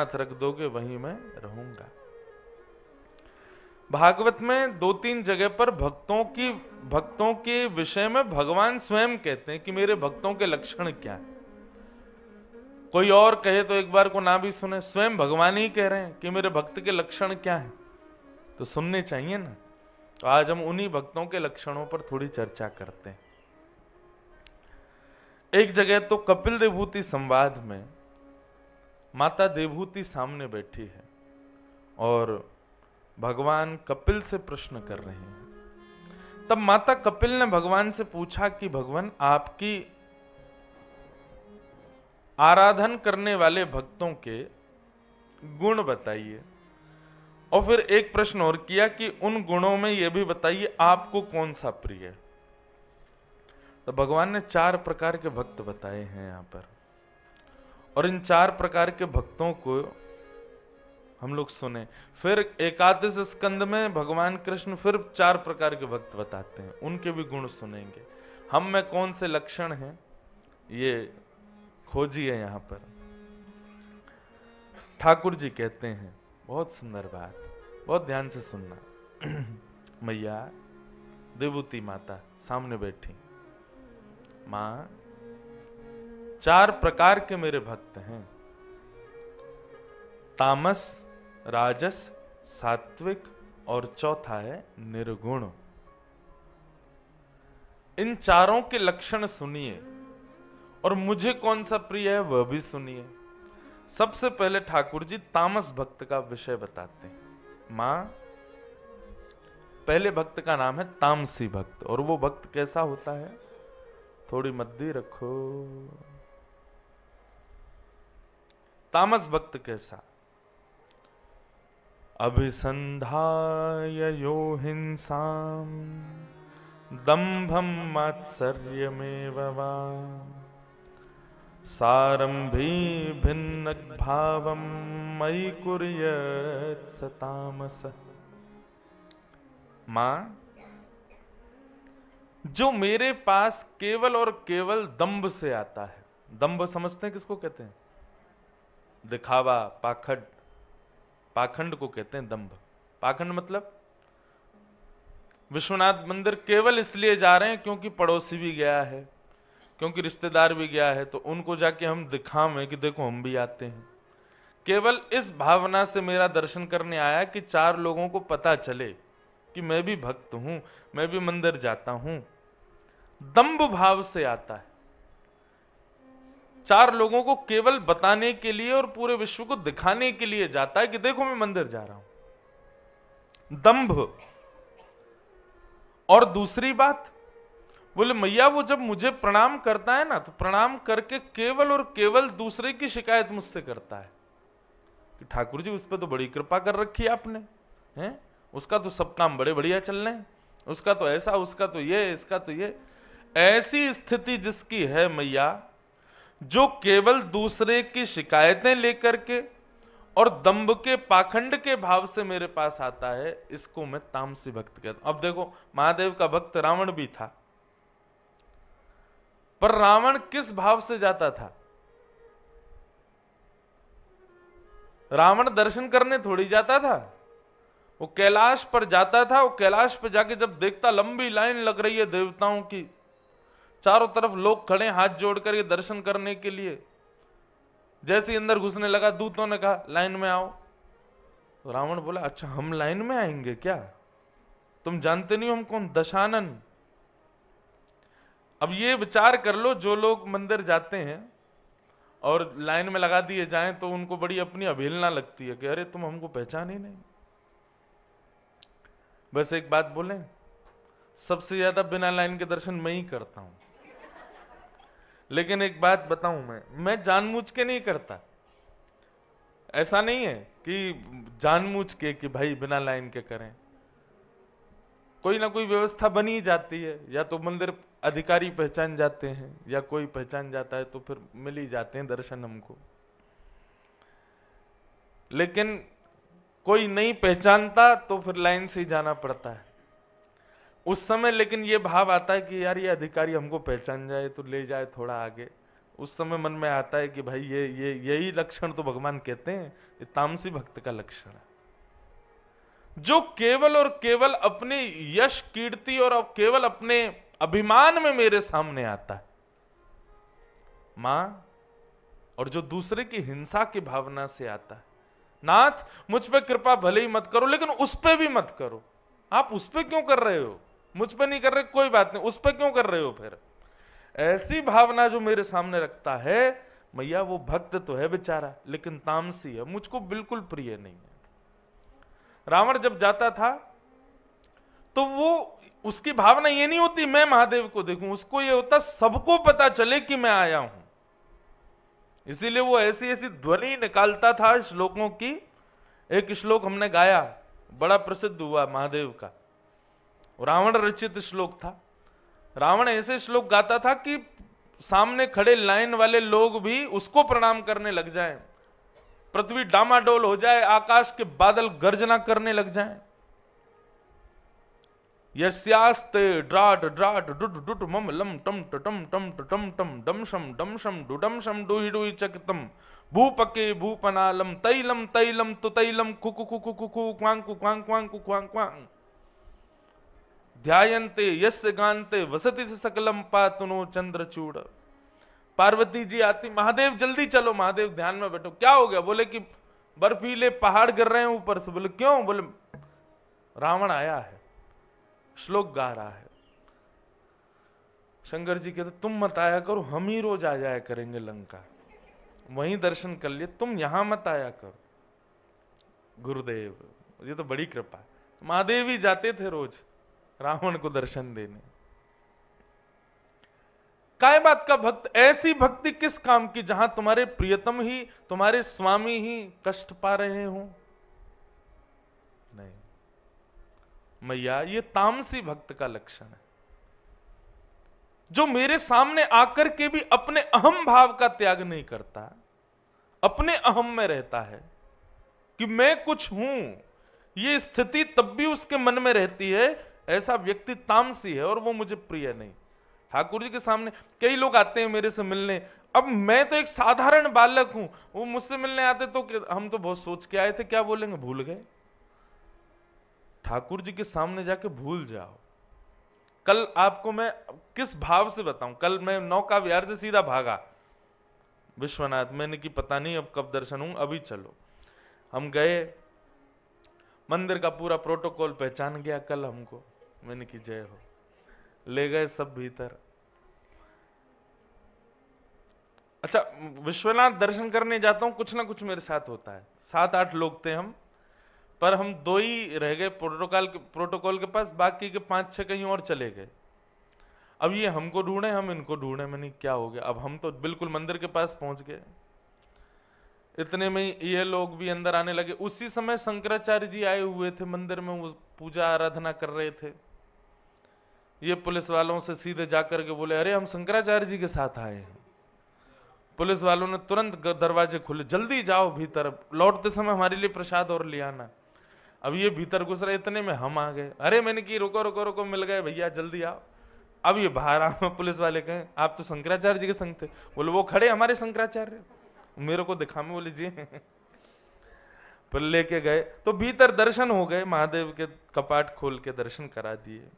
हाथ रख दोगे, वहीं मैं रहूँगा। भागवत में दो तीन जगह पर भक्तों की, भक्तों के विषय में भगवान स्वयं कहते हैं कि मेरे भक्तों के लक्षण क्या है। कोई और कहे तो एक बार को ना भी सुने, स्वयं भगवान ही कह रहे हैं कि मेरे भक्त के लक्षण क्या है। तो सुनने चाहिए ना। तो आज हम उन्हीं भक्तों के लक्षणों पर थोड़ी चर्चा करते हैं। एक जगह तो कपिल देवभूति संवाद में माता देवभूति सामने बैठी है और भगवान कपिल से प्रश्न कर रहे हैं। तब माता कपिल ने भगवान से पूछा कि भगवान, आपकी आराधन करने वाले भक्तों के गुण बताइए। और फिर एक प्रश्न और किया कि उन गुणों में यह भी बताइए, आपको कौन सा प्रिय है? तो भगवान ने चार प्रकार के भक्त बताए हैं यहाँ पर। और इन चार प्रकार के भक्तों को हम लोग सुने। फिर एकादश स्कंद में भगवान कृष्ण फिर चार प्रकार के भक्त बताते हैं। उनके भी गुण सुनेंगे। हम में कौन से लक्षण हैं? ये खोजिए यहाँ पर। ठाकुर जी कहते हैं, बहुत सुंदर बात, बहुत ध्यान से सुनना। मैया, देवूती माता, सामने बैठी। माँ चार प्रकार के मेरे भक्त हैं। तामस, राजस, सात्विक और चौथा है निर्गुण। इन चारों के लक्षण सुनिए, और मुझे कौन सा प्रिय है वह भी सुनिए। सबसे पहले ठाकुर जी तामस भक्त का विषय बताते हैं। माँ, पहले भक्त का नाम है तामसी भक्त, और वो भक्त कैसा होता है? थोड़ी मद्दी रखो। तामस भक्त कैसा अभिसंधाय यो हिंसा दंभम मात्सर्यमेव सारंभी भिन्न भाव कुर्यत सतामस माँ, जो मेरे पास केवल और केवल दंभ से आता है दंभ समझते हैं किसको कहते हैं? दिखावा पाखंड पाखंड को कहते हैं दंभ। पाखंड मतलब? विश्वनाथ मंदिर केवल इसलिए जा रहे हैं क्योंकि पड़ोसी भी गया है, क्योंकि रिश्तेदार भी गया है तो उनको जाके हम दिखावें कि देखो हम भी आते हैं। केवल इस भावना से मेरा दर्शन करने आया कि चार लोगों को पता चले कि मैं भी भक्त हूँ, मैं भी मंदिर जाता हूँ। दंभ भाव से आता है। चार लोगों को केवल बताने के लिए और पूरे विश्व को दिखाने के लिए जाता है कि देखो मैं मंदिर जा रहा हूँ। दंभ। और दूसरी बात, बोले, मैया, वो जब मुझे प्रणाम करता है ना तो प्रणाम करके केवल और केवल दूसरे की शिकायत मुझसे करता है। कि ठाकुर जी, उस पर तो बड़ी कृपा कर रखी आपने, हैं? उसका तो सब काम बड़े बढ़िया चल रहे हैं। उसका तो ऐसा, उसका तो ये, इसका तो ये। ऐसी स्थिति जिसकी है मैया जो केवल दूसरे की शिकायतें लेकर के और दंभ के पाखंड के भाव से मेरे पास आता है, इसको मैं तामसी भक्त कहता हूँ। अब देखो, महादेव का भक्त रावण भी था। पर रावण किस भाव से जाता था? रावण दर्शन करने थोड़ी जाता था? वो कैलाश पर जाता था, वो कैलाश पर जाके जब देखता, लंबी लाइन लग रही है देवताओं की। चारों तरफ़ लोग खड़े हाथ जोड़कर ये दर्शन करने के लिए। जैसे ही अंदर घुसने लगा, दूतों ने कहा, लाइन में आओ। तो रावण बोला अच्छा हम लाइन में आएँगे क्या? तुम जानते नहीं हम कौन? दशानन। अब ये विचार कर लो, जो लोग मंदिर जाते हैं और लाइन में लगा दिए जाएँ तो उनको बड़ी अपनी अवहेलना लगती है कि, अरे, तुम हमको पहचान ही नहीं। बस एक बात बोले, सबसे ज़्यादा बिना लाइन के दर्शन मैं ही करता हूँ। लेकिन एक बात बताऊँ मैं मैं जानबूझ के नहीं करता। ऐसा नहीं है कि जानबूझ के कि भाई बिना लाइन के करें। कोई ना कोई व्यवस्था बनी जाती है, या तो मंदिर अधिकारी पहचान जाते हैं, या कोई पहचान जाता है तो फिर मिल ही जाते हैं दर्शन हमको। लेकिन कोई नहीं पहचानता तो फिर लाइन से ही जाना पड़ता है। उस समय लेकिन ये भाव आता है कि यार ये अधिकारी हमको पहचान जाए तो ले जाए थोड़ा आगे। उस समय मन में आता है कि भाई ये ये, यही लक्षण तो भगवान कहते हैं, ये तामसी भक्त का लक्षण है। जो केवल और केवल अपने यश, कीर्ति और केवल अपने अभिमान में मेरे सामने आता है। माँ और जो दूसरे की हिंसा की भावना से आता है। नाथ, मुझ पर कृपा भले ही मत करो, लेकिन उस पर भी मत करो। आप उस पर क्यों कर रहे हो? मुझ पर नहीं कर रहे, कोई बात नहीं, उस पर क्यों कर रहे हो फिर? ऐसी भावना जो मेरे सामने रखता है, मैया, वो भक्त तो है बेचारा, लेकिन तामसी है, मुझको बिल्कुल प्रिय नहीं है। रावण जब जाता था तो वो, उसकी भावना ये नहीं होती, मैं महादेव को देखूँ, उसको ये होता, सबको पता चले कि मैं आया हूँ। इसीलिए वो ऐसी ऐसी ध्वनि निकालता था श्लोकों की। एक श्लोक हमने गाया, बड़ा प्रसिद्ध हुआ महादेव का। रावण रचित श्लोक था। रावण ऐसे श्लोक गाता था कि सामने खड़े लाइन वाले लोग भी उसको प्रणाम करने लग जाएँ। पृथ्वी डामाडोल हो जाए, आकाश के बादल गर्जना करने लग जाएँ। यस्यास्ते ड्राट ड्राट डुट डुट मम लम टम टम टम टम टम डम शम डम शम डुडम शम डुहि डुहि चकितम। भूपके भूपनालम तैलम तैलम तु तैलम कुकु कुकु कुकु क्वांग क्वांग क्वांग क्वांग क्वांग ध्यायन्ते, यस्य गान्ते, वसति से सकलम पातुनो चंद्रचूड़ पार्वती जी आती, महादेव, जल्दी चलो, महादेव, ध्यान में बैठो। क्या हो गया? बोले कि, बर्फीले पहाड़ गिर रहे हैं ऊपर से। बोले, क्यों? बोले, रावण आया है, श्लोक गा रहा है। शंकर जी कहते, तुम मत आया करो, हम ही रोज आ जाया करेंगे लंका। वहीं दर्शन कर लिए, तुम यहाँ मत आया करो। गुरुदेव, ये तो बड़ी कृपा महादेव ही जाते थे रोज। रावण को दर्शन देने। काय बात का भक्त, ऐसी भक्ति किस काम की जहाँ तुम्हारे प्रियतम ही, तुम्हारे स्वामी ही कष्ट पा रहे हो? नहीं। मैया, ये तामसी भक्त का लक्षण है। जो मेरे सामने आकर के भी अपने अहम भाव का त्याग नहीं करता, अपने अहम में रहता है कि मैं कुछ हूँ, ये स्थिति तब भी उसके मन में रहती है ऐसा व्यक्ति तामसी है और वो मुझे प्रिय नहीं। ठाकुर जी के सामने कई लोग आते हैं मेरे से मिलने। अब मैं तो एक साधारण बालक हूँ। वो मुझसे मिलने आते तो हम तो बहुत सोच के आए थे, क्या बोलेंगे? भूल गए। ठाकुर जी के सामने जाके भूल जाओ। कल आपको मैं किस भाव से बताऊँ? कल मैं नौका विहार से सीधा भागा। विश्वनाथ, मैंने कि पता नहीं अब कब दर्शन हूँ अभी चलो। हम गए। मंदिर का पूरा प्रोटोकॉल पहचान गया कल हमको। मैंने की जय हो। ले गए सब भीतर। अच्छा विश्वनाथ दर्शन करने जाता हूँ, कुछ ना कुछ मेरे साथ होता है। सात आठ लोग थे हम, पर हम दो ही रह गए प्रोटोकॉल के प्रोटोकॉल के पास, बाकी के पाँच छह कहीं और चले गए। अब ये हमको ढूंढे, हम इनको ढूंढे, मैंने क्या हो गया? अब हम तो बिल्कुल मंदिर के पास पहुँच गए। इतने में ये लोग भी अंदर आने लगे। उसी समय शंकराचार्य जी आए हुए थे मंदिर में, वो पूजा आराधना कर रहे थे। ये पुलिस वालों से सीधे जाकर के बोले, अरे, हम शंकराचार्य जी के साथ आए हैं। पुलिस वालों ने तुरंत दरवाजे खोले, जल्दी जाओ भीतर, लौटते समय हमारे लिए प्रसाद और ले आना। अब ये भीतर घुस रहे, इतने में हम आ गए। अरे, मैंने की, रुको रुको रुको, मिल गए, भैया, जल्दी आओ। अब ये बाहर आ पुलिस वाले कहें, आप तो शंकराचार्य जी के संग थे। बोले, वो खड़े हमारे शंकराचार्य। मेरे को दिखा में बोले, जी। पर लेके गए तो भीतर दर्शन हो गए, महादेव के कपाट खोल के दर्शन करा दिए।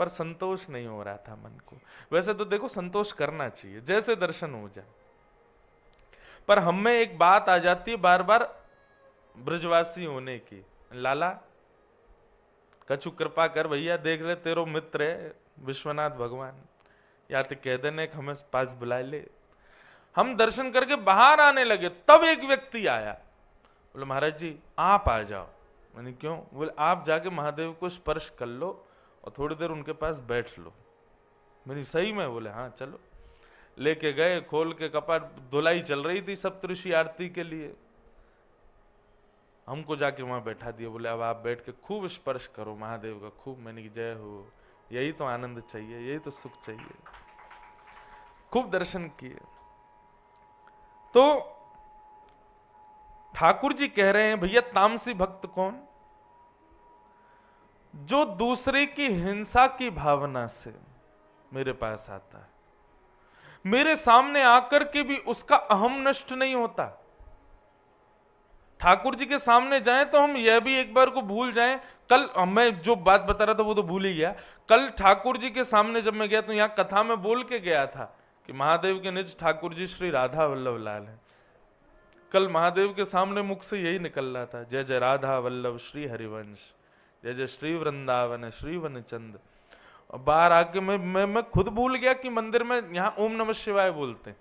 पर संतोष नहीं हो रहा था मन को। वैसे तो देखो संतोष करना चाहिए, जैसे दर्शन हो जाए। पर हमें एक बात आ जाती है बार बार ब्रजवासी होने की। लाला, कछु कृपा कर भैया, देख ले तेरो मित्र है, विश्वनाथ भगवान। या तो कह देने हमें पास बुला ले। हम दर्शन करके बाहर आने लगे, तब एक व्यक्ति आया। बोले, महाराज जी, आप आ जाओ। मैंने, क्यों? बोले, आप जाके महादेव को स्पर्श कर लो और थोड़ी देर उनके पास बैठ लो। मेरी सही में बोले हाँ चलो। लेके गए, खोल के कपाट धुलाई चल रही थी सप्तऋषि आरती के लिए। हमको जाके वहाँ बैठा दिया, बोले, अब आप बैठ के खूब स्पर्श करो, महादेव का, खूब मैंने की जय हो। यही तो आनंद चाहिए, यही तो सुख चाहिए। खूब दर्शन किए। तो ठाकुर जी कह रहे हैं, भैया, तामसी भक्त कौन? जो दूसरे की हिंसा की भावना से मेरे पास आता है। मेरे सामने आकर के भी उसका अहम नष्ट नहीं होता। ठाकुर जी के सामने जाएँ तो हम यह भी एक बार को भूल जाएँ, कल मैं जो बात बता रहा था वो तो भूल ही गया। कल ठाकुर जी के सामने जब मैं गया तो यहाँ कथा में बोल के गया था कि महादेव के निज ठाकुर जी श्री राधा वल्लभ लाल है। कल महादेव के सामने मुख से यही निकल रहा था, जय जय राधा वल्लभ श्री हरिवंश। जय श्री वृंदावन, श्री वन चंद बाहर आके मैं मैं मैं खुद भूल गया कि मंदिर में यहाँ ओम नमः शिवाय बोलते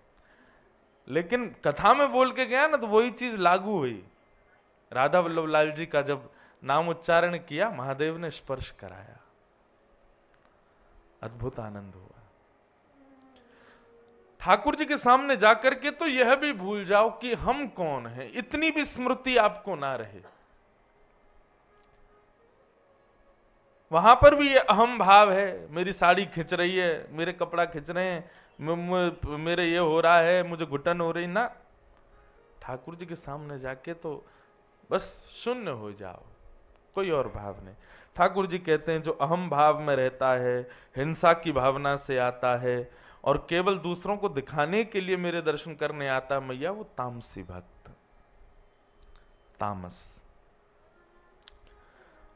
लेकिन कथा में बोल के गया ना तो वही चीज़ लागू हुई। राधा वल्लभ लाल जी का जब नाम उच्चारण किया, महादेव ने स्पर्श कराया। अद्भुत आनंद हुआ। ठाकुर जी के सामने जाकर के तो यह भी भूल जाओ कि हम कौन हैं? इतनी भी स्मृति आपको ना रहे। वहाँ पर भी ये अहम भाव है। मेरी साड़ी खिंच रही है, मेरे कपड़ा खिंच रहे हैं मेरे ये हो रहा है, मुझे घुटन हो रही, ना। ठाकुर जी के सामने जाके तो बस शून्य हो जाओ, कोई और भाव नहीं। ठाकुर जी कहते हैं, जो अहम भाव में रहता है, हिंसा की भावना से आता है और केवल दूसरों को दिखाने के लिए मेरे दर्शन करने आता मैया, वो तामसी भक्त, तामस।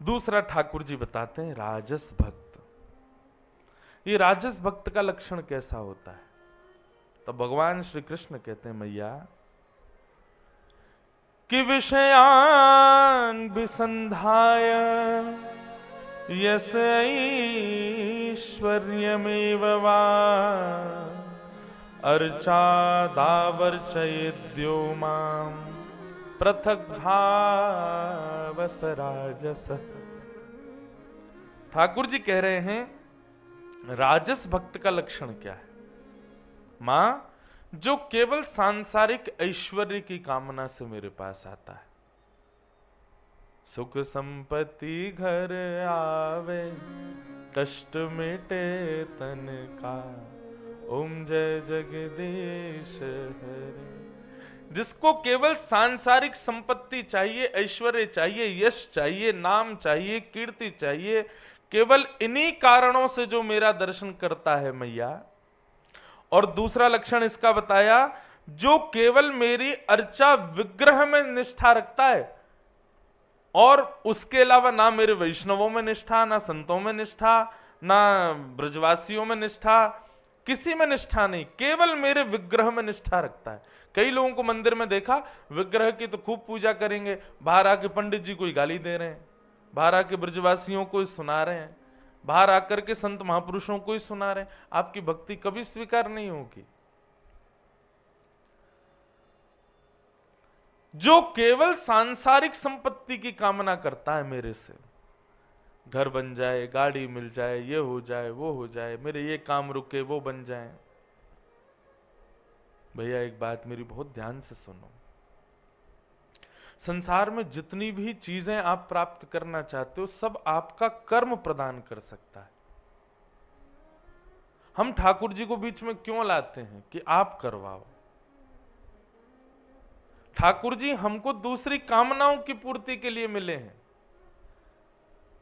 दूसरा ठाकुर जी बताते हैं, राजस भक्त। ये राजस भक्त का लक्षण कैसा होता है? तो भगवान श्री कृष्ण कहते हैं, मैया, कि विषयान विसंधाय यस ऐश्वर्यमेव वा। अर्चादावर्चयेद्यो पृथक भावस राजस। ठाकुर जी कह रहे हैं, राजस भक्त का लक्षण क्या है? माँ, जो केवल सांसारिक ऐश्वर्य की कामना से मेरे पास आता है। सुख संपत्ति घर आवे, कष्ट मिटे तन का। ओम जय जगदीश हरे। जिसको केवल सांसारिक संपत्ति चाहिए, ऐश्वर्य चाहिए, यश चाहिए, नाम चाहिए, कीर्ति चाहिए, केवल इन्हीं कारणों से जो मेरा दर्शन करता है मैया। और दूसरा लक्षण इसका बताया, जो केवल मेरी अर्चा विग्रह में निष्ठा रखता है, और उसके अलावा ना मेरे वैष्णवों में निष्ठा, ना संतों में निष्ठा, ना ब्रजवासियों में निष्ठा, किसी में निष्ठा नहीं, केवल मेरे विग्रह में निष्ठा रखता है। कई लोगों को मंदिर में देखा, विग्रह की तो खूब पूजा करेंगे। बाहर आके पंडित जी कोई गाली दे रहे हैं, बाहर आके ब्रजवासियों को सुना रहे हैं, बाहर आकर के संत महापुरुषों को ही सुना रहे हैं। आपकी भक्ति कभी स्वीकार नहीं होगी। जो केवल सांसारिक संपत्ति की कामना करता है मेरे से, घर बन जाए, गाड़ी मिल जाए, ये हो जाए, वो हो जाए, मेरे ये काम रुके, वो बन जाए भैया, एक बात मेरी बहुत ध्यान से सुनो। संसार में जितनी भी चीज़ें आप प्राप्त करना चाहते हो, सब आपका कर्म प्रदान कर सकता है। हम ठाकुर जी को बीच में क्यों लाते हैं कि आप करवाओ? ठाकुर जी हमको दूसरी कामनाओं की पूर्ति के लिए मिले हैं।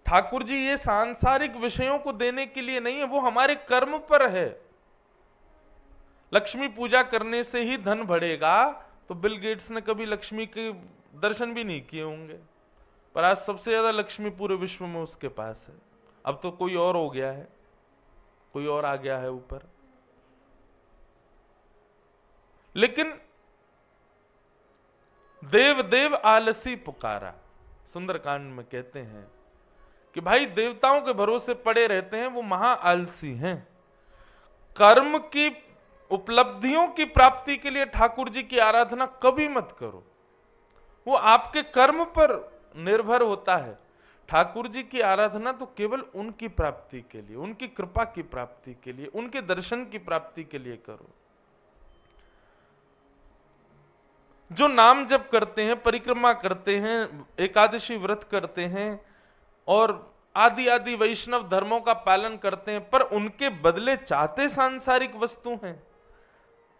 ठाकुर जी ये सांसारिक विषयों को देने के लिए नहीं है, वो हमारे कर्म पर है। लक्ष्मी पूजा करने से ही धन बढ़ेगा तो बिल गेट्स ने कभी लक्ष्मी के दर्शन भी नहीं किए होंगे। पर आज सबसे ज़्यादा लक्ष्मी पूरे विश्व में उसके पास है। अब तो कोई और हो गया है, कोई और आ गया है ऊपर। लेकिन देव देव आलसी पुकारा, सुंदरकांड में कहते हैं कि भाई देवताओं के भरोसे पड़े रहते हैं, वो महा आलसी हैं। कर्म की उपलब्धियों की प्राप्ति के लिए ठाकुर जी की आराधना कभी मत करो। वो आपके कर्म पर निर्भर होता है। ठाकुर जी की आराधना तो केवल उनकी प्राप्ति के लिए, उनकी कृपा की प्राप्ति के लिए, उनके दर्शन की प्राप्ति के लिए करो। जो नाम जप करते हैं, परिक्रमा करते हैं, एकादशी व्रत करते हैं और आदि आदि वैष्णव धर्मों का पालन करते हैं, पर उनके बदले चाहते सांसारिक वस्तु हैं।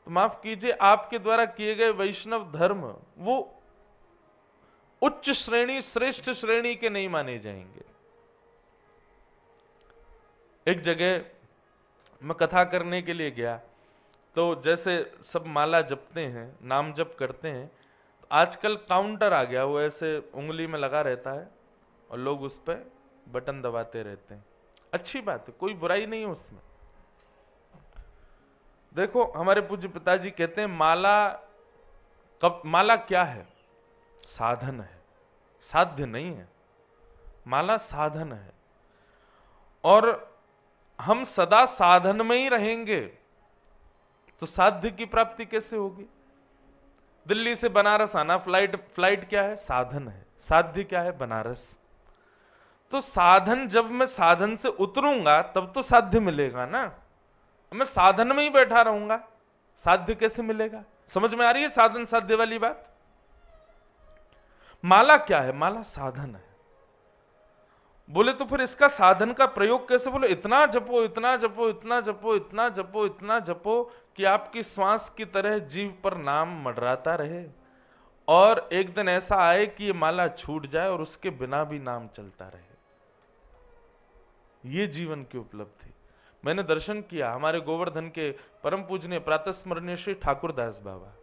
तो माफ़ कीजिए, आपके द्वारा किए गए वैष्णव धर्म, वो उच्च श्रेणी, श्रेष्ठ श्रेणी के नहीं माने जाएँगे। एक जगह मैं कथा करने के लिए गया तो जैसे सब माला जपते हैं, नाम जप करते हैं तो आजकल काउंटर आ गया, वो ऐसे उंगली में लगा रहता है और लोग उस पर बटन दबाते रहते हैं। अच्छी बात है, कोई बुराई नहीं है उसमें। देखो, हमारे पूज्य पिताजी कहते हैं, माला कब, माला क्या है? साधन है। साध्य नहीं है। माला साधन है। और हम सदा साधन में ही रहेंगे। तो साध्य की प्राप्ति कैसे होगी? दिल्ली से बनारस आना, फ़्लाइट फ़्लाइट क्या है? साधन है। साध्य क्या है? बनारस। तो साधन, जब मैं साधन से उतरूँगा, तब तो साध्य मिलेगा ना? मैं साधन में ही बैठा रहूँगा। साध्य कैसे मिलेगा? समझ में आ रही है साधन साध्य वाली बात? माला क्या है? माला साधन है। बोले तो फिर इसका साधन का प्रयोग कैसे? बोले, इतना जपो इतना जपो इतना जपो इतना जपो इतना जपो कि आपकी श्वास की तरह जीव पर नाम मडराता रहे और एक दिन ऐसा आए कि ये माला छूट जाए और उसके बिना भी नाम चलता रहे। ये जीवन की उपलब्धि। मैंने दर्शन किया। हमारे गोवर्धन के परम पूजनीय प्रातः स्मरणीय श्री ठाकुरदास बाबा।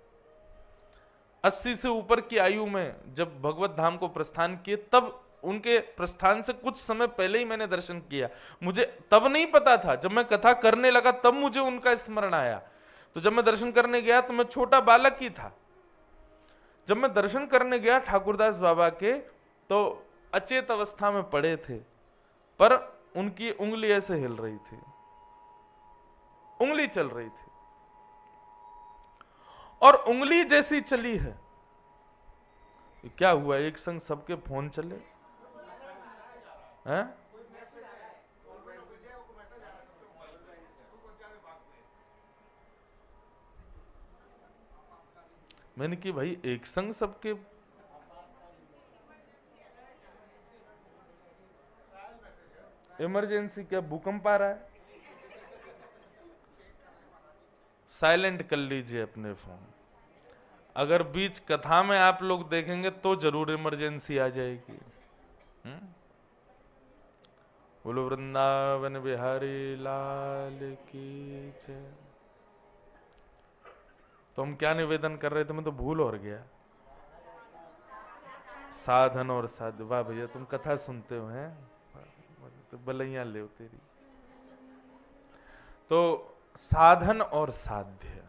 अस्सी से ऊपर की आयु में जब भगवत धाम को प्रस्थान किए, तब उनके प्रस्थान से कुछ समय पहले ही मैंने दर्शन किया। मुझे तब नहीं पता था। जब मैं कथा करने लगा, तब मुझे उनका स्मरण आया। तो जब मैं दर्शन करने गया तो मैं छोटा बालक ही था। जब मैं दर्शन करने गया ठाकुरदास बाबा के तो अचेत अवस्था में पड़े थे। पर उनकी उंगली ऐसे हिल रही थी। उंगली चल रही थी। और उंगली जैसी चली है। क्या हुआ? एक संग सबके फ़ोन चले। हैं? मैंने कि भाई, एक संग सबके इमरजेंसी क्या भूकंप आ रहा है? साइलेंट कर लीजिए अपने फ़ोन। अगर बीच कथा में आप लोग देखेंगे तो ज़रूर इमरजेंसी आ जाएगी। हम्म? बोलो, वृंदावन बिहारी लाल की जय। तो हम क्या निवेदन कर रहे थे? मैं तो भूल और गया। साधन और साध वाह भैया, तुम कथा सुनते हो, हैं? तो बलैया ले तेरी। तो साधन और साध्य।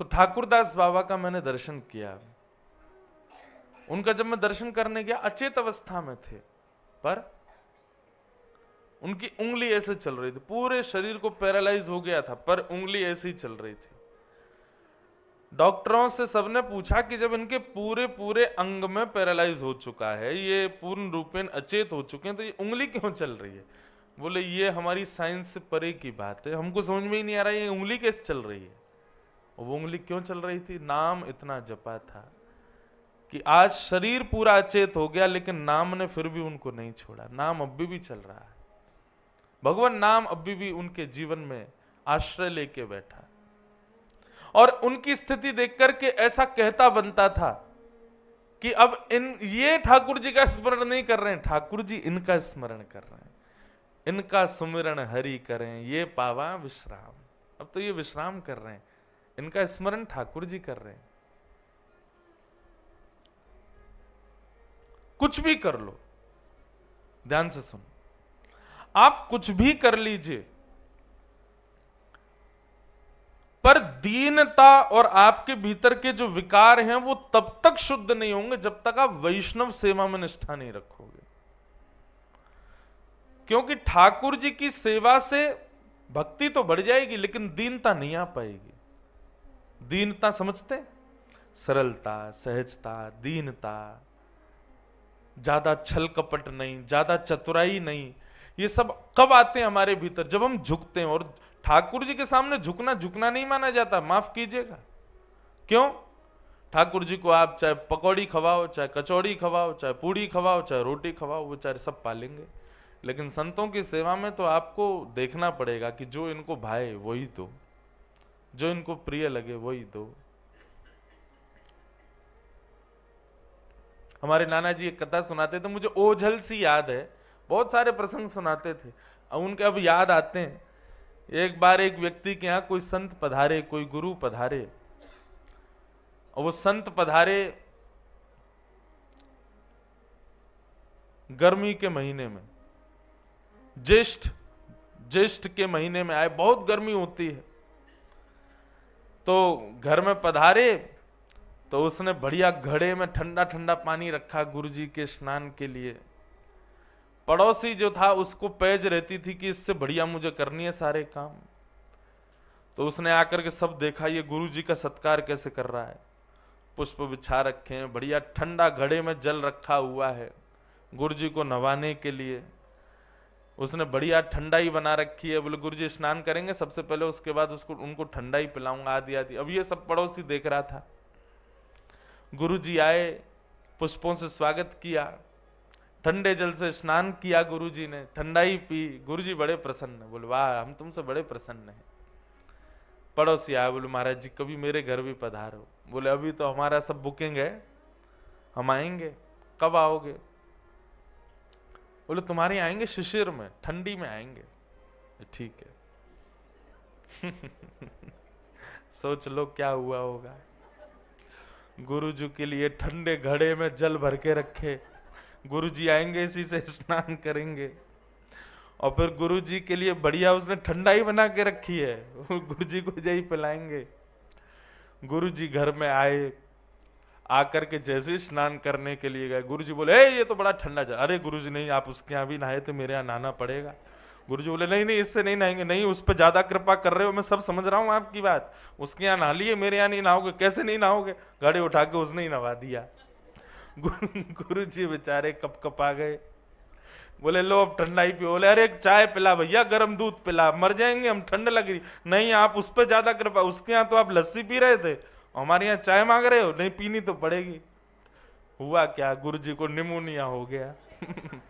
तो ठाकुरदास बाबा का मैंने दर्शन किया। उनका जब मैं दर्शन करने गया, अचेत अवस्था में थे, पर उनकी उंगली ऐसे चल रही थी। पूरे शरीर को पैरालाइज हो गया था, पर उंगली ऐसे ही चल रही थी। डॉक्टरों से सबने पूछा कि जब इनके पूरे पूरे अंग में पैरालाइज हो चुका है, ये पूर्ण रूपेण अचेत हो चुके हैं तो ये उंगली क्यों चल रही है? बोले, ये हमारी साइंस से परे की बात है, हमको समझ में ही नहीं आ रहा, ये उंगली कैसे चल रही है? वो उंगली क्यों चल रही थी? नाम इतना जपा था कि आज शरीर पूरा अचेत हो गया, लेकिन नाम ने फिर भी उनको नहीं छोड़ा। नाम अभी भी चल रहा है। भगवान नाम अभी भी उनके जीवन में आश्रय लेके बैठा। और उनकी स्थिति देख करके ऐसा कहता बनता था कि अब इन, ये ठाकुर जी का स्मरण नहीं कर रहे हैं, ठाकुर जी इनका स्मरण कर रहे हैं। इनका सुमिरण हरि करें, ये पावा विश्राम। अब तो ये विश्राम कर रहे हैं, इनका स्मरण ठाकुर जी कर रहे हैं। कुछ भी कर लो, ध्यान से सुन। आप कुछ भी कर लीजिए, पर दीनता और आपके भीतर के जो विकार हैं, वो तब तक शुद्ध नहीं होंगे जब तक आप वैष्णव सेवा में निष्ठा नहीं रखोगे। क्योंकि ठाकुर जी की सेवा से भक्ति तो बढ़ जाएगी, लेकिन दीनता नहीं आ पाएगी। दीनता समझते सरलता, सहजता, दीनता। ज़्यादा छल कपट नहीं, ज़्यादा चतुराई नहीं। ये सब कब आते हैं हमारे भीतर? जब हम झुकते हैं, और ठाकुर जी के सामने झुकना झुकना नहीं माना जाता। माफ़ कीजिएगा। क्यों? ठाकुर जी को आप चाहे पकौड़ी खवाओ, चाहे कचौड़ी खवाओ, चाहे पूड़ी खवाओ, चाहे रोटी खवाओ, वो चाहे सब पालेंगे। लेकिन संतों की सेवा में तो आपको देखना पड़ेगा कि जो इनको भाए, वही दो जो इनको प्रिय लगे, वही दो हमारे नाना जी एक कथा सुनाते थे, मुझे ओझल सी याद है। बहुत सारे प्रसंग सुनाते थे। उनके अब याद आते हैं। एक बार एक व्यक्ति के यहाँ कोई संत पधारे, कोई गुरु पधारे। और वो संत पधारे गर्मी के महीने में। ज्येष्ठ ज्येष्ठ के महीने में आए, बहुत गर्मी होती है। तो घर में पधारे तो उसने बढ़िया घड़े में ठंडा ठंडा पानी रखा गुरुजी के स्नान के लिए। पड़ोसी जो था, उसको पैज रहती थी कि इससे बढ़िया मुझे करनी है सारे काम। तो उसने आकर के सब देखा, ये गुरुजी का सत्कार कैसे कर रहा है? पुष्प बिछा रखे हैं, बढ़िया ठंडा घड़े में जल रखा हुआ है गुरुजी को नवाने के लिए। उसने बढ़िया ठंडाई बना रखी है। बोले, गुरुजी, स्नान करेंगे, सबसे पहले उसके बाद उसको, उनको ठंडाई पिलाऊँगा, आदि आदि। अब ये सब पड़ोसी देख रहा था। गुरुजी आए, पुष्पों से स्वागत किया, ठंडे जल से स्नान किया गुरुजी ने, ठंडाई पी। गुरुजी बड़े प्रसन्न बोले, वाह, हम तुमसे बड़े प्रसन्न हैं। पड़ोसी आया बोले, महाराज जी, कभी मेरे घर भी पधारो। बोले, अभी तो हमारा सब बुकिंग है, हम आएँगे। कब आओगे? बोले, तुम्हारे आएँगे शिशिर में, ठंडी में आएँगे. ठीक है। सोच लो क्या हुआ होगा। गुरुजी के लिए ठंडे घड़े में जल भर के रखे। गुरु जी आएँगे, इसी से स्नान करेंगे। और फिर गुरु जी के लिए बढ़िया उसने ठंडा ही बना के रखी है। गुरु जी को जय पिलाएँगे। गुरु जी घर में आए आकर के जैसे स्नान करने के लिए गए। गुरुजी बोले ये तो बड़ा ठंडा जा अरे गुरुजी नहीं, आप उसके यहाँ भी नहाए तो मेरे यहाँ नहाना पड़ेगा। गुरुजी बोले, नहीं नहीं, इससे नहीं नहाएँगे। नहीं, उस पर ज़्यादा कृपा कर रहे हो, मैं सब समझ रहा हूँ आपकी बात। उसके यहाँ नहा लिए, मेरे यहाँ नहीं नहाओगे। कैसे नहीं नहाओगे? गाड़ी उठा के उसने ही नहा दिया। गुरु जी बेचारे कप कप आ गए। बोले, लो, अब ठंडा ही पियो। बोले, अरे चाय पिला भैया, गर्म दूध पिला। मर जाएँगे, हम ठंड लग रही। नहीं, आप उस पर ज़्यादा कृपा, उसके यहाँ तो आप लस्सी पी रहे थे। हमारे यहाँ चाय मांग रहे हो? नहीं, पीनी तो पड़ेगी। हुआ क्या? गुरु जी को निमोनिया हो गया।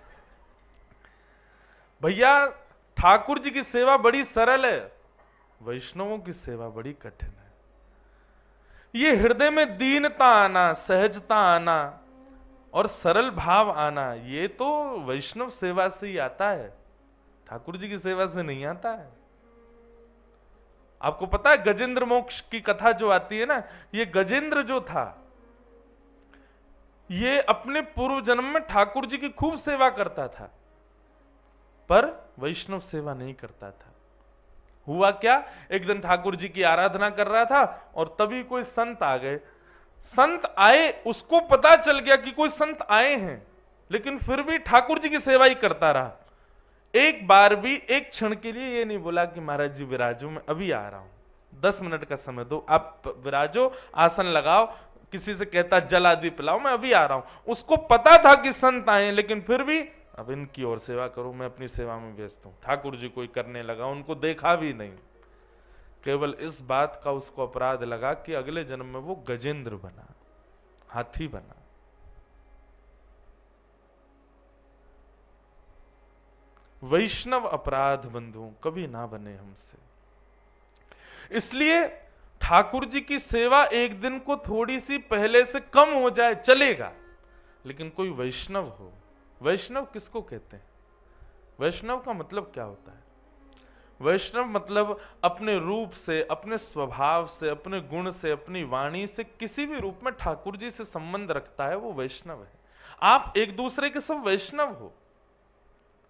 भैया, ठाकुर जी की सेवा बड़ी सरल है। वैष्णवों की सेवा बड़ी कठिन है। ये हृदय में दीनता आना, सहजता आना और सरल भाव आना, ये तो वैष्णव सेवा से ही आता है। ठाकुर जी की सेवा से नहीं आता है। आपको पता है गजेंद्र मोक्ष की कथा जो आती है ना, ये गजेंद्र जो था, ये अपने पूर्व जन्म में ठाकुर जी की खूब सेवा करता था, पर वैष्णव सेवा नहीं करता था। हुआ क्या? एक दिन ठाकुर जी की आराधना कर रहा था और तभी कोई संत आ गए। संत आए, उसको पता चल गया कि कोई संत आए हैं, लेकिन फिर भी ठाकुर जी की सेवा ही करता रहा। एक बार भी, एक क्षण के लिए ये नहीं बोला कि महाराज जी विराजो मैं अभी आ रहा हूँ। दस मिनट का समय दो। आप विराजो, आसन लगाओ, किसी से कहता जल आदि पिलाओ, मैं अभी आ रहा हूँ। उसको पता था कि संत आए लेकिन फिर भी, अब इनकी और सेवा करूँ, मैं अपनी सेवा में व्यस्त हूँ। ठाकुर जी कोई करने लगा, उनको देखा भी नहीं। केवल इस बात का उसको अपराध लगा कि अगले जन्म में वो गजेंद्र बना, हाथी बना। वैष्णव अपराध बंधु, कभी ना बने हमसे। इसलिए ठाकुर जी की सेवा एक दिन को थोड़ी सी पहले से कम हो जाए, चलेगा। लेकिन कोई वैष्णव हो, वैष्णव किसको कहते हैं? वैष्णव का मतलब क्या होता है? वैष्णव मतलब अपने रूप से, अपने स्वभाव से, अपने गुण से, अपनी वाणी से किसी भी रूप में ठाकुर जी से संबंध रखता है, वो वैष्णव है। आप एक दूसरे के सब वैष्णव हो।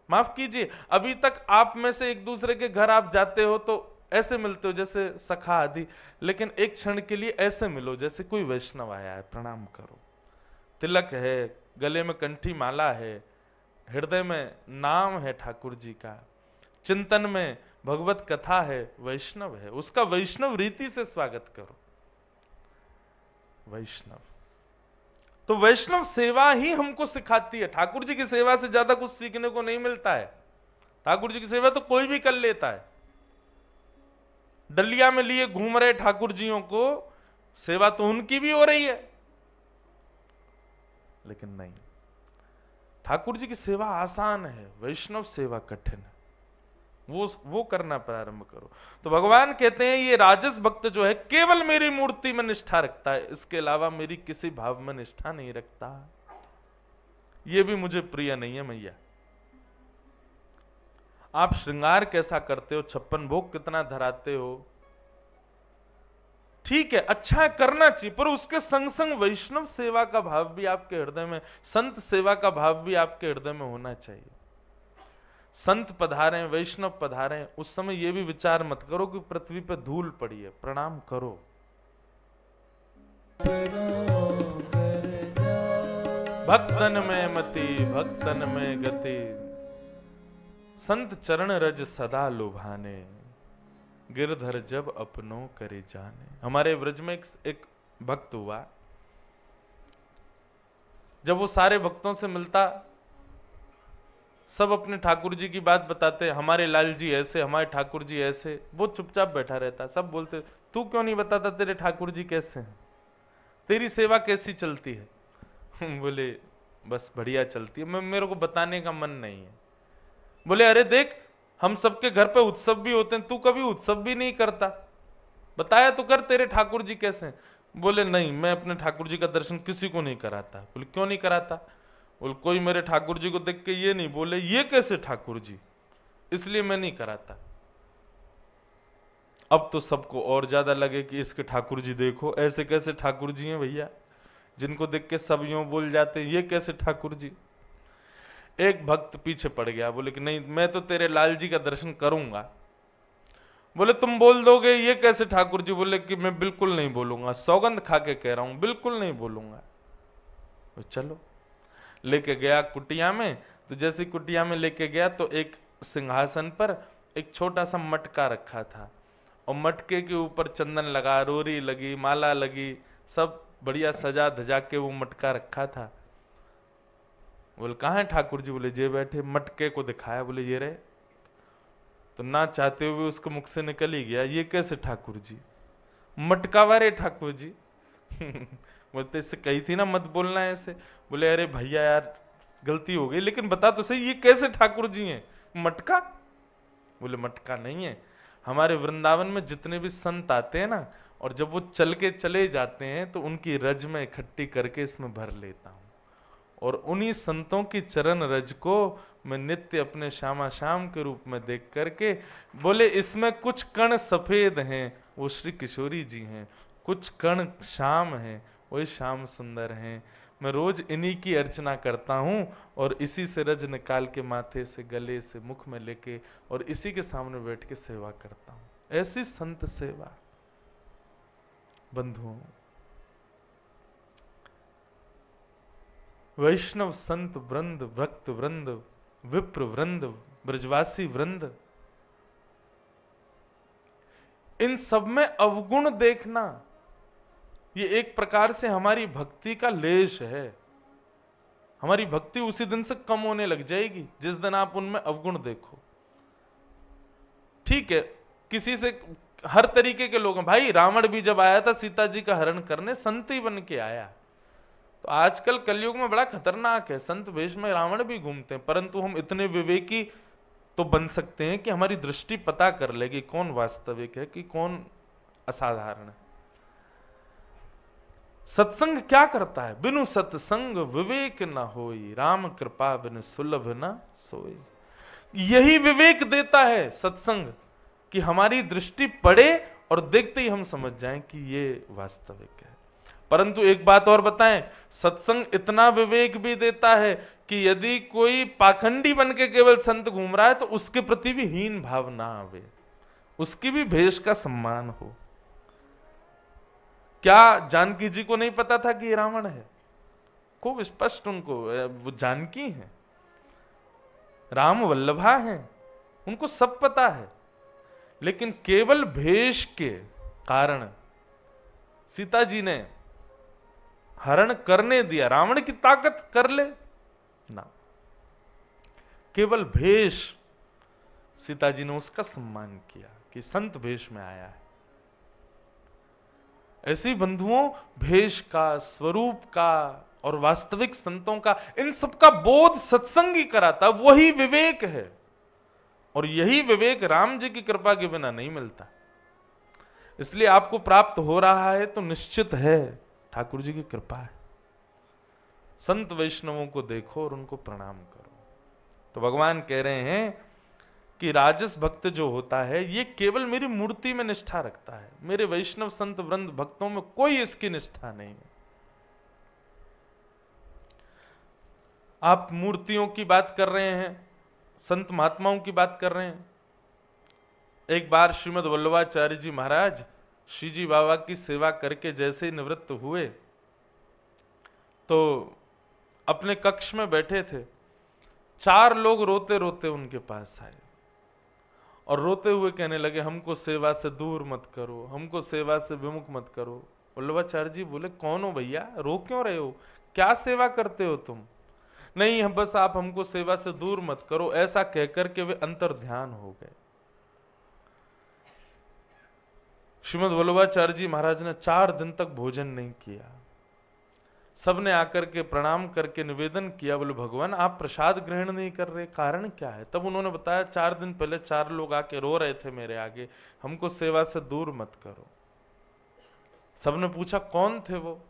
माफ़ कीजिए, अभी तक आप में से एक दूसरे के घर आप जाते हो तो ऐसे मिलते हो जैसे सखा आदि, लेकिन एक क्षण के लिए ऐसे मिलो जैसे कोई वैष्णव आया है, प्रणाम करो। तिलक है, गले में कंठी माला है, हृदय में नाम है ठाकुर जी का, चिंतन में भगवत कथा है, वैष्णव है, उसका वैष्णव रीति से स्वागत करो। वैष्णव। तो वैष्णव सेवा ही हमको सिखाती है। ठाकुर जी की सेवा से ज़्यादा कुछ सीखने को नहीं मिलता है। ठाकुर जी की सेवा तो कोई भी कर लेता है। डलिया में लिए घूम रहे ठाकुर जियों को, सेवा तो उनकी भी हो रही है। लेकिन नहीं। ठाकुर जी की सेवा आसान है, वैष्णव सेवा कठिन है। वो वो करना प्रारंभ करो। तो भगवान कहते हैं, ये राजस भक्त जो है, केवल मेरी मूर्ति में निष्ठा रखता है। इसके अलावा मेरी किसी भाव में निष्ठा नहीं रखता। ये भी मुझे प्रिय नहीं है मैया। आप श्रृंगार कैसा करते हो? छप्पन भोग कितना धराते हो? ठीक है अच्छा है करना चाहिए, पर उसके संग संग वैष्णव सेवा का भाव भी आपके हृदय में, संत सेवा का भाव भी आपके हृदय में होना चाहिए। संत पधारे, वैष्णव पधारे, उस समय यह भी विचार मत करो कि पृथ्वी पर धूल पड़ी है। प्रणाम करो। भक्तन में मति, भक्तन में गति। संत चरण रज सदा लुभाने। गिरधर जब अपनों करे जाने। हमारे व्रज में एक भक्त हुआ। जब वो सारे भक्तों से मिलता सब अपने ठाकुर जी की बात बताते, हमारे लाल जी ऐसे, हमारे ठाकुर जी ऐसे। वो चुपचाप बैठा रहता, सब बोलते, तू क्यों नहीं बताता तेरे ठाकुर जी कैसे हैं? तेरी सेवा कैसी चलती है? बोले, बस बढ़िया चलती है, मैं, मेरे को बताने का मन नहीं है। बोले, अरे देख, हम सबके घर पे उत्सव भी होते हैं, तू कभी उत्सव भी नहीं करता। बताया तो कर तेरे ठाकुर जी कैसे बोले, नहीं, मैं अपने ठाकुर जी का दर्शन किसी को नहीं कराता। बोले, क्यों नहीं कराता? बोले, कोई मेरे ठाकुर जी को देख के ये नहीं बोले, ये कैसे ठाकुर जी इसलिए मैं नहीं कराता। अब तो सबको और ज़्यादा लगे कि इसके ठाकुर जी देखो, ऐसे कैसे ठाकुर जी हैं भैया? जिनको देख के सब यूँ बोल जाते हैं, ये कैसे ठाकुर जी एक भक्त पीछे पड़ गया, बोले कि, नहीं, मैं तो तेरे लाल जी का दर्शन करूँगा। बोले, तुम बोल दोगे, ये कैसे ठाकुर जी बोले कि, मैं बिल्कुल नहीं बोलूँगा, सौगंध खा के कह रहा हूँ, बिल्कुल नहीं बोलूँगा। चलो। लेके गया कुटिया में। तो जैसे कुटिया में लेके गया तो एक सिंहासन पर एक छोटा सा मटका रखा था। और मटके के ऊपर चंदन लगा, रोरी लगी, माला लगी, सब बढ़िया सजा धजा के वो मटका रखा था। बोले, कहा है ठाकुर जी बोले, जे बैठे, मटके को दिखाया। बोले, ये रहे। तो ना चाहते हुए उसके मुख से निकल ही गया, ये कैसे ठाकुर जी मटका वारे ठाकुर जी बोलते, इससे कही थी ना मत बोलना ऐसे। बोले, अरे भैया यार, गलती हो गई, लेकिन बता तो सही, ये कैसे ठाकुर जी हैं? मटका? बोले, मटका नहीं है। हमारे वृंदावन में जितने भी संत आते हैं ना, और जब वो चल के चले जाते हैं तो उनकी रज में इकट्ठी करके इसमें भर लेता हूँ। और उन्हीं संतों की चरण रज को मैं नित्य अपने श्यामा श्याम के रूप में देख करके, बोले, इसमें कुछ कण सफ़ेद हैं, वो श्री किशोरी जी हैं। कुछ कण श्याम हैं वही श्याम सुंदर हैं। मैं रोज इन्हीं की अर्चना करता हूँ और इसी से रज निकाल के माथे से, गले से, मुख में लेके और इसी के सामने बैठ के सेवा करता हूँ। ऐसी संत सेवा। बंधुओं, वैष्णव संत, वृंद, भक्त वृंद, विप्र वृंद, ब्रजवासी वृंद, इन सब में अवगुण देखना ये एक प्रकार से हमारी भक्ति का लेश है। हमारी भक्ति उसी दिन से कम होने लग जाएगी, जिस दिन आप उनमें अवगुण देखो। ठीक है, किसी से हर तरीके के लोग भाई, रावण भी जब आया था, सीता जी का हरण करने, संत ही बन के आया। तो आजकल कलयुग में बड़ा खतरनाक है। संत वेश में रावण भी घूमते हैं, परंतु हम इतने विवेकी तो बन सकते हैं कि हमारी दृष्टि पता कर लेगी कौन वास्तविक है कि कौन असाधारण है। सत्संग क्या करता है? बिनु सत्संग विवेक न होई, राम कृपा बिन सुलभ न सोई। यही विवेक देता है सत्संग कि हमारी दृष्टि पड़े और देखते ही हम समझ जाएँ कि ये वास्तविक है। परंतु एक बात और बताएँ, सत्संग इतना विवेक भी देता है कि यदि कोई पाखंडी बन के केवल संत घूम रहा है तो उसके प्रति भी हीन भाव ना आवे। उसकी भी भेष का सम्मान हो। क्या जानकी जी को नहीं पता था कि रावण है? खूब स्पष्ट उनको वो जानकी है। राम वल्लभा है, उनको सब पता है। लेकिन केवल भेष के कारण सीता जी ने हरण करने दिया, रावण की ताकत कर ले। ना। केवल भेष, सीता जी ने उसका सम्मान किया कि संत भेष में आया है। ऐसे बंधुओं, भेष का, स्वरूप का और वास्तविक संतों का, इन सबका बोध सत्संग ही कराता, वही विवेक है। और यही विवेक राम जी की कृपा के बिना नहीं मिलता। इसलिए आपको प्राप्त हो रहा है तो निश्चित है, ठाकुर जी की कृपा है। संत वैष्णवों को देखो और उनको प्रणाम करो। तो भगवान कह रहे हैं कि राजस भक्त जो होता है, ये केवल मेरी मूर्ति में निष्ठा रखता है। मेरे वैष्णव संत वृंद भक्तों में कोई इसकी निष्ठा नहीं है। आप मूर्तियों की बात कर रहे हैं, संत महात्माओं की बात कर रहे हैं। एक बार श्रीमद वल्लभाचार्य जी महाराज, श्री जी बाबा की सेवा करके जैसे ही निवृत्त हुए तो अपने कक्ष में बैठे थे। चार लोग रोते रोते उनके पास आए। और रोते हुए कहने लगे, हमको सेवा से दूर मत करो, हमको सेवा से विमुख मत करो। वल्लभाचार्य जी बोले, कौन हो भैया? रो क्यों रहे हो? क्या सेवा करते हो तुम? नहीं, हम बस आप हमको सेवा से दूर मत करो, ऐसा कहकर के वे अंतर ध्यान हो गए। श्रीमद वल्लभाचार्य जी महाराज ने चार दिन तक भोजन नहीं किया। सबने आकर के प्रणाम करके निवेदन किया, बोले, भगवान, आप प्रसाद ग्रहण नहीं कर रहे, कारण क्या है? तब उन्होंने बताया, चार दिन पहले चार लोग आके रो रहे थे मेरे आगे, हमको सेवा से दूर मत करो। सबने पूछा, कौन थे वो?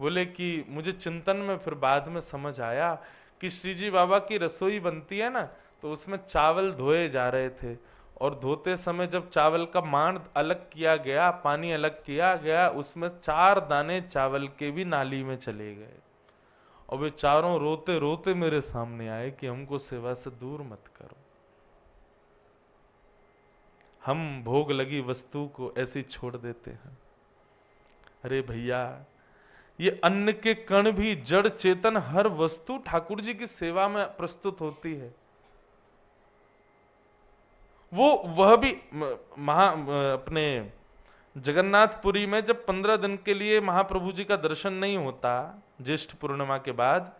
बोले कि, मुझे चिंतन में फिर बाद में समझ आया कि श्री जी बाबा की रसोई बनती है ना तो उसमें चावल धोए जा रहे थे। और धोते समय जब चावल का मांड अलग किया गया, पानी अलग किया गया, उसमें चार दाने चावल के भी नाली में चले गए। और वे चारों रोते रोते मेरे सामने आए कि हमको सेवा से दूर मत करो। हम भोग लगी वस्तु को ऐसी छोड़ देते हैं। अरे भैया, ये अन्न के कण भी, जड़ चेतन हर वस्तु ठाकुर जी की सेवा में प्रस्तुत होती है। वो, वह भी महा अपने जगन्नाथपुरी में जब पंद्रह दिन के लिए महाप्रभु जी का दर्शन नहीं होता, ज्येष्ठ पूर्णिमा के बाद,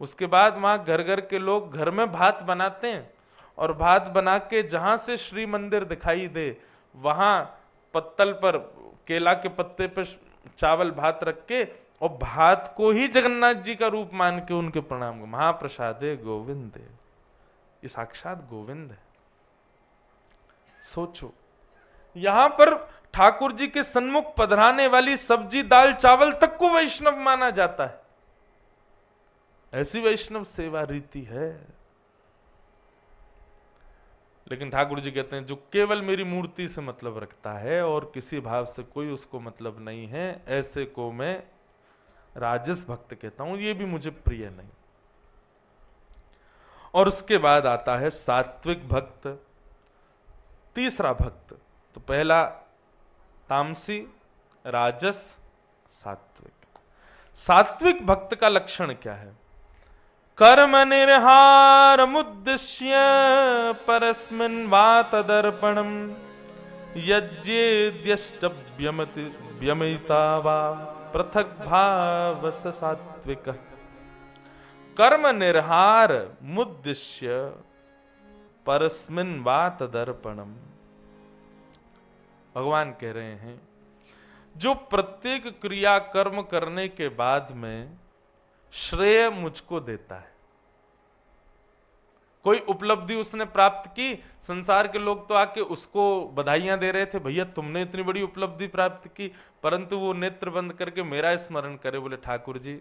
उसके बाद वहाँ घर घर के लोग घर में भात बनाते हैं और भात बना के जहाँ से श्री मंदिर दिखाई दे, वहाँ पत्तल पर, केला के पत्ते पर चावल भात रख के और भात को ही जगन्नाथ जी का रूप मान के उनके प्रणाम, महाप्रसादे गोविंद। ये साक्षात गोविंद है। सोचो। यहाँ पर ठाकुर जी के सन्मुख पधराने वाली सब्ज़ी दाल चावल तक को वैष्णव माना जाता है। ऐसी वैष्णव सेवा रीति है। लेकिन ठाकुर जी कहते हैं, जो केवल मेरी मूर्ति से मतलब रखता है और किसी भाव से कोई उसको मतलब नहीं है, ऐसे को मैं राजस भक्त कहता हूँ, ये भी मुझे प्रिय नहीं। और उसके बाद आता है सात्विक भक्त। तीसरा भक्त तो पहला तामसी, राजस, सात्विक। सात्विक भक्त का लक्षण क्या है? कर्म निर्हार मुद्दिश्य परस्मिन वात दर्पणम व्यमिता वा पृथक भाव सात्विक। कर्म निर्हार मुद्दिश्य परस्मिन वात दर्पणम। भगवान कह रहे हैं, जो प्रत्येक क्रिया कर्म करने के बाद में श्रेय मुझको देता है। कोई उपलब्धि उसने प्राप्त की? संसार के लोग तो आके उसको बधाइयाँ दे रहे थे, भैया, तुमने इतनी बड़ी उपलब्धि प्राप्त की, परंतु वो नेत्र बंद करके मेरा स्मरण करे, बोले, ठाकुर जी,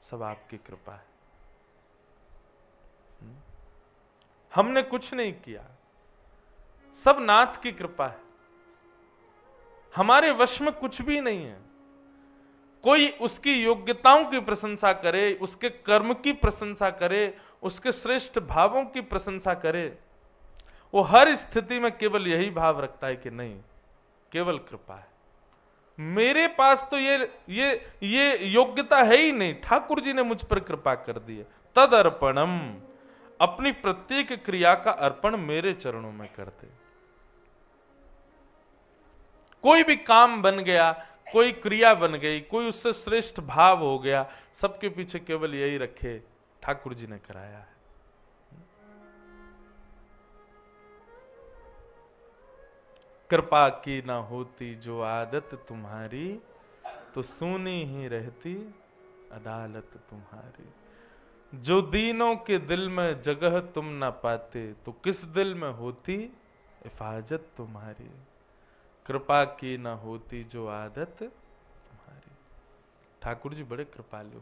सब आपकी कृपा है। हमने कुछ नहीं किया। सब नाथ की कृपा है। हमारे वश में कुछ भी नहीं है। कोई उसकी योग्यताओं की प्रशंसा करे, उसके कर्म की प्रशंसा करे, उसके श्रेष्ठ भावों की प्रशंसा करे, वो हर स्थिति में केवल यही भाव रखता है कि नहीं, केवल कृपा है। मेरे पास तो ये ये ये योग्यता है ही नहीं। ठाकुर जी ने मुझ पर कृपा कर दी है। तद अर्पणम अपनी प्रत्येक क्रिया का अर्पण मेरे चरणों में कर दे कोई भी काम बन गया, कोई क्रिया बन गई, कोई उससे श्रेष्ठ भाव हो गया, सबके पीछे केवल यही रखे, ठाकुर जी ने कराया है। कृपा की ना होती जो आदत तुम्हारी तो सुनी ही रहती अदालत तुम्हारी। जो दीनों के दिल में जगह तुम ना पाते तो किस दिल में होती हिफाजत तुम्हारी? कृपा की ना होती जो आदत तुम्हारी। ठाकुर जी बड़े कृपालु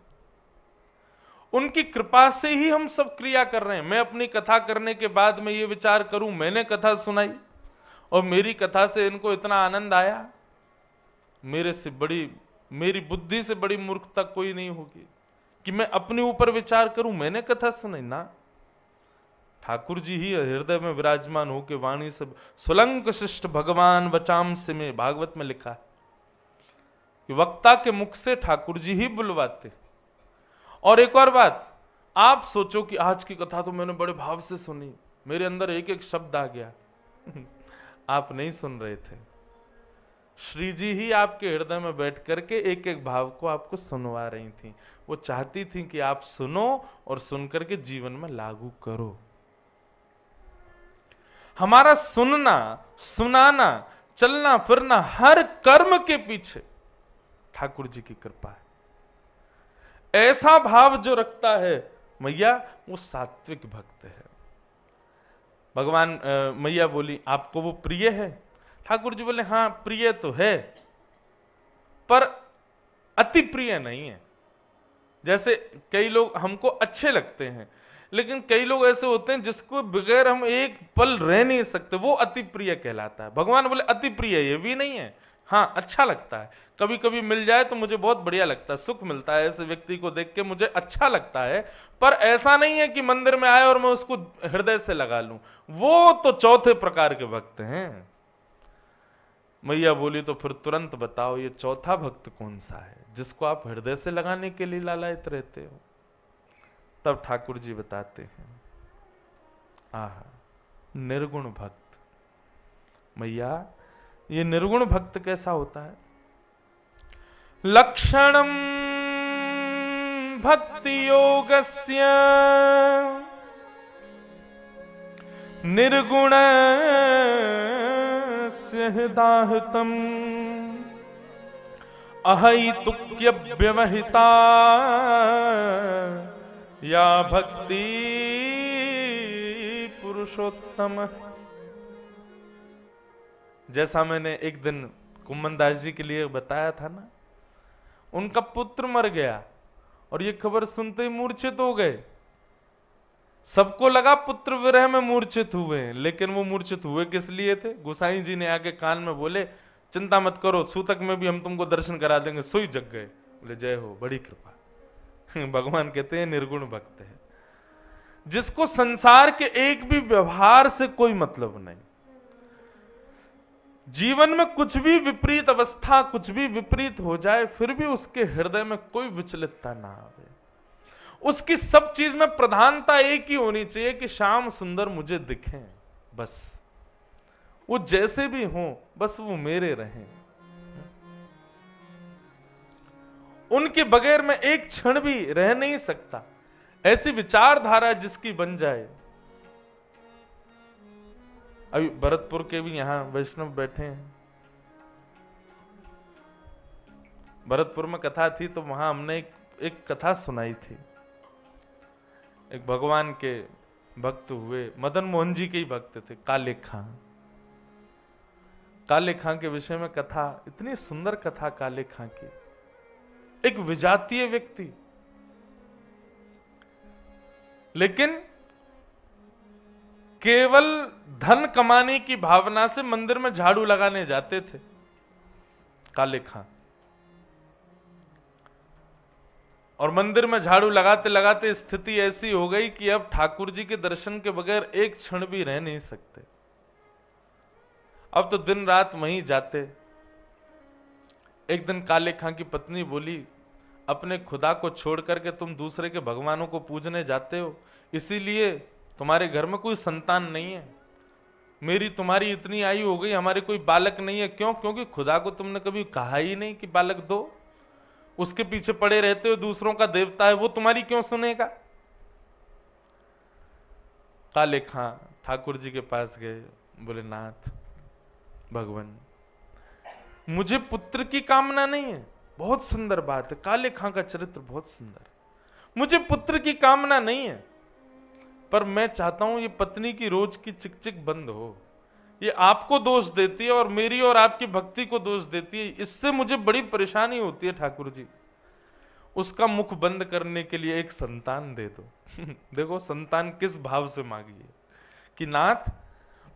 उनकी कृपा से ही हम सब क्रिया कर रहे हैं। मैं अपनी कथा करने के बाद में ये विचार करूँ, मैंने कथा सुनाई और मेरी कथा से इनको इतना आनंद आया, मेरे से बड़ी, मेरी बुद्धि से बड़ी मूर्खता कोई नहीं होगी। कि मैं अपने ऊपर विचार करूँ? मैंने कथा सुनाई। ना। ठाकुर जी ही हृदय में विराजमान हो के वाणी से सुलंक शिष्ट भगवान वचाम से में भागवत में लिखा है कि वक्ता के मुख से ठाकुर जी ही बुलवाते। और एक और बात, आप सोचो कि आज की कथा तो मैंने बड़े भाव से सुनी, मेरे अंदर एक एक शब्द आ गया। आप नहीं सुन रहे थे। श्री जी ही आपके हृदय में बैठ करके एक एक भाव को आपको सुनवा रही थी। वो चाहती थी कि आप सुनो और सुन करके जीवन में लागू करो। हमारा सुनना, सुनाना, चलना, फिरना हर कर्म के पीछे ठाकुर जी की कृपा है। ऐसा भाव जो रखता है, मैया, वो सात्विक भक्त है। भगवान मैया बोली, आपको वो प्रिय है? ठाकुर जी बोले हाँ प्रिय तो है, पर अति प्रिय नहीं है। जैसे कई लोग हमको अच्छे लगते हैं, लेकिन कई लोग ऐसे होते हैं जिसको बगैर हम एक पल रह नहीं सकते, वो अति प्रिय कहलाता है। भगवान बोले, अति प्रिय ये भी नहीं है। हाँ अच्छा लगता है। कभी कभी मिल जाए तो मुझे बहुत बढ़िया लगता है, सुख मिलता है ऐसे व्यक्ति को देख के, मुझे अच्छा लगता है। पर ऐसा नहीं है कि मंदिर में आए और मैं उसको हृदय से लगा लूँ। वो तो चौथे प्रकार के भक्त हैं। मैया बोली तो फिर तुरंत बताओ, ये चौथा भक्त कौन सा है, जिसको आप हृदय से लगाने के लिए लालायित रहते हो? तब ठाकुर जी बताते हैं, आह, निर्गुण भक्त। मैया, ये निर्गुण भक्त कैसा होता है? लक्षणम भक्ति योगस्य निर्गुण हृदाहतम अहैतुक्य व्यवहिता या भक्ति पुरुषोत्तम। जैसा मैंने एक दिन कुमन जी के लिए बताया था ना, उनका पुत्र मर गया और ये खबर सुनते ही मूर्छित हो गए। सबको लगा पुत्र विरह में मूर्छित हुए, लेकिन वो मूर्छित हुए किस लिए थे? गोसाई जी ने आके कान में बोले, चिंता मत करो, सूतक में भी हम तुमको दर्शन करा देंगे। सोई जग गए। बोले, जय हो, बड़ी कृपा। भगवान कहते हैं, निर्गुण भक्त है। जिसको संसार के एक भी व्यवहार से कोई मतलब नहीं। जीवन में कुछ भी विपरीत अवस्था, कुछ भी विपरीत हो जाए, फिर भी उसके हृदय में कोई विचलितता ना आवे। उसकी सब चीज़ में प्रधानता एक ही होनी चाहिए कि शाम सुंदर मुझे दिखें बस। वो जैसे भी हो बस वो मेरे रहें। उनके बगैर मैं एक क्षण भी रह नहीं सकता। ऐसी विचारधारा जिसकी बन जाए। अभी भरतपुर के भी यहाँ वैष्णव बैठे हैं। भरतपुर में कथा थी तो वहाँ हमने एक, एक कथा सुनाई थी। एक भगवान के भक्त हुए, मदन मोहन जी के ही भक्त थे, काले खां। काले खां के विषय में कथा, इतनी सुंदर कथा काले खां की। एक विजातीय व्यक्ति। लेकिन केवल धन कमाने की भावना से मंदिर में झाड़ू लगाने जाते थे, काले खां। और मंदिर में झाड़ू लगाते लगाते स्थिति ऐसी हो गई कि अब ठाकुर जी के दर्शन के बगैर एक क्षण भी रह नहीं सकते। अब तो दिन रात वहीं जाते। एक दिन काले खां की पत्नी बोली, अपने खुदा को छोड़ करके तुम दूसरे के भगवानों को पूजने जाते हो, इसीलिए तुम्हारे घर में कोई संतान नहीं है। मेरी तुम्हारी इतनी आयु हो गई, हमारे कोई बालक नहीं है। क्यों? क्योंकि खुदा को तुमने कभी कहा ही नहीं कि बालक दो। उसके पीछे पड़े रहते हो, दूसरों का देवता है, वो तुम्हारी क्यों सुनेगा? काले खां, ठाकुर जी के पास गए बोले नाथ भगवान, मुझे पुत्र की कामना नहीं है। बहुत सुंदर बात है, काले खां का चरित्र बहुत सुंदर मुझे पुत्र की कामना नहीं है, पर मैं चाहता हूँ ये पत्नी की रोज की चिकचिक बंद हो। ये आपको दोष देती है और मेरी और आपकी भक्ति को दोष देती है। इससे मुझे बड़ी परेशानी होती है ठाकुर जी उसका मुख बंद करने के लिए एक संतान दे दो। देखो, संतान किस भाव से मांगी है कि नाथ,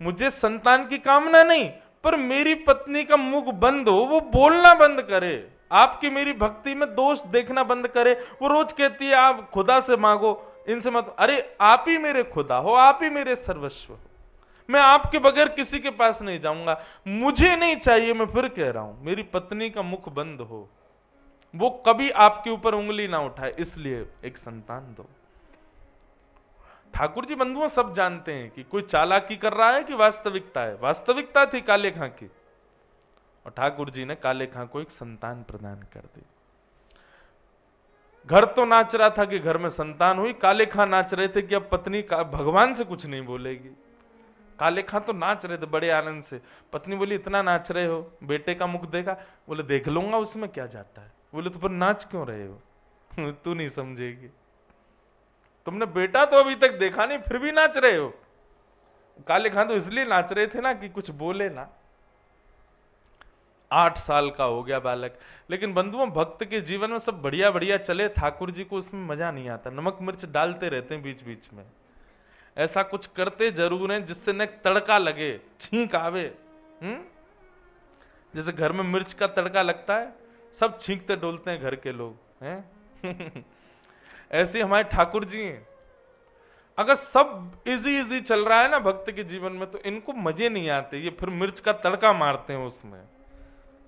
मुझे संतान की कामना नहीं, पर मेरी पत्नी का मुख बंद हो, वो बोलना बंद करे। आपकी मेरी भक्ति में दोष देखना बंद करे। वो रोज कहती है, आप खुदा से मांगो। इनसे मत, अरे, आप ही मेरे खुदा हो, आप ही मेरे सर्वस्व हो। मैं आपके बगैर किसी के पास नहीं जाऊँगा। मुझे नहीं चाहिए, मैं फिर कह रहा हूँ, मेरी पत्नी का मुख बंद हो। वो कभी आपके ऊपर उंगली ना उठाए, इसलिए एक संतान दो। ठाकुर जी, बंधुओं, सब जानते हैं कि कोई चालाकी कर रहा है कि वास्तविकता है? वास्तविकता थी काले खां की। और ठाकुर जी ने काले खां को एक संतान प्रदान कर दी। घर तो नाच रहा था कि घर में संतान हुई, काले खां नाच रहे थे कि अब पत्नी का, भगवान से कुछ नहीं बोलेगी। काले खां तो नाच रहे थे बड़े आनंद से। पत्नी बोली, इतना नाच रहे हो? बेटे का मुख देखा? बोले, देख लूँगा, उसमें क्या जाता है? बोले तो पर नाच क्यों रहे हो? तू नहीं समझेगी। तुमने बेटा तो अभी तक देखा नहीं, फिर भी नाच रहे हो? काले खां तो इसलिए नाच रहे थे ना कि कुछ बोले ना। आठ साल का हो गया बालक। लेकिन बंधुओं, भक्त के जीवन में सब बढ़िया बढ़िया चले। ठाकुर जी को उसमें मज़ा नहीं आता। नमक मिर्च डालते रहते हैं बीच बीच में। ऐसा कुछ करते ज़रूर हैं जिससे न तड़का लगे, छींक आवे। हम्म? जैसे घर में मिर्च का तड़का लगता है, सब छींकते डोलते हैं घर के लोग, हैं? ऐसे हमारे ठाकुर जी हैं। अगर सब इजी इजी चल रहा है ना भक्त के जीवन में तो इनको मज़े नहीं आते। ये फिर मिर्च का तड़का मारते हैं उसमें।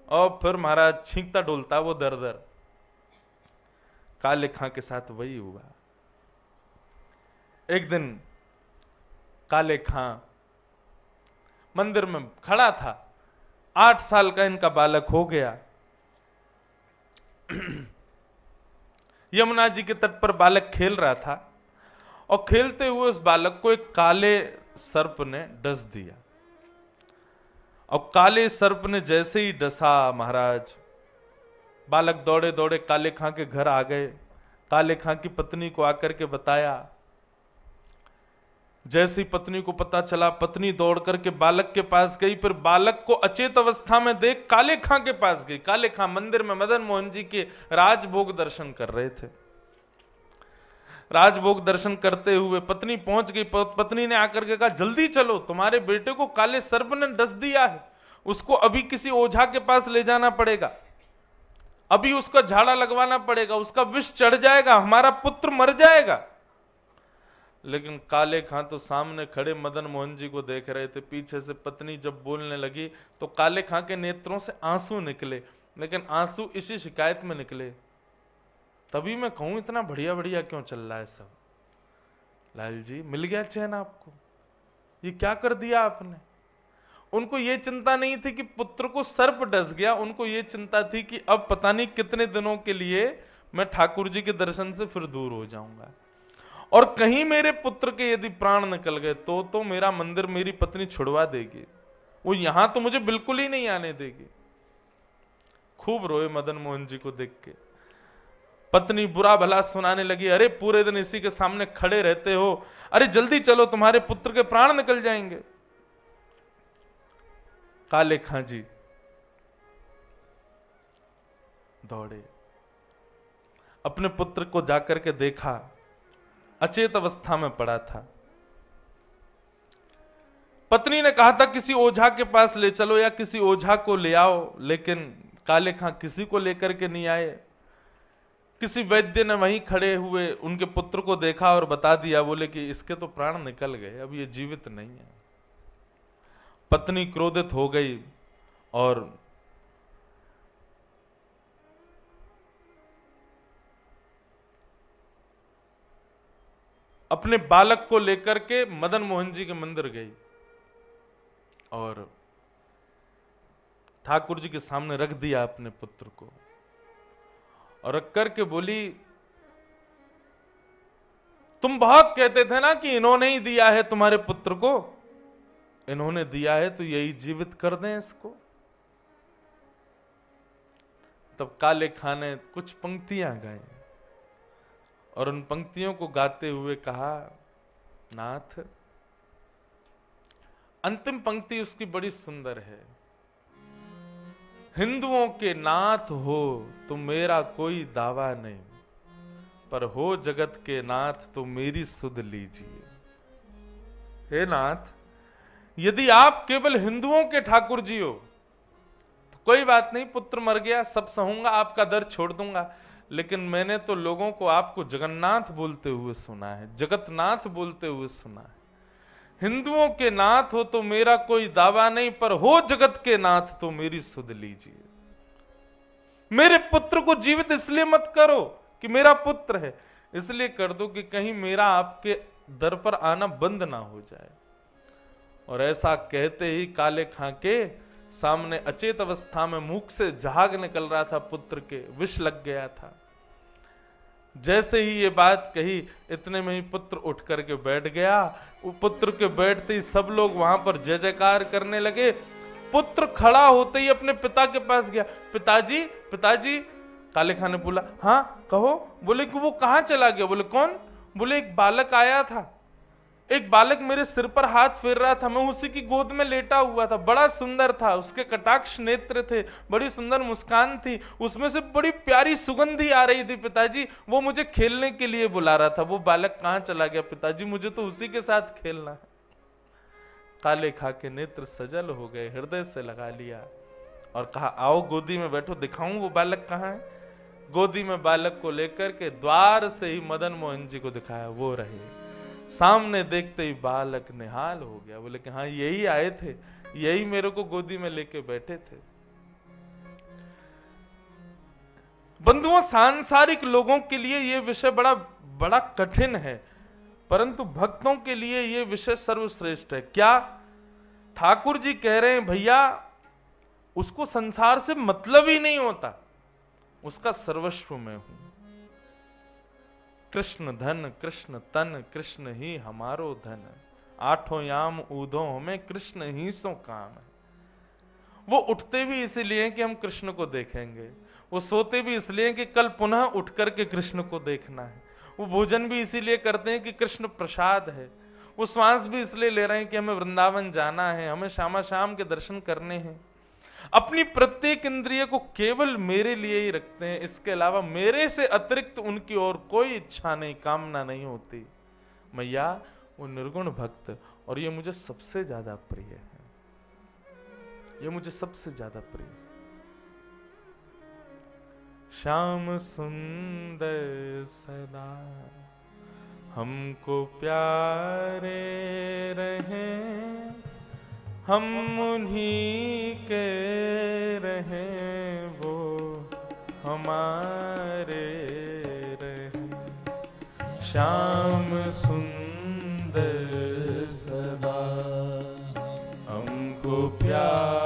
और फिर महाराज छींकता डोलता वो दर दर। काले खां के साथ वही हुआ। एक दिन काले खां। मंदिर में खड़ा था। आठ साल का इनका बालक हो गया। यमुना जी के तट पर बालक खेल रहा था और खेलते हुए उस बालक को एक काले सर्प ने डस दिया। और काले सर्प ने जैसे ही डसा महाराज, बालक दौड़े दौड़े काले खां के घर आ गए। काले खां की पत्नी को आकर के बताया जैसी पत्नी को पता चला, पत्नी दौड़ करके बालक के पास गई, फिर बालक को अचेत अवस्था में देख काले खां के पास गई। काले खां मंदिर में मदन मोहन जी के राजभोग दर्शन कर रहे थे। राजभोग दर्शन करते हुए पत्नी पहुँच गई। पत्नी ने आकर के कहा, जल्दी चलो, तुम्हारे बेटे को काले सर्प ने डस दिया है। उसको अभी किसी ओझा के पास ले जाना पड़ेगा। अभी उसका झाड़ा लगवाना पड़ेगा। उसका विष चढ़ जाएगा। हमारा पुत्र मर जाएगा। लेकिन काले खां तो सामने खड़े मदन मोहन जी को देख रहे थे। पीछे से पत्नी जब बोलने लगी तो काले खां के नेत्रों से आँसू निकले, लेकिन आँसू इसी शिकायत में निकले। तभी मैं कहूँ, इतना बढ़िया बढ़िया क्यों चल रहा है सब? लाल जी, मिल गया चैन आपको? ये क्या कर दिया आपने? उनको ये चिंता नहीं थी कि पुत्र को सर्प डस गया, उनको ये चिंता थी कि अब पता नहीं कितने दिनों के लिए मैं ठाकुर जी के दर्शन से फिर दूर हो जाऊँगा। और कहीं मेरे पुत्र के यदि प्राण निकल गए तो तो मेरा मंदिर मेरी पत्नी छुड़वा देगी। वो यहाँ तो मुझे बिल्कुल ही नहीं आने देगी। खूब रोए मदन मोहन जी को देख के। पत्नी बुरा भला सुनाने लगी, अरे, पूरे दिन इसी के सामने खड़े रहते हो। अरे, जल्दी चलो, तुम्हारे पुत्र के प्राण निकल जाएँगे। काले खां जी दौड़े। अपने पुत्र को जाकर के देखा अचेत अवस्था में पड़ा था। पत्नी ने कहा था, किसी ओझा के पास ले चलो या किसी ओझा को ले आओ, लेकिन काले खां किसी को लेकर के नहीं आए। किसी वैद्य ने वहीं खड़े हुए उनके पुत्र को देखा और बता दिया, बोले कि इसके तो प्राण निकल गए, अब ये जीवित नहीं है। पत्नी क्रोधित हो गई और अपने बालक को लेकर के मदन मोहन जी के मंदिर गई। और ठाकुर जी के सामने रख दिया अपने पुत्र को। और रख करके बोली, तुम बहुत कहते थे ना कि इन्होंने ही दिया है तुम्हारे पुत्र को। इन्होंने दिया है तो यही जीवित कर दें इसको। तब काले खाने कुछ पंक्तियाँ गाई। और उन पंक्तियों को गाते हुए कहा, नाथ, अंतिम पंक्ति उसकी बड़ी सुंदर है। हिंदुओं के नाथ हो तो मेरा कोई दावा नहीं, पर हो जगत के नाथ तो मेरी सुध लीजिए। हे नाथ, यदि आप केवल हिंदुओं के ठाकुर जी हो तो कोई बात नहीं, पुत्र मर गया, सब सहूँगा, आपका दर छोड़ दूँगा। लेकिन मैंने तो लोगों को आपको जगन्नाथ बोलते हुए सुना है, जगतनाथ बोलते हुए सुना है। हिंदुओं के नाथ हो तो मेरा कोई दावा नहीं, पर हो जगत के नाथ तो मेरी सुध लीजिए। मेरे पुत्र को जीवित इसलिए मत करो कि मेरा पुत्र है, इसलिए कर दो कि कहीं मेरा आपके दर पर आना बंद ना हो जाए। और ऐसा कहते ही काले खां के सामने अचेत अवस्था में मुख से झाग निकल रहा था, पुत्र के विष लग गया था। जैसे ही ये बात कही, इतने में ही पुत्र उठ करके बैठ गया। पुत्र के बैठते ही सब लोग वहाँ पर जय जयकार करने लगे। पुत्र खड़ा होते ही अपने पिता के पास गया। पिताजी पिताजी, काले खान ने बोला हाँ कहो, बोले कि वो कहाँ चला गया? बोले, कौन? बोले, एक बालक आया था। एक बालक मेरे सिर पर हाथ फेर रहा था, मैं उसी की गोद में लेटा हुआ था। बड़ा सुंदर था, उसके कटाक्ष नेत्र थे, बड़ी सुंदर मुस्कान थी, उसमें से बड़ी प्यारी सुगंधी आ रही थी पिताजी। वो मुझे खेलने के लिए बुला रहा था। वो बालक कहाँ चला गया? पिताजी, मुझे तो उसी के साथ खेलना है। काले खा के नेत्र सजल हो गए, हृदय से लगा लिया और कहा, आओ गोदी में बैठो, दिखाऊँ वो बालक कहाँ है? गोदी में बालक को लेकर के द्वार से ही मदन मोहन जी को दिखाया, वो रहे। सामने देखते ही बालक निहाल हो गया। बोले कि हाँ यही आए थे, यही मेरे को गोदी में लेके बैठे थे। बंधुओं, सांसारिक लोगों के लिए यह विषय बड़ा बड़ा कठिन है, परंतु भक्तों के लिए यह विषय सर्वश्रेष्ठ है। क्या ठाकुर जी कह रहे हैं, भैया, उसको संसार से मतलब ही नहीं होता, उसका सर्वस्व में हूँ। कृष्ण धन, कृष्ण तन, कृष्ण ही हमारो धन। आठों याम ऊधो में कृष्ण ही सो काम है। वो उठते भी इसलिए कि हम कृष्ण को देखेंगे। वो सोते भी इसलिए कि कल पुनः उठ करके कृष्ण को देखना है। वो भोजन भी इसीलिए करते हैं कि कृष्ण प्रसाद है। वो श्वास भी इसलिए ले रहे हैं कि हमें वृंदावन जाना है, हमें श्यामा श्याम के दर्शन करने हैं। अपनी प्रत्येक इंद्रिय को केवल मेरे लिए ही रखते हैं। इसके अलावा मेरे से अतिरिक्त उनकी और कोई इच्छा नहीं, कामना नहीं होती। मैया, वो निर्गुण भक्त, और ये मुझे सबसे ज़्यादा प्रिय है। ये मुझे सबसे ज़्यादा प्रिय श्याम सुंदर सदा, हमको प्यारे रहे। हम उन्हीं के रहे वो हमारे रहे। श्याम सुंदर सदा हमको प्यारे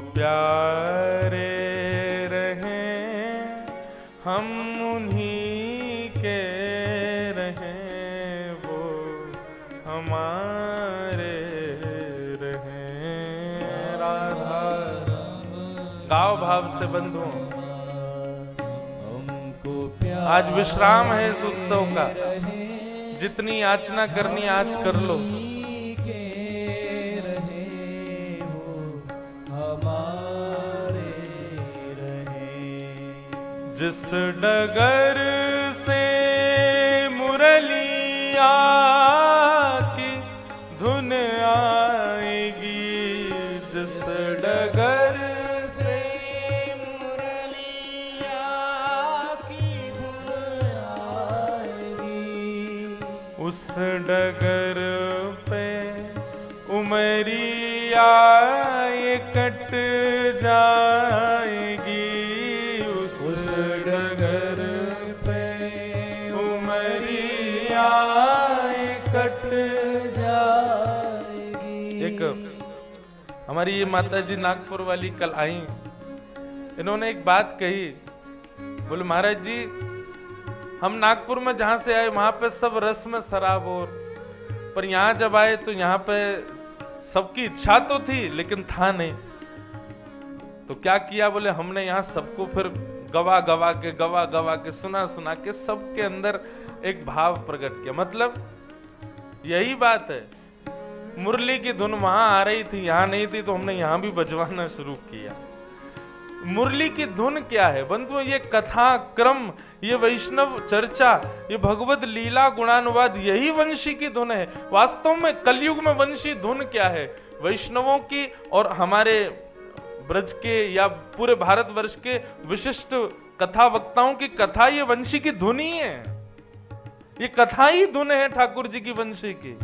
प्यारे रहे, हम उन्हीं के रहे, वो हमारे रहे। राधा गाँव भाव से बंधु आज विश्राम है इस उत्सव का। जितनी याचना करनी आज कर लो। जिस डगर से मुरलिया की धुन आएगी, जिस डगर से मुरलिया की धुन उस डगर पे उमरिया कट जाएगी हमारी ये माता जी नागपुर वाली कल आई। इन्होंने एक बात कही, बोले, महाराज जी, हम नागपुर में जहाँ से आए, वहाँ पे सब रस में शराब और, पर यहाँ जब आए तो यहाँ पे सबकी इच्छा तो थी, लेकिन था नहीं। तो क्या किया, बोले, हमने यहाँ सबको फिर गवा गवा के, गवा गवा के, सुना सुना के सबके अंदर एक भाव प्रकट किया। मतलब यही बात है। मुरली की धुन वहाँ आ रही थी, यहाँ नहीं थी तो हमने यहाँ भी बजवाना शुरू किया। मुरली की धुन क्या है? बंधु ये कथा, क्रम, ये वैष्णव चर्चा, ये भगवत लीला, गुणानुवाद, यही वंशी की धुन है। वास्तव में कलयुग में वंशी धुन क्या है? वैष्णवों की और हमारे ब्रज के या पूरे भारतवर्ष के विशिष्ट कथा वक्ताओं की कथा, ये वंशी की धुन ही है। ये कथा ही धुन है ठाकुर जी की वंशी की।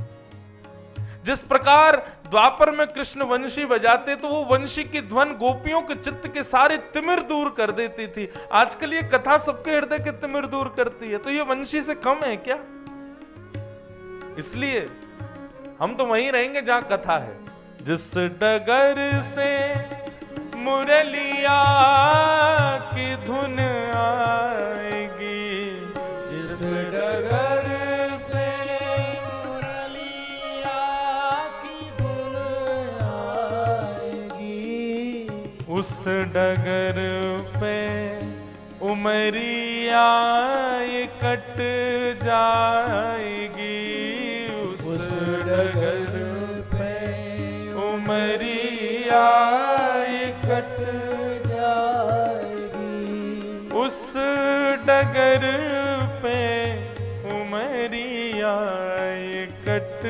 जिस प्रकार द्वापर में कृष्ण वंशी बजाते तो वो वंशी की ध्वन गोपियों के चित्त के सारे तिमिर दूर कर देती थी। आजकल ये कथा सबके हृदय के तिमिर दूर करती है। तो ये वंशी से कम है क्या? इसलिए हम तो वहीं रहेंगे जहाँ कथा है। जिस डगर से मुरलिया की धुन आएगी, जिस डगर उस डगर पे उमरिया ये कट जाएगी उस डगर पे उमरिया ये कट जाएगी उस डगर पे उमरिया कट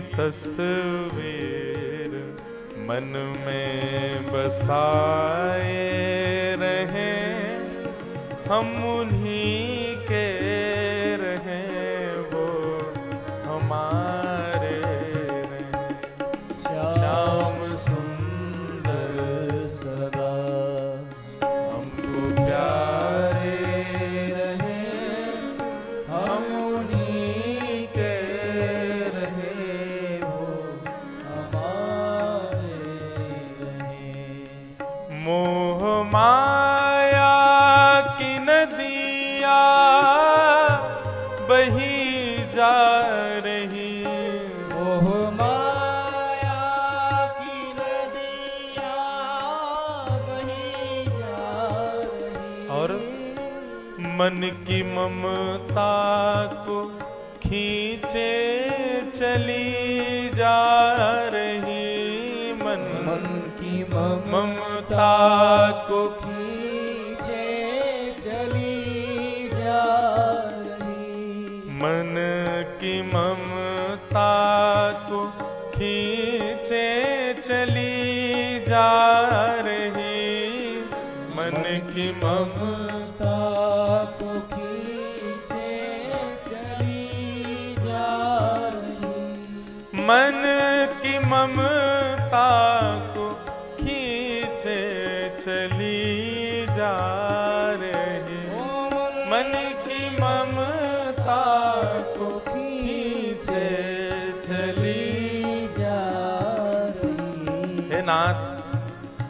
तस्वीर मन में बसाए रहे हम उन्हीं मन की ममता को खींचे चली जा रही मन। मन की ममता को खींचे चली जा रही। मन की ममता को खींचे चली जा रही। मन की मम ममता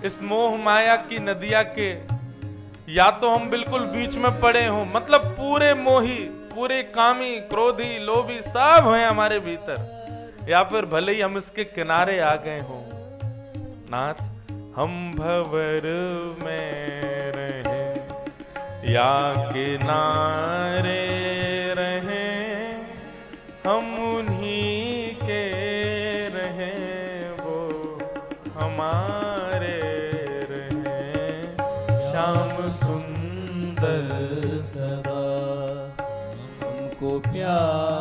इस मोह माया की नदिया के, या तो हम बिल्कुल बीच में पड़े हों। मतलब पूरे मोही, पूरे कामी, क्रोधी, लोभी सब हैं हमारे भीतर। या फिर भले ही हम इसके किनारे आ गए हों। नाथ, हम भवर में रहे। या किनारे हमको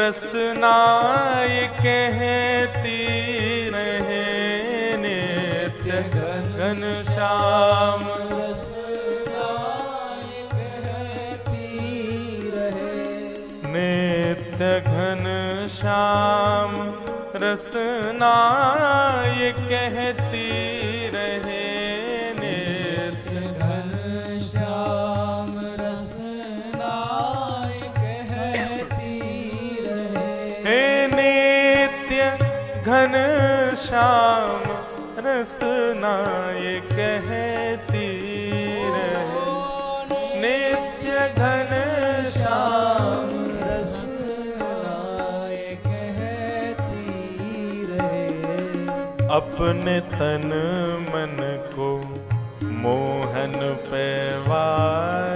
रसनाय कहती रहे नित्य घन श्याम। घन श्याम रसनाय कहती श्याम रसनाय कहती रहे। नित्य घन श्याम रसनाय कहती रहे। अपने तन मन को मोहन पे वारे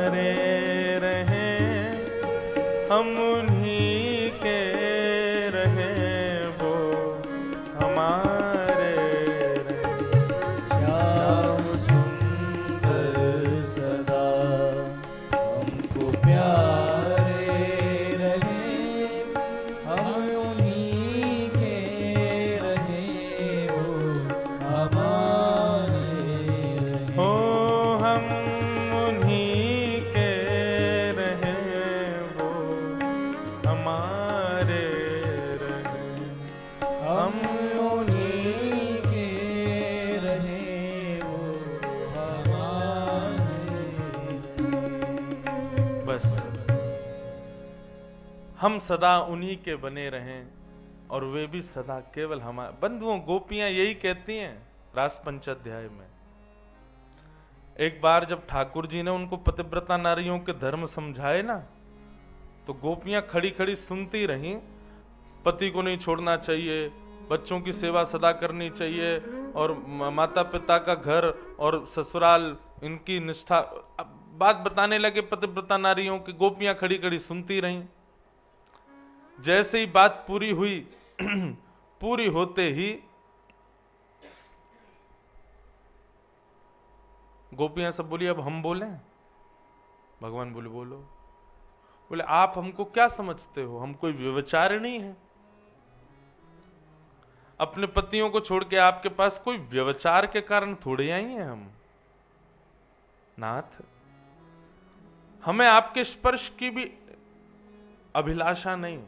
सदा उन्हीं के बने रहें और वे भी सदा केवल हमारे। बंधुओं, गोपियाँ यही कहती हैं रास पंचाध्याय में। एक बार जब ठाकुर जी ने उनको पतिव्रता नारियों के धर्म समझाए ना तो गोपियाँ खड़ी खड़ी सुनती रहीं, पति को नहीं छोड़ना चाहिए, बच्चों की सेवा सदा करनी चाहिए और माता पिता का घर और ससुराल, इनकी निष्ठा। बात बताने लगे पतिव्रता नारियों की, गोपियाँ खड़ी खड़ी सुनती रहीं। जैसे ही बात पूरी हुई, पूरी होते ही गोपियाँ सब बोली, अब हम बोले? भगवान बोले, बोलो। बोले, आप हमको क्या समझते हो? हम कोई व्यवचारिणी है। अपने पतियों को छोड़ के आपके पास कोई व्यवचार के कारण थोड़े आई हैं हम। नाथ, हमें आपके स्पर्श की भी अभिलाषा नहीं।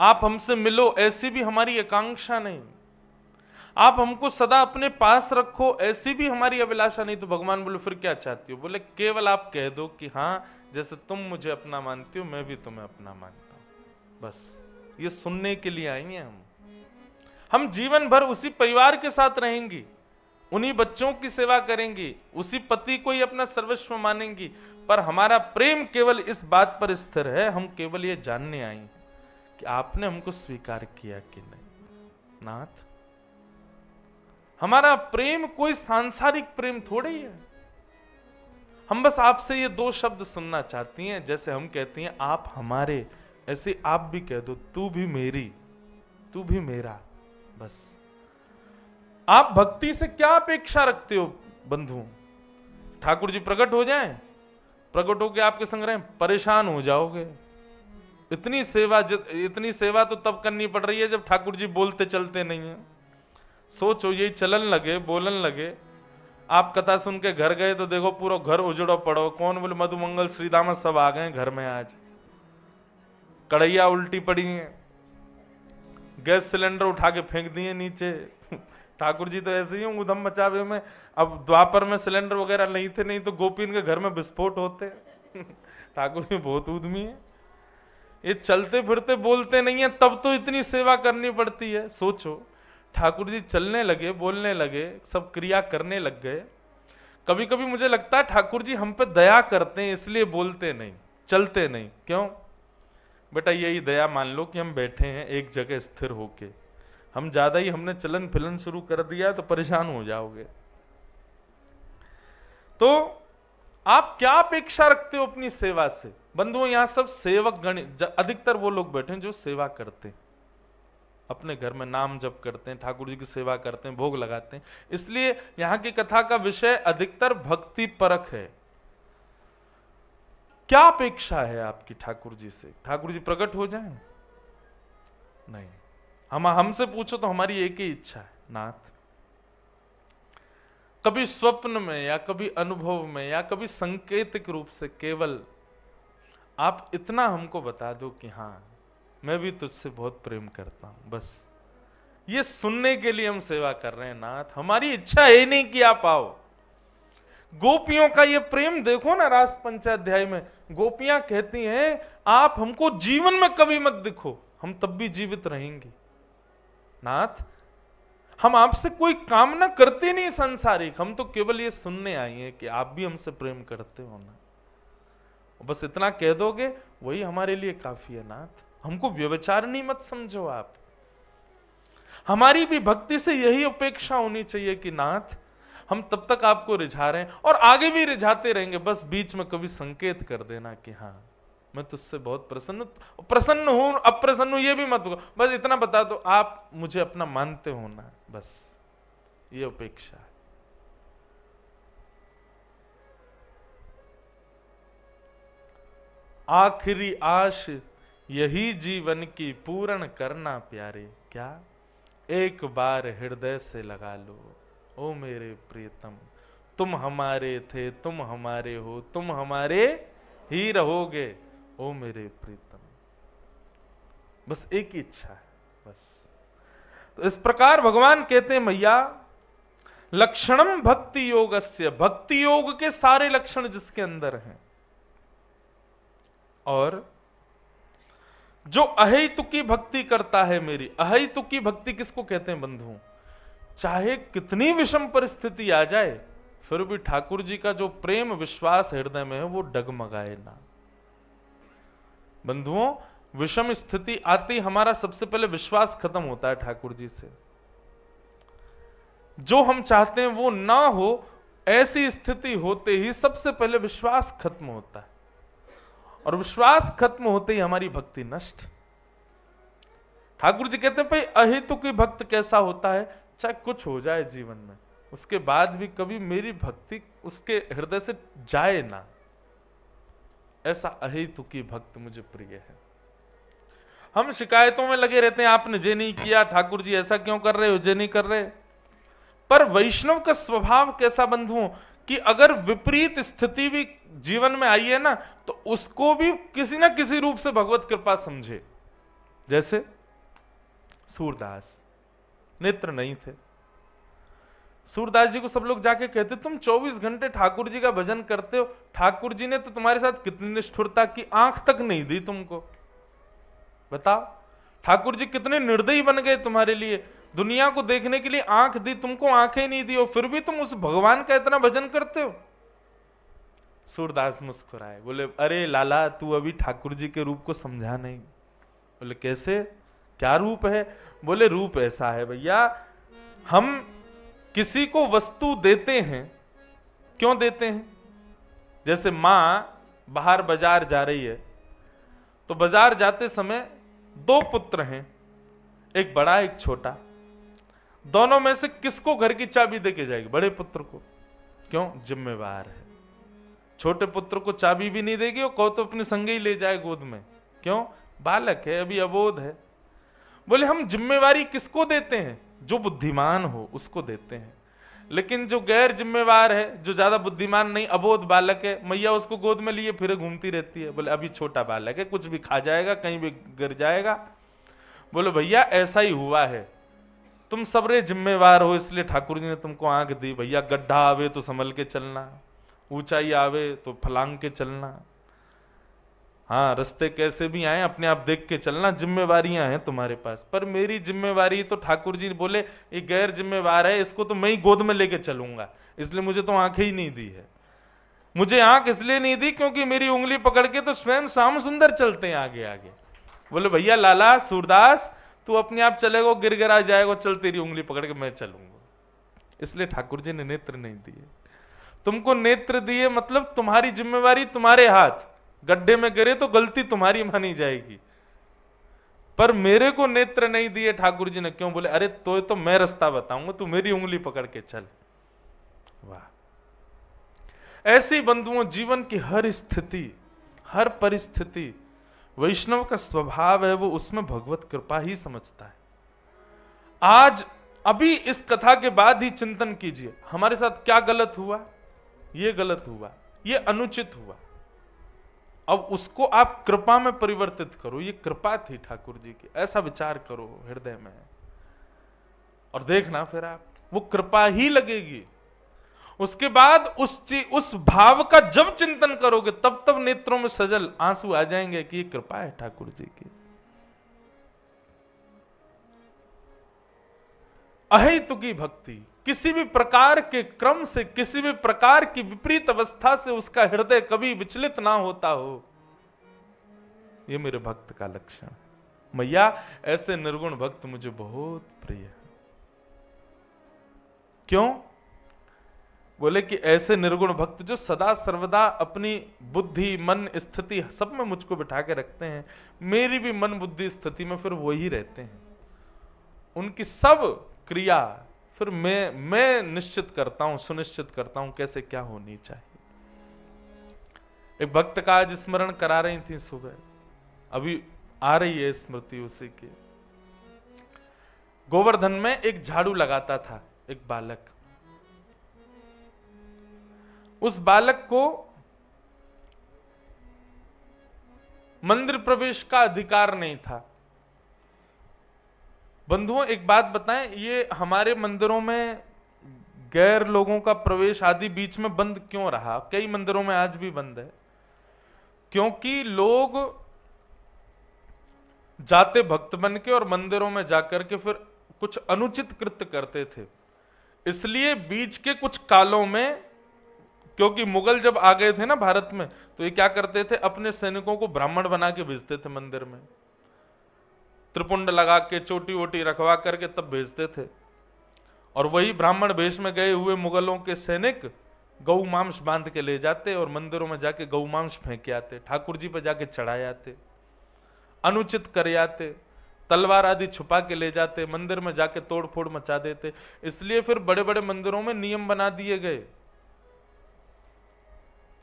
आप हमसे मिलो, ऐसी भी हमारी आकांक्षा नहीं। आप हमको सदा अपने पास रखो, ऐसी भी हमारी अभिलाषा नहीं। तो भगवान बोले, फिर क्या चाहती हो? बोले, केवल आप कह दो कि हाँ जैसे तुम मुझे अपना मानती हो, मैं भी तुम्हें अपना मानता हूँ। बस, ये सुनने के लिए आई हैं हम। हम जीवन भर उसी परिवार के साथ रहेंगी, उन्हीं बच्चों की सेवा करेंगी, उसी पति को ही अपना सर्वस्व मानेंगी, पर हमारा प्रेम केवल इस बात पर स्थिर है, हम केवल ये जानने आई कि आपने हमको स्वीकार किया कि नहीं? नाथ, हमारा प्रेम कोई सांसारिक प्रेम थोड़े ही। है हम बस आपसे ये दो शब्द सुनना चाहती हैं, जैसे हम कहती हैं, आप हमारे, ऐसे आप भी कह दो, तू भी मेरी, तू भी मेरा, बस। आप भक्ति से क्या अपेक्षा रखते हो, बंधु? ठाकुर जी प्रकट हो जाएँ, प्रकट होके आपके संग रहें, परेशान हो जाओगे। इतनी सेवा जित- इतनी सेवा तो तब करनी पड़ रही है जब ठाकुर जी बोलते चलते नहीं है। सोचो यही चलन लगे, बोलन लगे। आप कथा सुन के घर गए तो देखो पूरा घर उजड़ो पड़ो। कौन बोले, मधुमंगल श्रीदामा सब आ गए घर में आज। कढ़ैया उल्टी पड़ी है। गैस सिलेंडर उठा के फेंक दिए नीचे। ठाकुर जी तो ऐसे ही हूँ, उधम मचावे में। अब द्वापर में सिलेंडर वगैरह नहीं थे, नहीं तो गोपीन के घर में विस्फोट होते। ठाकुर जी बहुत उद्यमी है। ये चलते फिरते बोलते नहीं है, तब तो इतनी सेवा करनी पड़ती है। सोचो, ठाकुर जी चलने लगे, बोलने लगे, सब क्रिया करने लग गए। कभी कभी मुझे लगता है, ठाकुर जी हम पे दया करते हैं, इसलिए बोलते नहीं, चलते नहीं। क्यों? बेटा यही दया मान लो कि हम बैठे हैं, एक जगह स्थिर होके। हम ज़्यादा ही हमने चलन फिलन शुरू कर दिया तो परेशान हो जाओगे। तो आप क्या अपेक्षा रखते हो अपनी सेवा से? बंधुओं, यहाँ सब सेवक गण अधिकतर वो लोग बैठे हैं जो सेवा करते हैं। अपने घर में नाम जप करते हैं, ठाकुर जी की सेवा करते हैं, भोग लगाते हैं। इसलिए यहाँ की कथा का विषय अधिकतर भक्ति परक है। क्या अपेक्षा है आपकी ठाकुर जी से? ठाकुर जी प्रकट हो जाएँ? नहीं। हम, हमसे पूछो तो हमारी एक ही इच्छा है, नाथ। कभी स्वप्न में या कभी अनुभव में या कभी संकेतिक रूप से केवल आप इतना हमको बता दो कि हाँ मैं भी तुझसे बहुत प्रेम करता हूँ, बस। ये सुनने के लिए हम सेवा कर रहे हैं, नाथ। हमारी इच्छा है नहीं कि आप आओ। गोपियों का ये प्रेम देखो ना रास पंचाध्याय में। गोपियाँ कहती हैं, आप हमको जीवन में कभी मत दिखो, हम तब भी जीवित रहेंगे। नाथ, हम आपसे कोई कामना करते नहीं संसारिक। हम तो केवल ये सुनने आई हैं कि आप भी हमसे प्रेम करते हो ना। बस इतना कह दोगे, वही हमारे लिए काफ़ी है नाथ। हमको व्यवचार नहीं मत समझो आप। हमारी भी भक्ति से यही अपेक्षा होनी चाहिए कि नाथ, हम तब तक आपको रिझा रहे हैं और आगे भी रिझाते रहेंगे। बस बीच में कभी संकेत कर देना कि हाँ मैं तुझसे बहुत प्रसन्न प्रसन्न हूँ, अप्रसन्न हूँ, ये भी मत बस इतना बता दो, आप मुझे अपना मानते हो ना? बस, ये अपेक्षा है। आखिरी आश, यही जीवन की पूर्ण करना प्यारे। क्या? एक बार हृदय से लगा लो, ओ मेरे प्रियतम, तुम हमारे थे, तुम हमारे हो, तुम हमारे ही रहोगे, ओ मेरे प्रीतम बस एक ही इच्छा है, बस। तो इस प्रकार भगवान कहते हैं, मैया, लक्षणम भक्ति योग भक्ति योग के सारे लक्षण जिसके अंदर हैं और जो अहितुकी भक्ति करता है मेरी अहितुकी भक्ति किसको कहते हैं बंधु? चाहे कितनी विषम परिस्थिति आ जाए, फिर भी ठाकुर जी का जो प्रेम, विश्वास हृदय में है, वो डगमगाए ना। बंधुओं, विषम स्थिति आती हमारा सबसे पहले विश्वास खत्म होता है ठाकुर जी से। जो हम चाहते हैं वो ना हो, ऐसी स्थिति होते ही सबसे पहले विश्वास खत्म होता है। और विश्वास खत्म होते ही हमारी भक्ति नष्ट। ठाकुर जी कहते हैं, भाई, अहितु की भक्त कैसा होता है? चाहे कुछ हो जाए जीवन में, उसके बाद भी कभी मेरी भक्ति उसके हृदय से जाए ना। ऐसा अहितु की भक्त मुझे प्रिय है। हम शिकायतों में लगे रहते हैं, आपने जे नहीं किया, ठाकुर जी ऐसा क्यों कर रहे हो, जे नहीं कर रहे? पर वैष्णव का स्वभाव कैसा बंधुओं कि अगर विपरीत स्थिति भी जीवन में आई है ना तो उसको भी किसी ना किसी रूप से भगवत कृपा समझे। जैसे सूरदास, नेत्र नहीं थे। सूरदास जी को सब लोग जाके कहते, तुम 24 घंटे ठाकुर जी का भजन करते हो? ठाकुर जी ने तो तुम्हारे साथ कितनी निष्ठुरता की आँख तक नहीं दी तुमको। बताओ, ठाकुर जी कितने निर्दयी बन गए तुम्हारे लिए। दुनिया को देखने के लिए आँख दी, तुमको आँखें नहीं दी और फिर भी तुम उस भगवान का इतना भजन करते हो? सूरदास मुस्कुराए, बोले, अरे लाला, तू अभी ठाकुर जी के रूप को समझा नहीं। बोले, कैसे? क्या रूप है? बोले, रूप ऐसा है भैया, हम किसी को वस्तु देते हैं। क्यों देते हैं? जैसे माँ बाहर बाज़ार जा रही है तो बाज़ार जाते समय दो पुत्र हैं, एक बड़ा, एक छोटा। दोनों में से किसको घर की चाबी देके जाएगी? बड़े पुत्र को। क्यों? जिम्मेवार है। छोटे पुत्र को चाबी भी नहीं देगी और कहो तो अपने संगे ही ले जाए गोद में। क्यों? बालक है, अभी अबोध है। बोले, हम जिम्मेवारी किसको देते हैं? जो बुद्धिमान हो, उसको देते हैं। लेकिन जो गैर जिम्मेवार है, जो ज़्यादा बुद्धिमान नहीं, अबोध बालक है, मैया उसको गोद में लिए, फिर घूमती रहती है। बोले, अभी छोटा बालक है, कुछ भी खा जाएगा, कहीं भी गिर जाएगा। बोले, भैया, ऐसा ही हुआ है। तुम सबरे जिम्मेवार हो, इसलिए ठाकुर जी ने तुमको आँख दी, भैया, गड्ढा आवे तो संभल के चलना, ऊंचाई आवे तो फलांग के चलना। हाँ रस्ते कैसे भी आए, अपने आप देख के चलना, जिम्मेवारियाँ हैं तुम्हारे पास। पर मेरी जिम्मेवारी तो ठाकुर जी बोले, ये गैर जिम्मेवार है, इसको तो मैं ही गोद में लेके चलूँगा, इसलिए मुझे तो आँखें ही नहीं दी है। मुझे आँख इसलिए नहीं दी क्योंकि मेरी उंगली पकड़ के तो स्वयं शाम सुंदर चलते हैं आगे आगे बोले, भैया, लाला, सूरदास तू अपने आप चलेगा गिर गिरा जाएगा, चल तेरी उंगली पकड़ के मैं चलूँगा। इसलिए ठाकुर जी ने नेत्र नहीं दिए। तुमको नेत्र दिए मतलब तुम्हारी जिम्मेवारी तुम्हारे हाथ। गड्ढे में गिरे तो गलती तुम्हारी मानी जाएगी। पर मेरे को नेत्र नहीं दिए ठाकुर जी ने। क्यों बोले? अरे तो तो मैं रास्ता बताऊँगा, तू मेरी उंगली पकड़ के चल। वाह। ऐसी बंधुओं, जीवन की हर स्थिति, हर परिस्थिति वैष्णव का स्वभाव है, वो उसमें भगवत कृपा ही समझता है। आज, अभी इस कथा के बाद ही चिंतन कीजिए, हमारे साथ क्या गलत हुआ? ये गलत हुआ, ये अनुचित हुआ। अब उसको आप कृपा में परिवर्तित करो, ये कृपा थी ठाकुर जी की, ऐसा विचार करो, हृदय में। और देखना फिर आप, वो कृपा ही लगेगी। उसके बाद उस चीज़ उस भाव का जब चिंतन करोगे, तब तब नेत्रों में सजल आँसू आ जाएँगे कि ये कृपा है ठाकुर जी की। अहितु की भक्ति, किसी भी प्रकार के क्रम से, किसी भी प्रकार की विपरीत अवस्था से उसका हृदय कभी विचलित ना होता हो, ये मेरे भक्त का लक्षण। मैया, ऐसे निर्गुण भक्त मुझे बहुत प्रिय है। क्यों? बोले कि ऐसे निर्गुण भक्त जो सदा सर्वदा अपनी बुद्धि, मन, स्थिति सब में मुझको बिठा के रखते हैं, मेरी भी मन बुद्धि स्थिति में फिर वही रहते हैं। उनकी सब क्रिया फिर मैं मैं निश्चित करता हूँ, सुनिश्चित करता हूँ कैसे क्या होनी चाहिए। एक भक्त का आज स्मरण करा रही थी सुबह। अभी आ रही है स्मृति उसी की। गोवर्धन में एक झाड़ू लगाता था एक बालक। उस बालक को मंदिर प्रवेश का अधिकार नहीं था। बंधुओं, एक बात बताएँ, ये हमारे मंदिरों में गैर लोगों का प्रवेश आदि बीच में बंद क्यों रहा? कई मंदिरों में आज भी बंद है। क्योंकि लोग जाते भक्त बन के और मंदिरों में जाकर के फिर कुछ अनुचित कृत्य करते थे। इसलिए बीच के कुछ कालों में क्योंकि मुगल जब आ गए थे ना भारत में तो ये क्या करते थे? अपने सैनिकों को ब्राह्मण बना के भेजते थे मंदिर में। त्रिपुंड लगा के, चोटी वोटी रखवा करके तब भेजते थे। और वही ब्राह्मण वेश में गए हुए मुगलों के सैनिक गौ मांस बाँध के ले जाते और मंदिरों में जाके गौ मांस फेंक आते ठाकुर जी पर जाके चढ़ाए आते, अनुचित कर आते, तलवार आदि छुपा के ले जाते, मंदिर में जाके तोड़ फोड़ मचा देते। इसलिए फिर बड़े बड़े मंदिरों में नियम बना दिए गए।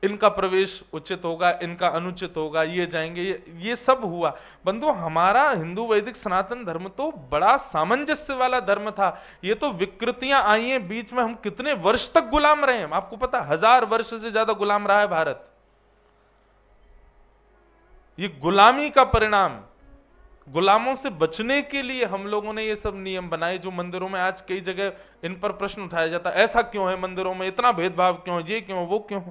इनका प्रवेश उचित होगा, इनका अनुचित होगा, ये जाएँगे, ये ये सब हुआ। बंधु, हमारा हिंदू वैदिक सनातन धर्म तो बड़ा सामंजस्य वाला धर्म था। ये तो विकृतियाँ आई हैं, बीच में हम कितने वर्ष तक गुलाम रहे हैं? आपको पता, हज़ार वर्ष से ज़्यादा गुलाम रहा है भारत। ये गुलामी का परिणाम, गुलामों से बचने के लिए हम लोगों ने ये सब नियम बनाए, जो मंदिरों में आज कई जगह इन पर प्रश्न उठाया जाता है, ऐसा क्यों है मंदिरों में, इतना भेदभाव क्यों है, ये क्यों वो क्यों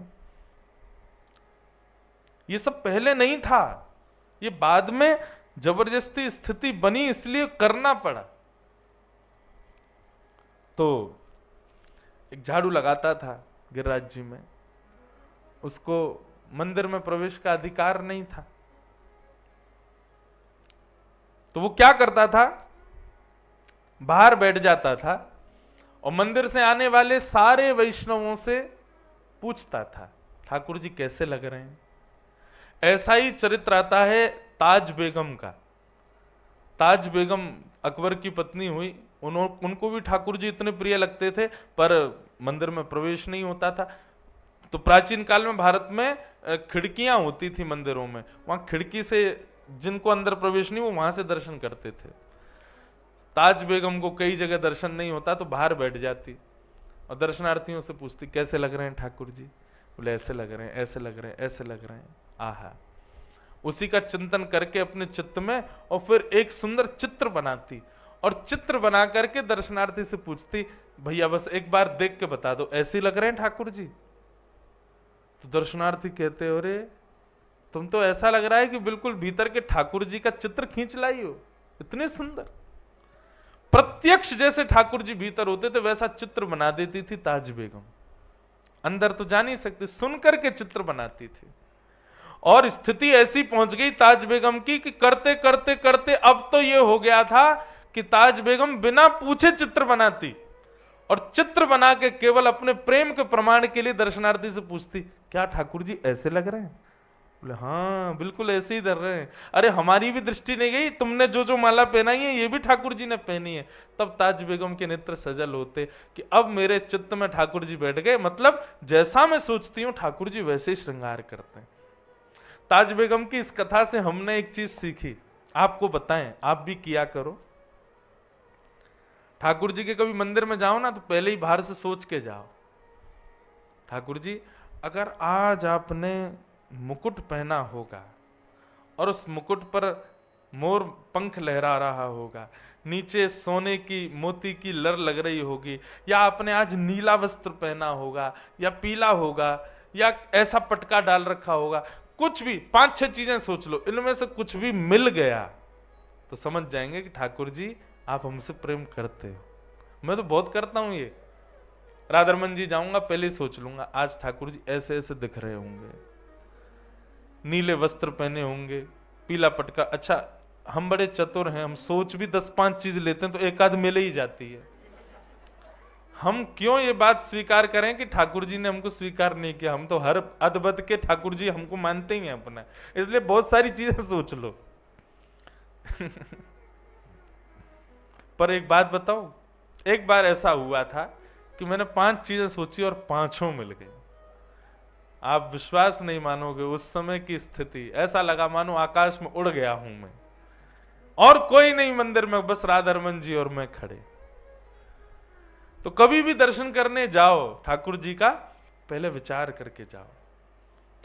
ये सब पहले नहीं था। ये बाद में ज़बरदस्ती स्थिति बनी, इसलिए करना पड़ा। तो एक झाड़ू लगाता था गिरिराज जी में। उसको मंदिर में प्रवेश का अधिकार नहीं था। तो वो क्या करता था? बाहर बैठ जाता था और मंदिर से आने वाले सारे वैष्णवों से पूछता था, ठाकुर जी, कैसे लग रहे हैं? ऐसा ही चरित्र आता है ताज बेगम का। ताज बेगम अकबर की पत्नी हुई उन्होंने उनको भी ठाकुर जी इतने प्रिय लगते थे, पर मंदिर में प्रवेश नहीं होता था। तो प्राचीन काल में भारत में खिड़कियाँ होती थी मंदिरों में। वहाँ खिड़की से जिनको अंदर प्रवेश नहीं, वो वहाँ से दर्शन करते थे। ताज बेगम को कई जगह दर्शन नहीं होता तो बाहर बैठ जाती और दर्शनार्थियों से पूछती, कैसे लग रहे हैं ठाकुर जी? बोले, ऐसे लग रहे हैं, ऐसे लग रहे हैं, ऐसे लग रहे हैं। आहा उसी का चिंतन करके अपने चित्त में और फिर एक सुंदर चित्र बनाती और चित्र बना करके दर्शनार्थी से पूछती, भैया, बस एक बार देख के बता दो, ऐसे लग रहे हैं ठाकुर जी? तो दर्शनार्थी कहते हो रे तुम तो ऐसा लग रहा है कि बिल्कुल भीतर के ठाकुर जी का चित्र खींच लाई हो, इतने सुंदर। प्रत्यक्ष जैसे ठाकुर जी भीतर होते थे, वैसा चित्र बना देती थी ताज बेगम। अंदर तो जा नहीं सकती, सुनकर के चित्र बनाती थी। और स्थिति ऐसी पहुँच गई ताज बेगम की कि करते करते करते अब तो यह हो गया था कि ताज बेगम बिना पूछे चित्र बनाती और चित्र बना के केवल अपने प्रेम के प्रमाण के लिए दर्शनार्थी से पूछती, क्या ठाकुर जी ऐसे लग रहे हैं? बोले हाँ बिल्कुल ऐसे ही धर रहे हैं। अरे, हमारी भी दृष्टि नहीं गई, तुमने जो जो माला पहनाई है, ये भी ठाकुर जी ने पहनी है। तब ताज बेगम के नेत्र सजल होते कि अब मेरे चित्त में ठाकुर जी बैठ गए मतलब जैसा मैं सोचती हूँ, ठाकुर जी वैसे ही श्रृंगार करते हैं। ताज बेगम की इस कथा से हमने एक चीज़ सीखी। आपको बताएँ, आप भी किया करो। ठाकुर जी के कभी मंदिर में जाओ ना तो पहले ही बाहर से सोच के जाओ। ठाकुर जी, अगर आज आपने मुकुट पहना होगा और उस मुकुट पर मोर पंख लहरा रहा होगा, नीचे सोने की मोती की लर लग रही होगी, या आपने आज नीला वस्त्र पहना होगा, या पीला होगा, या ऐसा पटका डाल रखा होगा कुछ भी, पाँच छह चीज़ें सोच लो, इनमें से कुछ भी मिल गया तो समझ जाएँगे कि ठाकुर जी, आप हमसे प्रेम करते हो। मैं तो बहुत करता हूँ ये। राधरमन जी जाऊँगा, पहले सोच लूँगा, आज ठाकुर जी ऐसे ऐसे दिख रहे होंगे। नीले वस्त्र पहने होंगे, पीला पटका अच्छा हम बड़े चतुर हैं, हम सोच भी दस पाँच चीज़ लेते हैं तो एक आध मिल ही जाती है। हम क्यों ये बात स्वीकार करें कि ठाकुर जी ने हमको स्वीकार नहीं किया? हम तो हर अदबद के ठाकुर जी हमको मानते ही हैं अपना। इसलिए बहुत सारी चीज़ें सोच लो। पर एक बात बताओ, एक बार ऐसा हुआ था कि मैंने पाँच चीज़ें सोची और पाँचों मिल गई। आप विश्वास नहीं मानोगे उस समय की स्थिति। ऐसा लगा मानो आकाश में उड़ गया हूँ मैं। और कोई नहीं मंदिर में, बस राधारमन जी और मैं खड़े। तो कभी भी दर्शन करने जाओ, ठाकुर जी का पहले विचार करके जाओ।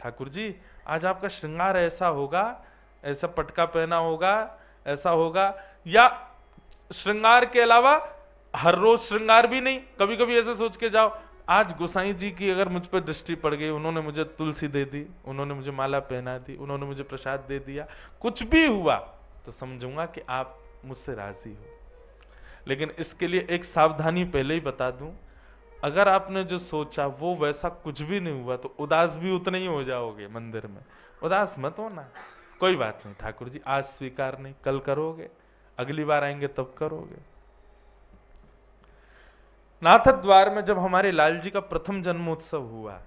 ठाकुर जी, आज आपका श्रृंगार ऐसा होगा, ऐसा पटका पहना होगा, ऐसा होगा, या श्रृंगार के अलावा हर रोज श्रृंगार भी नहीं कभी कभी ऐसे सोच के जाओ, आज गोसाई जी की अगर मुझ पर दृष्टि पड़ गई, उन्होंने मुझे तुलसी दे दी, उन्होंने मुझे माला पहना दी, उन्होंने मुझे प्रसाद दे दिया, कुछ भी हुआ तो समझूँगा कि आप मुझसे राज़ी हो। लेकिन इसके लिए एक सावधानी पहले ही बता दूँ, अगर आपने जो सोचा वो वैसा कुछ भी नहीं हुआ तो उदास भी उतने ही हो जाओगे मंदिर में। उदास मत होना, कोई बात नहीं, ठाकुर जी, आज स्वीकार नहीं, कल करोगे, अगली बार आएँगे तब करोगे। नाथ द्वार में जब हमारे लाल जी का प्रथम जन्मोत्सव हुआ,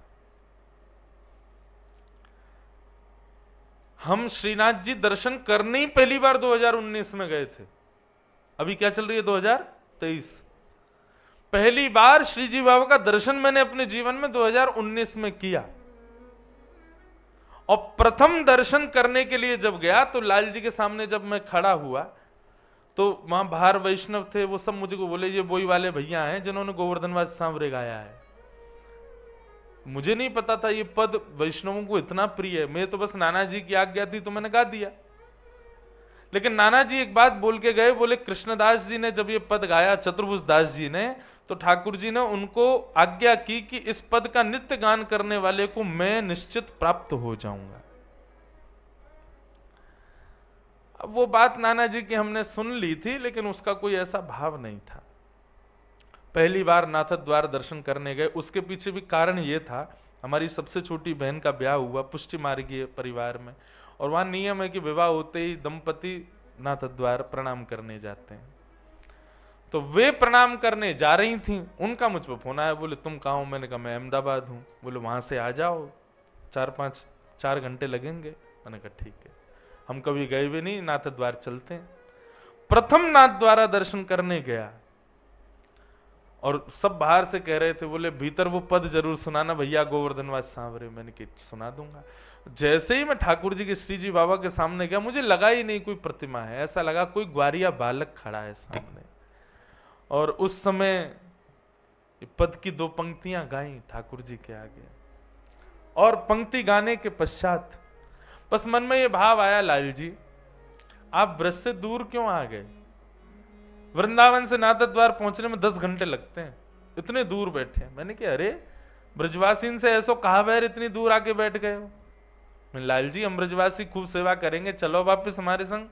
हम श्रीनाथ जी दर्शन करने ही पहली बार 2019 में गए थे। अभी क्या चल रही है 2023 पहली बार श्री जी बाबा का दर्शन मैंने अपने जीवन में 2019 में किया। और प्रथम दर्शन करने के लिए जब गया तो लाल जी के सामने जब मैं खड़ा हुआ तो वहाँ बाहर वैष्णव थे, वो सब मुझे को बोले, ये बोई वाले भैया हैं, जिन्होंने गोवर्धनवाज सांवरे गाया है। मुझे नहीं पता था ये पद वैष्णवों को इतना प्रिय है। मैं तो बस नाना जी की आज्ञा थी तो मैंने गा दिया। लेकिन नाना जी एक बात बोल के गए, बोले कृष्णदास जी ने जब ये पद गाया चतुर्भुज दास जी ने तो ठाकुर जी ने उनको आज्ञा की कि इस पद का नित्य गान करने वाले को मैं निश्चित प्राप्त हो जाऊँगा. अब वो बात नाना जी की हमने सुन ली थी, लेकिन उसका कोई ऐसा भाव नहीं था। पहली बार नाथ द्वार दर्शन करने गए, उसके पीछे भी कारण ये था, हमारी सबसे छोटी बहन का ब्याह हुआ पुष्टि मार्गीय परिवार में। और वहाँ नियम है कि विवाह होते ही दंपति नाथ द्वार प्रणाम करने जाते हैं। तो वे प्रणाम करने जा रही थी, उनका मुझ पर फ़ोन आया, बोले, तुम कहा हो? मैंने कहा, मैं अहमदाबाद हूँ। बोले, वहाँ से आ जाओ, चार पाँच, चार घंटे लगेंगे। मैंने कहा, ठीक है। हम कभी गए भी नहीं, नाथ द्वार चलते हैं। प्रथम नाथ द्वारा दर्शन करने गया और सब बाहर से कह रहे थे, बोले, भीतर वो पद ज़रूर सुनाना, भैया गोवर्धनवास सांवरे। मैंने कि सुना दूँगा। जैसे ही मैं ठाकुर जी के श्री जी बाबा के सामने गया, मुझे लगा ही नहीं कोई प्रतिमा है। ऐसा लगा कोई ग्वारिया बालक खड़ा है सामने। और उस समय पद की दो पंक्तियाँ गाई ठाकुर जी के आगे। और पंक्ति गाने के पश्चात बस मन में ये भाव आया, लाल जी, आप ब्रज से दूर क्यों आ गए? वृंदावन से नादर द्वार पहुँचने में दस घंटे लगते हैं। इतने दूर बैठे मैंने कहा, अरे ब्रजवासी से ऐसो कहा बैर इतनी दूर आके बैठ गए लाल जी हम ब्रजवासी खूब सेवा करेंगे, चलो वापिस हमारे संग।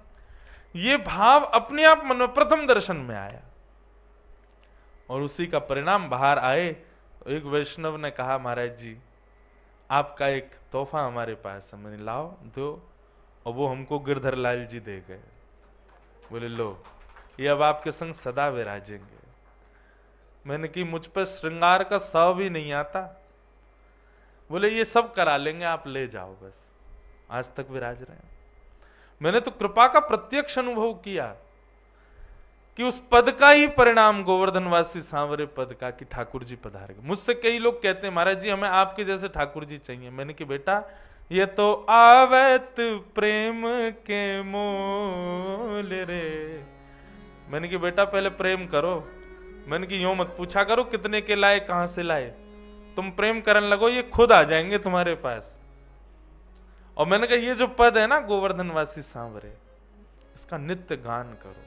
ये भाव अपने आप मन में प्रथम दर्शन में आया। और उसी का परिणाम बाहर आए, एक वैष्णव ने कहा, महाराज जी, आपका एक तोहफा हमारे पास है, मैंने लाओ, दो। और वो हमको गिरधर लाल जी दे गए। बोले, लो, ये अब आपके संग सदा विराजेंगे। मैंने कि मुझ पर श्रृंगार का सव भी नहीं आता। बोले, ये सब करा लेंगे, आप ले जाओ बस। आज तक विराज रहे हैं। मैंने तो कृपा का प्रत्यक्ष अनुभव किया कि उस पद का ही परिणाम गोवर्धनवासी सांवरे पद का कि ठाकुर जी पधार। गए मुझसे कई लोग कहते हैं, महाराज जी, हमें आपके जैसे ठाकुर जी चाहिए। मैंने कि बेटा, ये तो आवत प्रेम के मोल रे। मैंने कि बेटा, पहले प्रेम करो। मैंने कि यो मत पूछा करो, कितने के लाए, कहाँ से लाए? तुम प्रेम करने लगो, ये खुद आ जाएँगे तुम्हारे पास। और मैंने कहा, ये जो पद है ना गोवर्धनवासी सांवरे, इसका नित्य गान करो।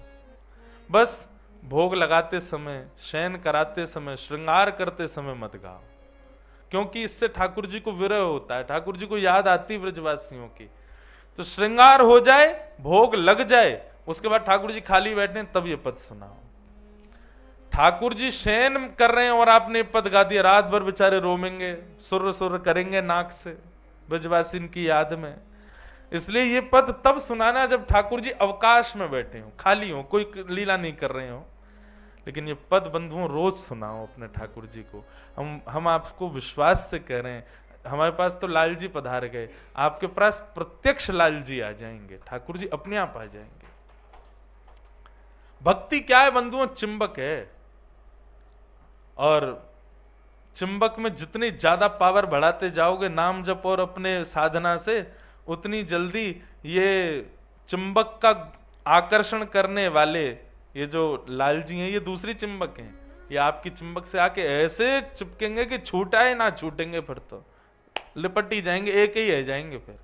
बस भोग लगाते समय, शयन कराते समय, श्रृंगार करते समय मत गाओ। क्योंकि इससे ठाकुर जी को विरह होता है, ठाकुर जी को याद आती ब्रजवासियों की। तो श्रृंगार हो जाए, भोग लग जाए, उसके बाद ठाकुर जी खाली बैठे तब ये पद सुनाओ। ठाकुर जी शयन कर रहे हैं और आपने पद गा दिया, रात भर बेचारे रोमेंगे सुर सुर करेंगे नाक से। ब्रजवासी की याद में। इसलिए ये पद तब सुनाना जब ठाकुर जी अवकाश में बैठे हो, खाली हो, कोई लीला नहीं कर रहे हो। लेकिन ये पद बंधुओं, रोज सुनाओ अपने ठाकुर जी को। हम हम आपको विश्वास से कह रहे हैं, हमारे पास तो लाल जी पधार गए, आपके पास प्रत्यक्ष लाल जी आ जाएँगे, ठाकुर जी अपने आप आ जाएँगे। भक्ति क्या है बंधुओं? चिंबक है। और चिंबक में जितनी ज़्यादा पावर बढ़ाते जाओगे, नाम जप और अपने साधना से, उतनी जल्दी ये चुंबक का आकर्षण करने वाले, ये जो लाल जी हैं, ये दूसरी चिंबक हैं। ये आपकी चिंबक से आके ऐसे चिपकेंगे कि छूटाए ना छूटेंगे फिर तो। लिपट ही जाएँगे, एक ही रह जाएँगे फिर।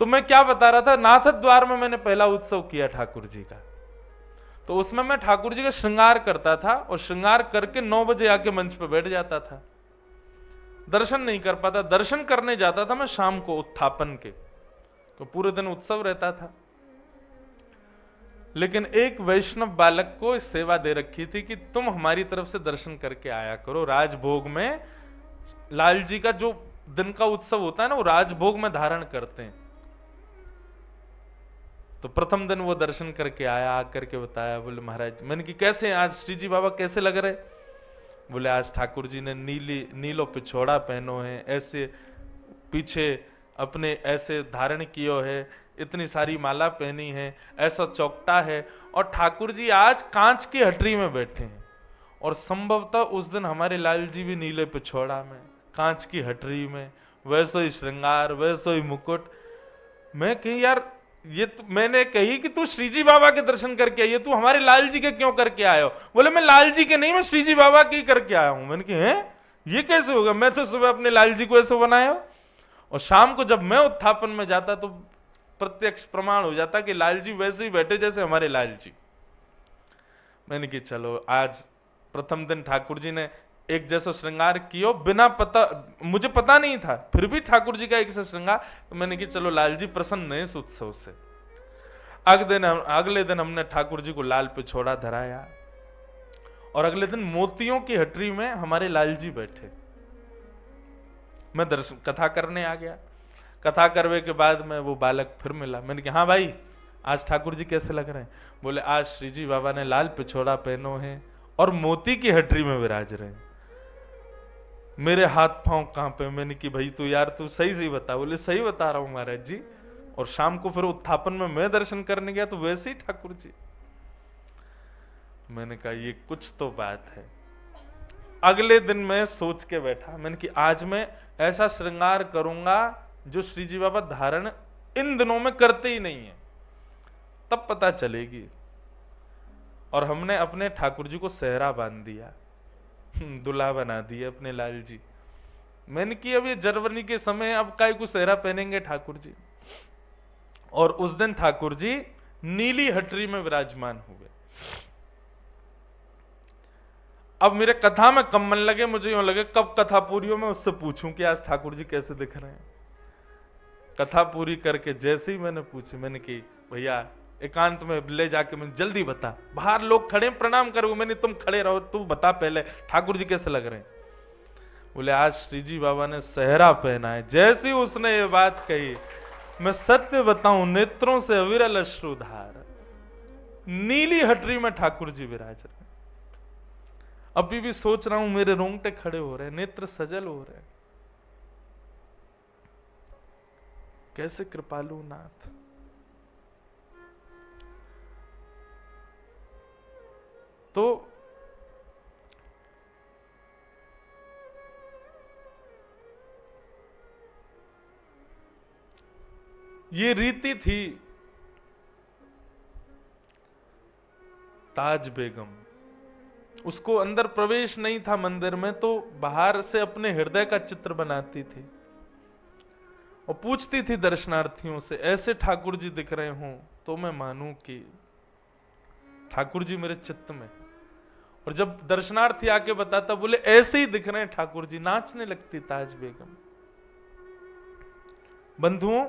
तो मैं क्या बता रहा था? नाथ द्वार में मैंने पहला उत्सव किया ठाकुर जी का। तो उसमें मैं ठाकुर जी का श्रृंगार करता था और श्रृंगार करके नौ बजे आके मंच पर बैठ जाता था। दर्शन नहीं कर पाता। दर्शन करने जाता था मैं शाम को उत्थापन के तो पूरे दिन उत्सव रहता था। लेकिन एक वैष्णव बालक को सेवा दे रखी थी कि तुम हमारी तरफ़ से दर्शन करके आया करो। राजभोग में लाल जी का जो दिन का उत्सव होता है ना, वो राजभोग में धारण करते हैं। तो प्रथम दिन वो दर्शन करके आया, आकर के बताया, बोले, महाराज, मैंने कि कैसे आज श्री जी बाबा कैसे लग रहे? बोले, आज ठाकुर जी ने नीली, नीलो पिछोड़ा पहनो है, ऐसे पीछे अपने ऐसे धारण कियो है, इतनी सारी माला पहनी है, ऐसा चौकटा है, और ठाकुर जी आज कांच की हटरी में बैठे हैं, और संभवतः उस दिन हमारे लाल जी भी नीले पिछोड़ा में, कांच की हटरी में, वैसो ही श्रृंगार, वैसो ही मुकुट। मैं कही, यार ये तो मैंने कही कि तू श्रीजी बाबा के दर्शन करके आई तू हमारे लाल जी के क्यों करके आयो बोले, मैं लाल जी के नहीं, मैं श्रीजी बाबा के ही करके आया हूँ। मैंने कहा ये कैसे होगा? मैं तो सुबह अपने लाल जी को ऐसे बनाया और शाम को जब मैं उत्थापन में जाता तो प्रत्यक्ष प्रमाण हो जाता कि लाल जी वैसे ही बैठे जैसे हमारे लाल जी मैंने कि चलो, आज प्रथम दिन ठाकुर जी ने एक जैसा श्रृंगार किया बिना पता, मुझे पता नहीं था। फिर भी ठाकुर जी का एक से श्रृंगार तो मैंने कि चलो लाल जी, प्रसन्न है इस उत्सव से। अगले दिन अगले दिन हमने ठाकुर जी को लाल पे छोड़ा, धराया। और अगले दिन मोतियों की हटरी में हमारे लाल जी बैठे। मैं दर्शन कथा करने आ गया। कथा करवे के बाद में वो बालक फिर मिला। मैंने कहा हाँ भाई, आज ठाकुर जी कैसे लग रहे हैं? बोले, आज श्री जी बाबा ने लाल पिछोड़ा पहनो है और मोती की हटरी में विराज रहे हैं। मेरे हाथ पाँव कहाँ पे मैंने कि भाई तू यार, तू सही सही बता, बोले, सही बता रहा हूँ महाराज जी। और शाम को फिर उत्थापन में मैं दर्शन करने गया तो वैसे ही ठाकुर जी। मैंने कहा, ये कुछ तो बात है। अगले दिन मैं सोच के बैठा, मैंने कि आज मैं ऐसा श्रृंगार करूँगा, जो श्री जी बाबा धारण इन दिनों में करते ही नहीं है। तब पता चलेगी। और हमने अपने ठाकुर जी को सहरा बाँध दिया। दुल्हा बना दिए अपने लाल जी मैंने की अब ये जनवरी के समय अब काय को सहरा पहनेंगे ठाकुर जी और उस दिन ठाकुर जी नीली हटरी में विराजमान हुए। अब मेरे कथा में कम मन लगे, मुझे यूँ लगे, कब कथा पूरी हो, मैं उससे पूछूँ कि आज ठाकुर जी कैसे दिख रहे हैं। कथा पूरी करके जैसे ही मैंने पूछी, मैंने की, भैया एकांत में ले जाके मैं जल्दी बता। बाहर लोग खड़े प्रणाम करो, मैंने तुम खड़े रहो तू बता पहले, ठाकुर जी कैसे लग रहे बोले, आज श्रीजी बाबा ने सहरा पहना है, जैसी उसने ये बात कही, मैं सत्य बताऊँ, नेत्रों से अविरल अश्रुधार नीली हटरी में ठाकुर जी विराज रहे। अभी भी सोच रहा हूँ, मेरे रोंगटे खड़े हो रहे नेत्र सजल हो रहे कैसे कृपालु नाथ तो ये रीति थी ताज बेगम। उसको अंदर प्रवेश नहीं था मंदिर में तो बाहर से अपने हृदय का चित्र बनाती थी और पूछती थी दर्शनार्थियों से, ऐसे ठाकुर जी दिख रहे हो तो मैं मानूं कि ठाकुर जी मेरे चित्त में और जब दर्शनार्थी आके बताता, बोले, ऐसे ही दिख रहे हैं ठाकुर जी, नाचने लगती ताज बेगम। बंधुओं,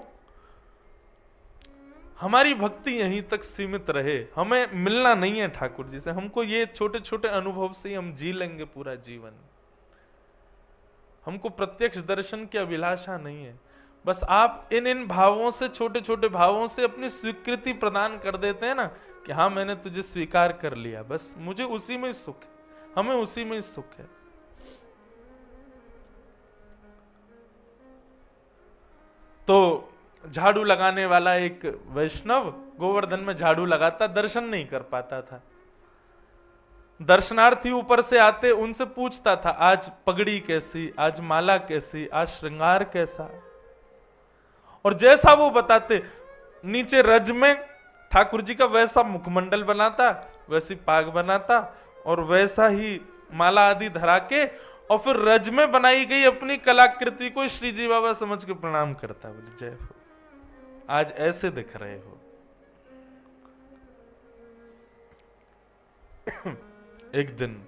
हमारी भक्ति यहीं तक सीमित रहे। हमें मिलना नहीं है ठाकुर जी से। हमको ये छोटे छोटे अनुभव से ही हम जी लेंगे पूरा जीवन। हमको प्रत्यक्ष दर्शन की अभिलाषा नहीं है। बस आप इन इन भावों से, छोटे छोटे भावों से अपनी स्वीकृति प्रदान कर देते हैं ना कि हाँ मैंने तुझे स्वीकार कर लिया। बस मुझे उसी में सुख है। हमें उसी में सुख है। तो झाड़ू लगाने वाला एक वैष्णव गोवर्धन में झाड़ू लगाता, दर्शन नहीं कर पाता था। दर्शनार्थी ऊपर से आते, उनसे पूछता था, आज पगड़ी कैसी? आज माला कैसी? आज श्रृंगार कैसा? और जैसा वो बताते, नीचे रज में ठाकुर जी का वैसा मुखमंडल बनाता, वैसी पाग बनाता और वैसा ही माला आदि धरा के और फिर रज में बनाई गई अपनी कलाकृति को श्री जी बाबा समझ के प्रणाम करता बोले, जय हो। आज ऐसे दिख रहे हो। एक दिन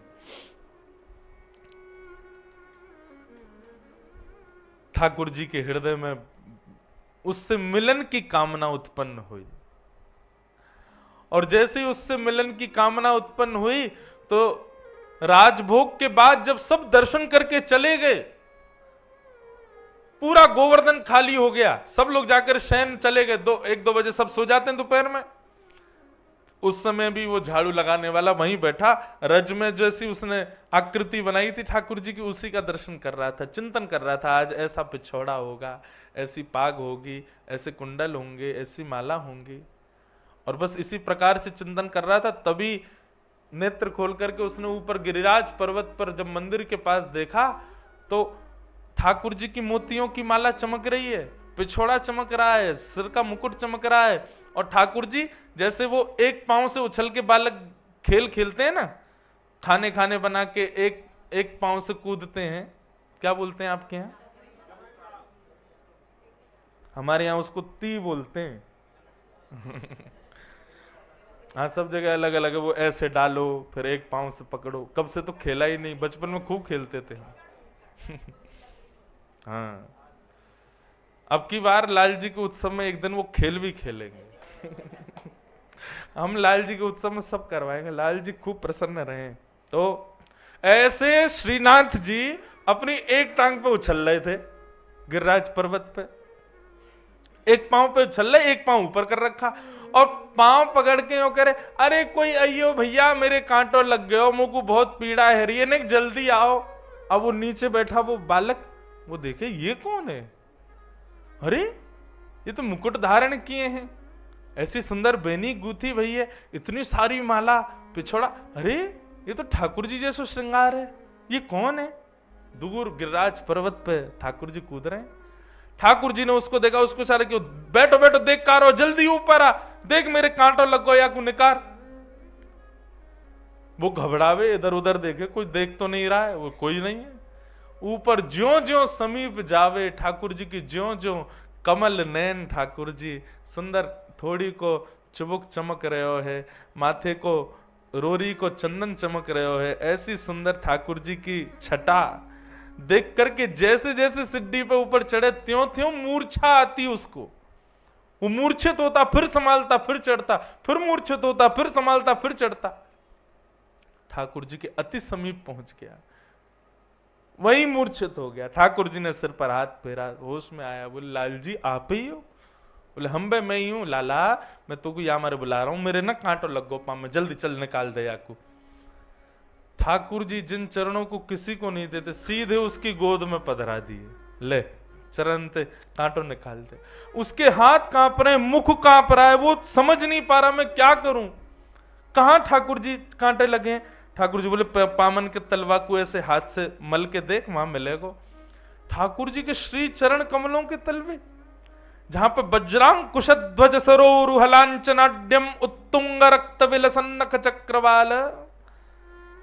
ठाकुर जी के हृदय में उससे मिलन की कामना उत्पन्न हुई। और जैसे ही उससे मिलन की कामना उत्पन्न हुई तो राजभोग के बाद जब सब दर्शन करके चले गए, पूरा गोवर्धन खाली हो गया। सब लोग जाकर शयन चले गए। दो, एक दो बजे सब सो जाते हैं दोपहर में। उस समय भी वो झाड़ू लगाने वाला वहीं बैठा। रज में जैसी उसने आकृति बनाई थी ठाकुर जी की, उसी का दर्शन कर रहा था, चिंतन कर रहा था, आज ऐसा पिछौड़ा होगा। ऐसी पाग होगी, ऐसे कुंडल होंगे, ऐसी माला होंगी। और बस इसी प्रकार से चिंतन कर रहा था, तभी नेत्र खोल करके उसने ऊपर गिरिराज पर्वत पर जब मंदिर के पास देखा तो ठाकुर जी की मोतियों की माला चमक रही है, पिछोड़ा चमक रहा है, सिर का मुकुट चमक रहा है। और ठाकुर जी, जैसे वो एक पाँव से उछल के बालक खेल खेलते हैं ना, खाने खाने बना के एक एक पाँव से कूदते हैं। क्या बोलते हैं आपके यहाँ? हमारे यहाँ उसको ती बोलते हैं। हाँ सब जगह अलग अलग है, वो ऐसे डालो, फिर एक पाँव से पकड़ो। कब से तो खेला ही नहीं, बचपन में खूब खेलते थे हाँ। अब की बार लाल जी के उत्सव में एक दिन वो खेल भी खेलेंगे। हम लाल जी के उत्सव में सब करवाएँगे। लाल जी खूब प्रसन्न रहे। तो ऐसे श्रीनाथ जी अपनी एक टांग पे उछल रहे थे, गिरिराज पर्वत पे। एक पाँव पे रहे एक पाँव ऊपर कर रखा। और पाँव पकड़ के वो करे, अरे कोई अयो भैया, मेरे कांटो लग गयो मुँह को बहुत पीड़ा है, रही है जल्दी आओ। अब वो नीचे बैठा, वो बालक, वो देखे, ये कौन है? अरे, ये तो मुकुट धारण किए हैं। ऐसी सुंदर बेनी गूथी भैया, इतनी सारी माला पिछोड़ा। अरे, ये तो ठाकुर जी जैसा श्रृंगार है। ये कौन है? दूर गिरिराज पर्वत पे ठाकुर जी कूद रहे हैं। ठाकुर जी ने उसको देखा, उसको सारे क्यों? बैठो बैठो, देख कार जल्दी ऊपर आ। देख मेरे कांटो लग गो या निकार वो घबरावे, इधर उधर देखे, कोई देख तो नहीं रहा है, वो कोई नहीं है। ऊपर ज्यो ज्यो समीप जावे, ठाकुर जी की ज्यो ज्यो कमल नैन ठाकुर जी, सुंदर थोड़ी को चुबुक चमक रहे है, माथे को, रोरी को चंदन चमक रहे है, ऐसी सुंदर ठाकुर जी की छटा। देख करके जैसे जैसे सिड्डी पे ऊपर चढ़े त्यों त्यों मूर्छा आती उसको। वो मूर्छित होता, फिर संभालता, फिर चढ़ता, फिर मूर्छित होता, फिर संभालता, फिर चढ़ता। ठाकुर जी के अति समीप पहुँच गया। वही मूर्छित हो गया। ठाकुर जी ने सिर पर हाथ फेरा, होश में आया, बोले लाल जी आप ही हो? बोले, हम बे मैं ही हूँ। लाला, मैं तो यहाँ मारे बुला रहा हूँ। मेरे ना कांटो लग गो पा में। जल्दी चल, निकाल दे याकू ठाकुर जी जिन चरणों को किसी को नहीं देते, सीधे उसकी गोद में पधरा दिए। ले, चरण थे कांटो निकाल दे। उसके हाथ काँप रहे मुख काँप रहा है, वो समझ नहीं पा रहा मैं क्या करूँ? कहा ठाकुर जी कांटे लगे ठाकुर जी बोले पामन के तलवा को ऐसे हाथ से मल के देख, वहाँ मिलेगा। ठाकुर जी के श्री चरण कमलों के तलवे, जहाँ पर वज्रांग कुशध्वज सरोरुहलांचनाड्यम उत्तुंग रक्त विलसन्नक चक्रवाल।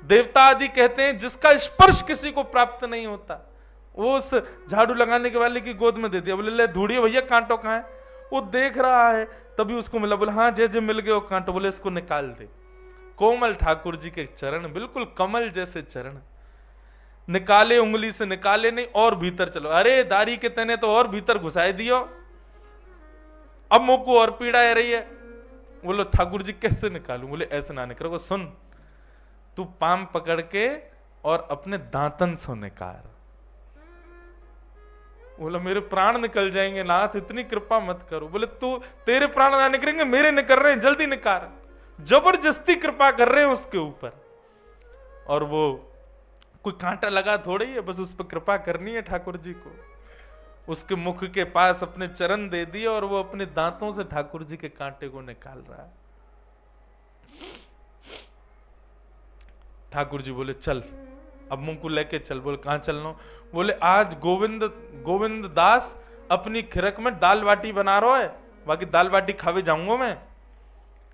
देवता आदि कहते हैं, जिसका स्पर्श किसी को प्राप्त नहीं होता। वो उस झाड़ू लगाने के वाले की गोद में दे दिया। बोले, ले, धूड़िए भैया, कांटो कहाँ है? वो देख रहा है, तभी उसको मिला। बोले हाँ जय जय, मिल गए कांटो। बोले, इसको निकाल दे। कोमल ठाकुर जी के चरण, बिल्कुल कमल जैसे चरण। निकाले उंगली से निकाले नहीं, और भीतर चलो। अरे, दारी के तने तो और भीतर घुसाए दियो। अब मोको और पीड़ा आ रही है। बोलो, ठाकुर जी, कैसे निकालू? बोले, ऐसे ना निकलो सुन। तू पाम पकड़ के और अपने दांतन से निकाल। बोला, मेरे प्राण निकल जाएँगे नाथ, इतनी कृपा मत करो। बोले, तू, तेरे प्राण ना निकलेंगे, मेरे निकल रहे हैं, जल्दी निकाल। ज़बरदस्ती कृपा कर रहे हैं उसके ऊपर। और वो, कोई कांटा लगा थोड़ी है बस उस पर कृपा करनी है ठाकुर जी को। उसके मुख के पास अपने चरण दे दिए और वो अपने दांतों से ठाकुर जी के कांटे को निकाल रहा है। ठाकुर जी बोले, चल, अब मुँह को लेके चल। बोले, कहाँ चलना बोले, आज गोविंद गोविंद दास अपनी खिरक में दाल बाटी बना रहा है, बाकी दाल बाटी खावे जाऊँगा मैं।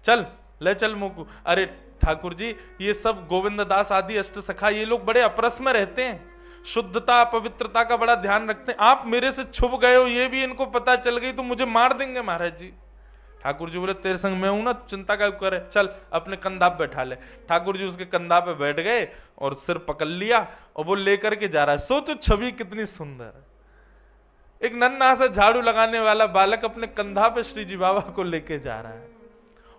चल, ले चल मुँह अरे ठाकुर जी, ये सब गोविंद दास आदि अष्ट सखा, ये लोग बड़े अपरस में रहते हैं। शुद्धता, पवित्रता का बड़ा ध्यान रखते हैं। आप मेरे से छुप गए हो, ये भी इनको पता चल गई तो मुझे मार देंगे महाराज जी। ठाकुर जी बोले, तेरे संग मैं हूँ ना, चिंता का करे? चल, अपने कंधा पे बैठा ले। ठाकुर जी उसके कंधा पे बैठ गए और सिर पकड़ लिया और वो लेकर के जा रहा है। सोचो छवि कितनी सुंदर एक नन्ना सा झाड़ू लगाने वाला बालक अपने कंधा पे श्री जी बाबा को लेके जा रहा है।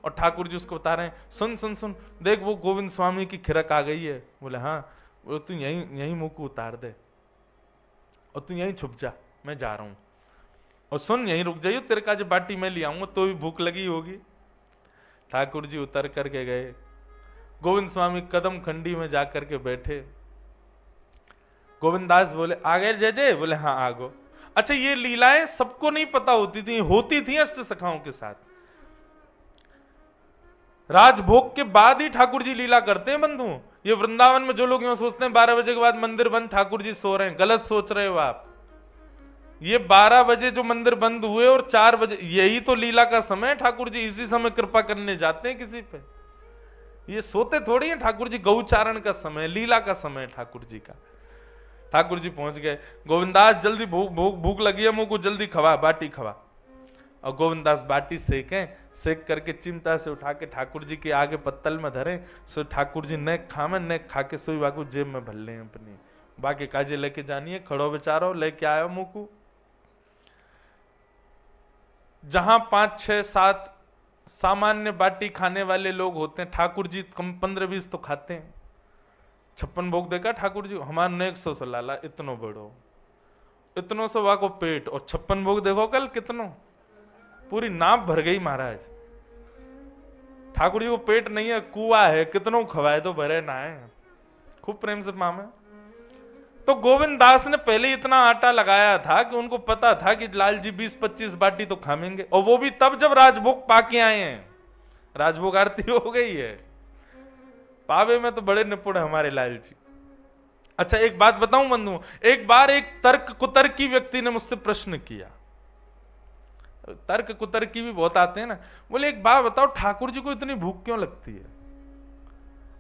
और ठाकुर जी उसको बता रहे हैं, सुन सुन सुन, देख वो गोविंद स्वामी की खिरक आ गई है। बोले हाँ वो तू यहीं यहीं मुँह को उतार दे और तू यहीं छुप जा, मैं जा रहा हूँ। और सुन यहीं रुक जाइयो, तेरे का जो बाटी मैं ले आऊँगा तो भी भूख लगी होगी। ठाकुर जी उतर करके गए। गोविंद स्वामी कदम खंडी में जाकर के बैठे। गोविंद दास बोले, आ गए जय जय? बोले हाँ आ गो। अच्छा ये लीलाएँ सबको नहीं पता होती थी होती थी अष्ट सखाओं के साथ। राजभोग के बाद ही ठाकुर जी लीला करते हैं बंधु। ये वृंदावन में जो लोग यूँ सोचते हैं, बारह बजे के बाद मंदिर बंद, ठाकुर जी सो रहे हैं, गलत सोच रहे हो आप। ये बारह बजे जो मंदिर बंद हुए और चार बजे, यही तो लीला का समय ठाकुर जी इसी समय कृपा करने जाते हैं किसी पे। ये सोते थोड़ी है, ठाकुर जी, गौचारण का समय, लीला का समय ठाकुर जी का। ठाकुर जी पहुँच गए, गोविंदास जल्दी भूख भूख भूख लगी है, मुँह को जल्दी खवा, बाटी खवा। और गोविंदास बाटी सेकें सेक करके चिमटा से उठा के ठाकुर जी के आगे पत्तल में धरे, सो ठाकुर जी न खावे न खा के सोई बाकू जेब में भर ले अपनी। बाकी काजे लेके जानिए खड़ो बेचारो, लेके आयो मुकू जहाँ पाँच, छह, सात सामान्य बाटी खाने वाले लोग होते हैं ठाकुर जी कम पंद्रह बीस तो खाते हैं। छप्पन भोग देखा ठाकुर जी हमारा ने एक सौ से लाला, इतनो बड़ो। इतनो सौ वाको पेट, और छप्पन भोग देखो कल कितनो। पूरी नाप भर गई महाराज। ठाकुर जी को पेट नहीं है, कुआ है, कितनों खवाए तो भरे ना है। खूब प्रेम से मामे। तो गोविंद दास ने पहले इतना आटा लगाया था कि उनको पता था कि लाल जी बीस पच्चीस बाटी तो खामेंगे और वो भी तब जब राजभोग पाके आए हैं। राजभोग आरती हो गई है। पावे में तो बड़े निपुण है हमारे लाल जी अच्छा एक बात बताऊँ बंधु, एक बार एक तर्क कुतर्की व्यक्ति ने मुझसे प्रश्न किया। तर्क कुतर्की भी बहुत आते हैं ना। बोले, एक बात बताओ, ठाकुर जी को इतनी भूख क्यों लगती है?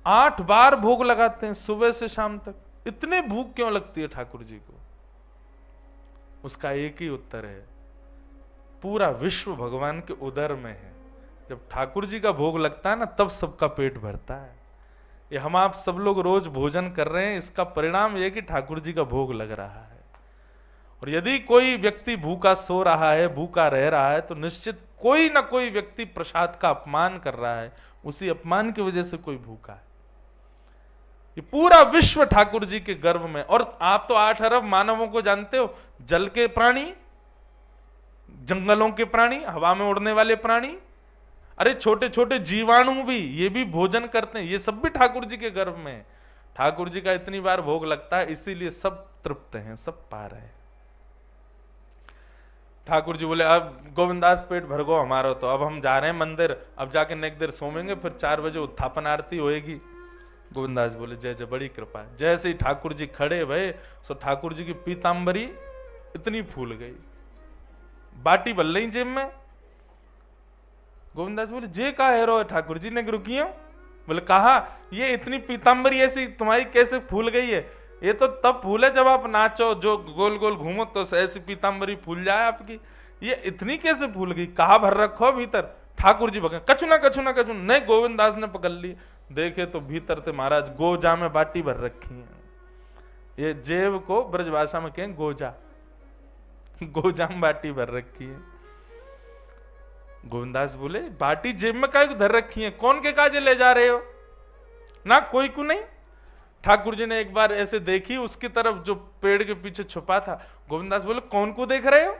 आठ बार भोग लगाते हैं, सुबह से शाम तक। इतने भूख क्यों लगती है ठाकुर जी को? उसका एक ही उत्तर है, पूरा विश्व भगवान के उदर में है। जब ठाकुर जी का भोग लगता है ना, तब सबका पेट भरता है। ये हम आप सब लोग रोज भोजन कर रहे हैं, इसका परिणाम यह कि ठाकुर जी का भोग लग रहा है। और यदि कोई व्यक्ति भूखा सो रहा है, भूखा रह रहा है तो निश्चित कोई ना कोई व्यक्ति प्रसाद का अपमान कर रहा है। उसी अपमान की वजह से कोई भूखा है। ये पूरा विश्व ठाकुर जी के गर्भ में। और आप तो आठ अरब मानवों को जानते हो, जल के प्राणी, जंगलों के प्राणी, हवा में उड़ने वाले प्राणी, अरे छोटे छोटे जीवाणु भी, ये भी भोजन करते हैं, ये सब भी ठाकुर जी के गर्भ में। है ठाकुर जी का इतनी बार भोग लगता है, इसीलिए सब तृप्त हैं, सब पा रहे ठाकुर जी बोले, अब गोविंदास पेट भर गो हमारा तो अब हम जा रहे हैं मंदिर, अब जाके नेक देर सोमेंगे, फिर चार बजे उत्थापन आरती होएगी। गोविंदास बोले, जय जय, बड़ी कृपा जैसे ही ठाकुर जी खड़े भय सो ठाकुर जी की पीताम्बरी इतनी फूल गई। बाटी बल रही जेब में। गोविंदास बोले, जे का है ठाकुर जी ने रुकी बोले, कहा? ये इतनी पीताम्बरी ऐसी तुम्हारी कैसे फूल गई है? ये तो तब फूल है जब आप नाचो, जो गोल गोल घूमो तो ऐसी पीताम्बरी फूल जाए आपकी। ये इतनी कैसे फूल गई? कहा भर रखो भीतर ठाकुर जी बगे कछु ना कछु ना कछु नहीं गोविंद दास ने पकड़ ली। देखे तो भीतर थे महाराज, गोजा में बाटी भर रखी है। ये जेब को ब्रजभाषा में कहें गोजा। गोजा में बाटी भर रखी है। गोविंदास बोले, बाटी जेब में काय धर रखी है? कौन के काजे ले जा रहे हो? ना, कोई को नहीं? ठाकुर जी ने एक बार ऐसे देखी, उसकी तरफ़ जो पेड़ के पीछे छुपा था। गोविंदास बोले, कौन को देख रहे हो?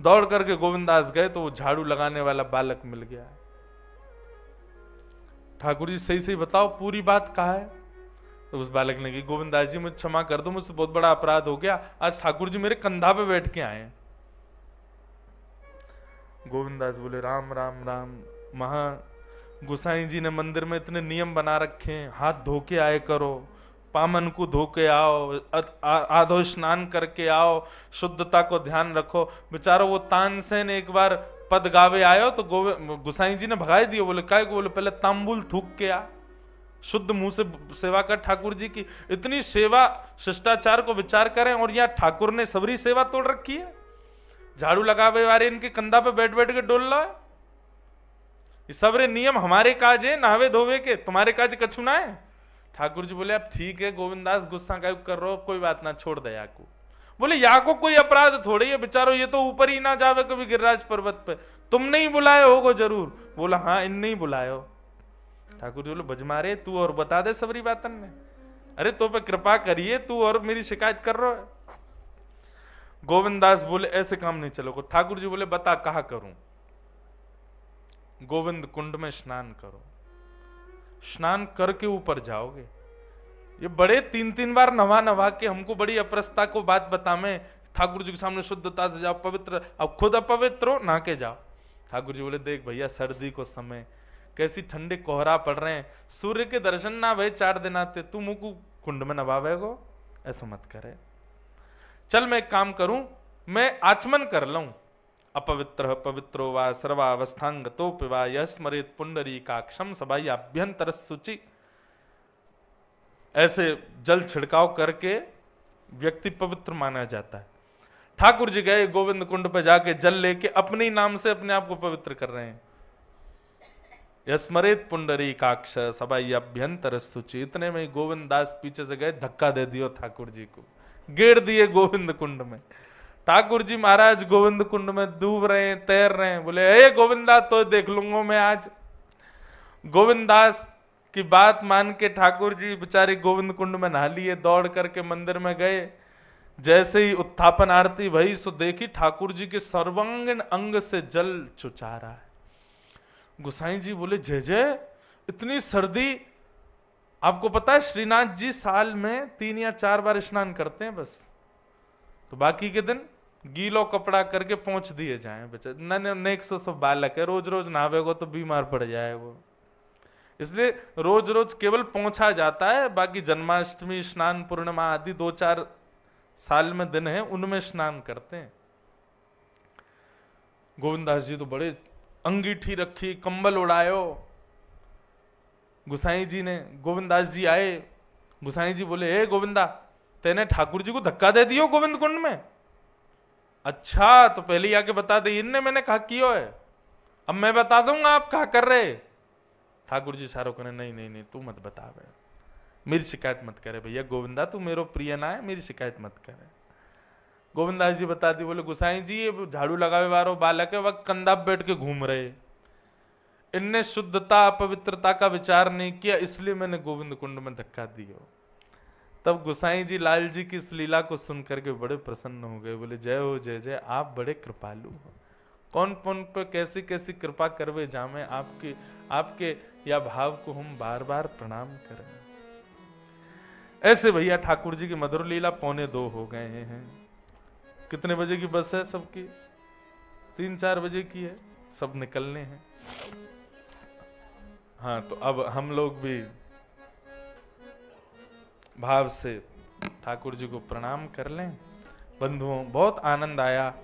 दौड़ करके गोविंदास गए तो वो झाड़ू लगाने वाला बालक मिल गया। ठाकुर जी सही सही बताओ, पूरी बात कहा है? तो उस बालक ने कही गोविंदास जी, मुझे क्षमा कर दो, मुझसे बहुत बड़ा अपराध हो गया। आज ठाकुर जी मेरे कंधा पे बैठ के आए गोविंदास बोले, राम राम राम महा गुसाई जी ने मंदिर में इतने नियम बना रखे हैं, हाथ धो के आए करो। पामन को धो के आओ आधो स्नान करके आओ, शुद्धता को ध्यान रखो। बेचारो, वो तानसेन एक बार पद गावे आयो तो गोवे गुसाई जी ने भगाई दियो, बोले, काय बोले, पहले तांबुल थूक के आ। शुद्ध मुँह से सेवा कर ठाकुर जी की। इतनी सेवा, शिष्टाचार को विचार करें, और यहाँ ठाकुर ने सबरी सेवा तोड़ रखी है। झाड़ू लगावे वाले इनके कंधा पे बैठ बैठ के डोल रहा है सबरे नियम हमारे काज है, नहावे धोवे के। तुम्हारे काज कछुना है ठाकुर जी बोले, अब ठीक है गोविंदास गुस्सा का कर रहे हो कोई बात ना, छोड़ दे को बोले या को कोई अपराध थोड़ी है, बेचारो, ये तो ऊपर ही ना जावे कभी गिरिराज पर्वत पे। तुम नहीं बुलाए होगो ज़रूर। बोला हाँ इन नहीं बुलाए हो। ठाकुर जी बोले बजमारे तू और बता दे सबरी बातन ने अरे तो पे कृपा करिए, तू और मेरी शिकायत कर रहा गोविंदास बोले, ऐसे काम नहीं चलोगे। ठाकुर जी बोले, बता, कहा करूँ? गोविंद कुंड में स्नान करो। स्नान करके ऊपर जाओगे। ये बड़े तीन तीन बार नवा नवा के हमको बड़ी अप्रस्ता को बात बता मैं ठाकुर जी के सामने शुद्धता से जाओ, पवित्र। अब खुद अपवित्र हो, ना के जाओ। ठाकुर जी बोले, देख भैया, सर्दी को समय। कैसी ठंडे कोहरा पड़ रहे हैं। सूर्य के दर्शन ना भाई चार दिन आते। तू मुकु कुंड में नवावे को ऐसा मत करे। चल मैं एक काम करूँ, मैं आचमन कर लूँ अपवित्र पवित्रो वा सर्वावस्थांग तो पिवा यस्मरित पुंडरी का क्षम सबाई अभ्यंतर सूचि ऐसे जल छिड़काव करके व्यक्ति पवित्र माना जाता है। ठाकुर जी गए गोविंद कुंड पर जाके जल लेके अपने नाम से अपने आप को पवित्र कर रहे हैं। यस्मरित पुंडरी काक्ष सबाई अभ्यंतर सूचि इतने में गोविंद दास पीछे से गए, धक्का दे दियो ठाकुर जी को। गेड़ दिए गोविंद कुंड में। ठाकुर जी महाराज गोविंद कुंड में डूब रहे हैं, तैर रहे हैं। बोले हे गोविंदा तो देख लूँगा मैं आज। गोविंदास की बात मान के ठाकुर जी बेचारे गोविंद कुंड में नहा लिए, दौड़ करके मंदिर में गए। जैसे ही उत्थापन आरती भई, सो देखी ठाकुर जी के सर्वांगीण अंग से जल चुचा रहा है। गुसाई जी बोले, जय जय, इतनी सर्दी। आपको पता है, श्रीनाथ जी साल में तीन या चार बार स्नान करते हैं बस। तो बाकी के दिन गीलो कपड़ा करके पहुँच दिए जाए बच्चे नेक सौ सब बालक है रोज रोज नहावेगो तो बीमार पड़ जाए वो। इसलिए रोज रोज केवल पहुँचा जाता है, बाकी जन्माष्टमी, स्नान, पूर्णिमा आदि दो चार साल में दिन है, उनमें स्नान करते हैं। गोविंदास जी तो बड़े अंगीठी रखी, कंबल उड़ायो। गुसाई जी ने गोविंदास जी आए। गुसाई जी बोले हे गोविंदा, तेने ठाकुर जी को धक्का दे दियो गोविंद कुंड में? अच्छा तो पहले आके बता दे, इनने मैंने कहा, कियो है? अब मैं बता दूँगा आप कहा कर रहे ठाकुर जी सारो कहने, नहीं नहीं नहीं, तू मत बता भाई मेरी शिकायत मत करे, भैया। गोविंदा, तू मेरो प्रिय ना है, मेरी शिकायत मत करे। गोविंदास जी बता दी, बोले, गुसाई जी, ये झाड़ू लगावे वारो बालक है वह कंधा बैठ के घूम रहे इनने शुद्धता, पवित्रता का विचार नहीं किया, इसलिए मैंने गोविंद कुंड में धक्का दिया। तब गुसाई जी लाल जी की इस लीला को सुनकर के बड़े प्रसन्न हो गए। बोले, जय हो, जय जय, आप बड़े कृपालु हो। कौन कौन पे कैसी कैसी कृपा करवे जामे आपके आपके या भाव को हम बार बार प्रणाम करें? ऐसे भैया ठाकुर जी की मधुर लीला पौने दो हो गए हैं। कितने बजे की बस है सबकी? तीन, चार बजे की है, सब निकलने हैं। हाँ तो अब हम लोग भी भाव से ठाकुर जी को प्रणाम कर लें। बंधुओं, बहुत आनंद आया।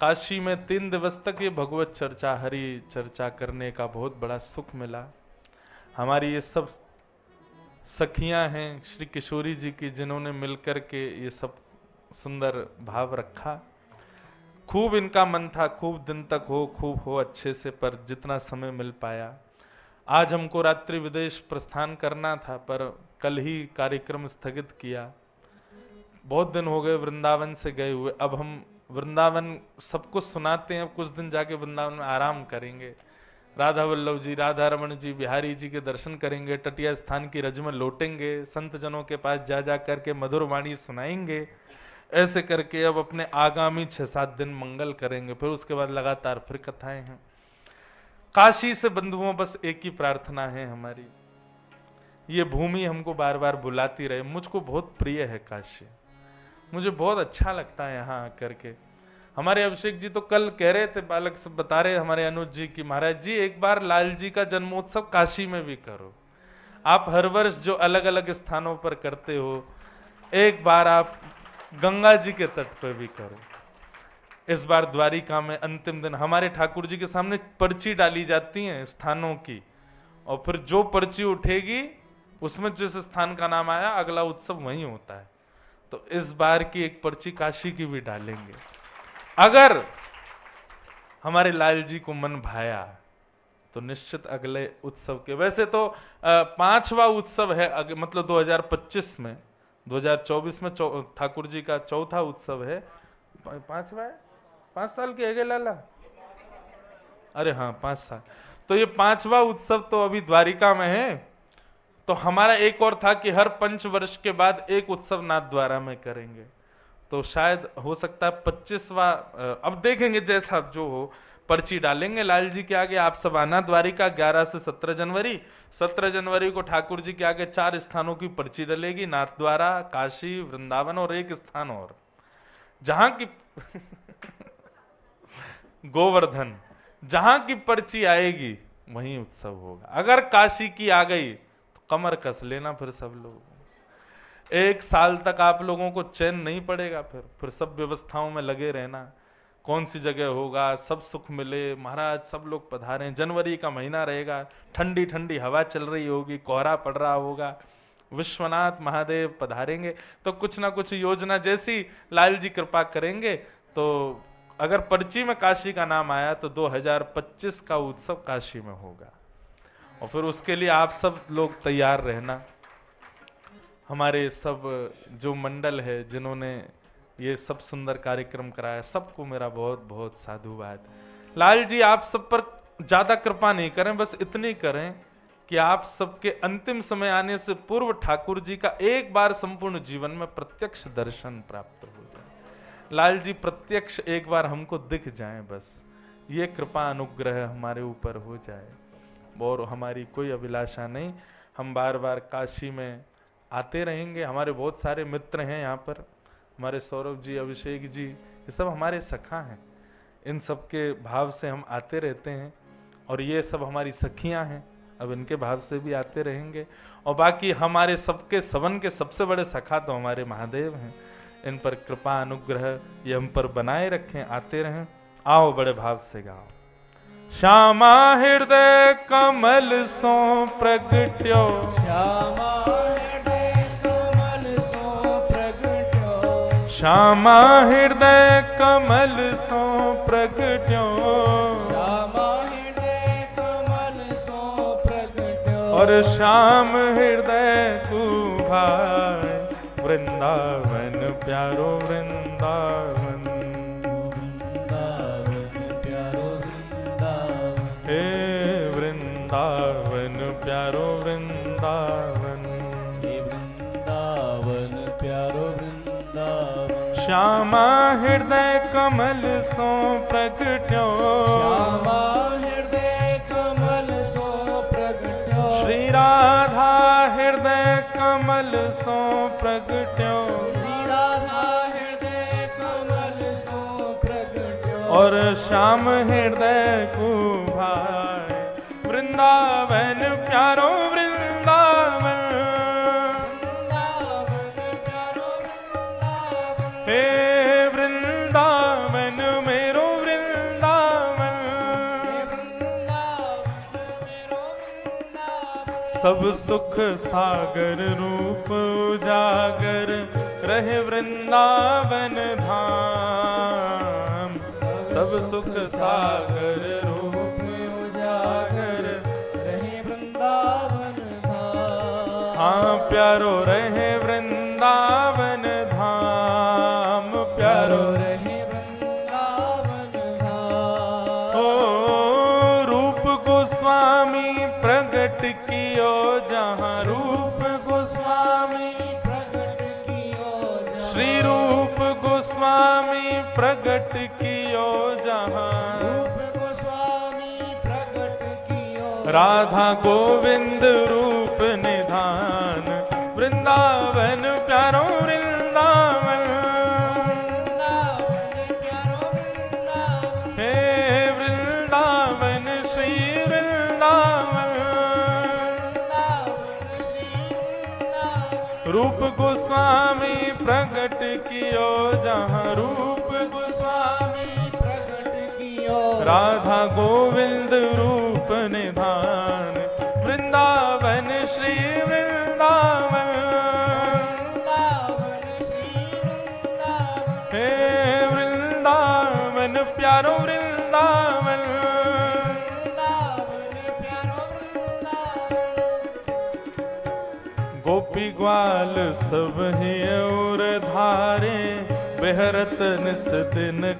काशी में तीन दिवस तक ये भगवत चर्चा, हरि चर्चा करने का बहुत बड़ा सुख मिला। हमारी ये सब सखियाँ हैं, श्री किशोरी जी की, जिन्होंने मिलकर के ये सब सुंदर भाव रखा। खूब इनका मन था, खूब दिन तक हो, खूब हो, अच्छे से, पर जितना समय मिल पाया। आज हमको रात्रि विदेश प्रस्थान करना था, पर कल ही कार्यक्रम स्थगित किया। बहुत दिन हो गए वृंदावन से गए हुए। अब हम वृंदावन सब कुछ सुनाते हैं, अब कुछ दिन जाके वृंदावन में आराम करेंगे। राधा वल्लभ जी, राधा रमन जी, बिहारी जी के दर्शन करेंगे, टटिया स्थान की रज में लौटेंगे, संत जनों के पास जा जा करके मधुर वाणी सुनाएँगे। ऐसे करके अब अपने आगामी छह सात दिन मंगल करेंगे, फिर उसके बाद लगातार फिर कथाएँ हैं। काशी से बंधुओं, बस एक ही प्रार्थना है हमारी। ये भूमि हमको बार बार बुलाती रहे। मुझको बहुत प्रिय है काशी मुझे बहुत अच्छा लगता है यहाँ आकर के। हमारे अभिषेक जी तो कल कह रहे थे, बालक सब बता रहे हमारे अनुज जी की, महाराज जी, एक बार लाल जी का जन्मोत्सव काशी में भी करो। आप हर वर्ष जो अलग अलग स्थानों पर करते हो, एक बार आप गंगा जी के तट पर भी करो। इस बार द्वारिका में अंतिम दिन हमारे ठाकुर जी के सामने पर्ची डाली जाती है स्थानों की और फिर जो पर्ची उठेगी उसमें जिस स्थान का नाम आया, अगला उत्सव वहीं होता है। तो इस बार की एक पर्ची काशी की भी डालेंगे। अगर हमारे लाल जी को मन भाया तो निश्चित अगले उत्सव के, वैसे तो पांचवा उत्सव है मतलब 2025 में 2024 में ठाकुर जी का चौथा उत्सव है। पांचवा है? पाँच साल के है लाला? अरे हाँ पाँच साल। तो ये पांचवा उत्सव तो अभी द्वारिका में है। तो हमारा एक और था कि हर पंच वर्ष के बाद एक उत्सव नाथ द्वारा में करेंगे। तो शायद हो सकता है पच्चीसवा अब देखेंगे जैसा जो हो। पर्ची डालेंगे लाल जी के आगे, आप सब आना द्वारिका 11 से 17 जनवरी। 17 जनवरी को ठाकुर जी के आगे चार स्थानों की पर्ची डलेगी, नाथ द्वारा, काशी, वृंदावन और एक स्थान और। जहाँ की गोवर्धन, जहाँ की पर्ची आएगी, वहीं उत्सव होगा। अगर काशी की आ गई कमर कस लेना फिर सब लोग। एक साल तक आप लोगों को चैन नहीं पड़ेगा फिर फिर सब व्यवस्थाओं में लगे रहना। कौन सी जगह होगा, सब सुख मिले, महाराज सब लोग पधारे, जनवरी का महीना रहेगा, ठंडी ठंडी हवा चल रही होगी, कोहरा पड़ रहा होगा, विश्वनाथ महादेव पधारेंगे। तो कुछ ना कुछ योजना जैसी लाल जी कृपा करेंगे। तो अगर पर्ची में काशी का नाम आया तो 2025 का उत्सव काशी में होगा। और फिर उसके लिए आप सब लोग तैयार रहना। हमारे सब जो मंडल है, जिन्होंने ये सब सुंदर कार्यक्रम कराया, सबको मेरा बहुत बहुत साधुवाद। लाल जी, आप सब पर ज़्यादा कृपा नहीं करें, बस इतनी करें कि आप सबके अंतिम समय आने से पूर्व ठाकुर जी का एक बार संपूर्ण जीवन में प्रत्यक्ष दर्शन प्राप्त हो जाए। लाल जी, प्रत्यक्ष एक बार हमको दिख जाए बस। ये कृपा अनुग्रह हमारे ऊपर हो जाए। और हमारी कोई अभिलाषा नहीं। हम बार बार काशी में आते रहेंगे। हमारे बहुत सारे मित्र हैं यहाँ पर। हमारे सौरभ जी, अभिषेक जी, ये सब हमारे सखा हैं। इन सब के भाव से हम आते रहते हैं और ये सब हमारी सखियाँ हैं। अब इनके भाव से भी आते रहेंगे। और बाकी हमारे सबके, सवन के सबसे बड़े सखा तो हमारे महादेव हैं। इन पर कृपा, अनुग्रह ये हम पर बनाए रखें, आते रहें। आओ बड़े भाव से गाओ। श्यामा हृदय कमल सो प्रगट्यो। श्यामा हृदय कमल सो प्रगट्यो। श्यामा हृदय कमल सो प्रगट्यो। श्यामा हृदय कमल सो प्रगट्यो। और श्याम हृदय कुभार वृंदावन प्यारो वृंदावन। प्यारो वृंदावन। वृंदावन प्यारो वृंदावन। श्यामा हृदय कमल सो प्रगट्यो श्यामा हृदय कमल सो प्रगट्यो श्री राधा हृदय कमल सो प्रगट्यो श्री राधा हृदय कमल सो प्रगट्यो और श्याम हृदय प्यारो वृंदावन प्यारो वृंदावन। हे वृंदावन, मेरो वृंदावन। सब सुख सागर रूप उजागर रहे वृंदावन धाम। सब सुख सागर हाँ प्यारो रहे वृंदावन धाम प्यारो। रहे वृंदावन धाम। ओ रूप गोस्वामी प्रगट कियो जहाँ रूप। गोस्वामी प्रकट कियो श्री रूप गोस्वामी प्रगट कियो जहाँ। रूप गोस्वामी प्रकट कियो। राधा गोविंद रूप वृंदावन प्यारो वृंदावन प्यारो वृंदावन। हे वृंदावन, श्री वृंदावन। रूप गोस्वामी प्रगट कियो जहाँ रूप गोस्वामी प्रकट कियो। राधा गोविंद रूप निधान। वृंदावन, श्री वृंदावन। हे वृंदावन, प्यारो वृंदावन। गोपी ग्वाल सब ही और धारे, बेहरत निस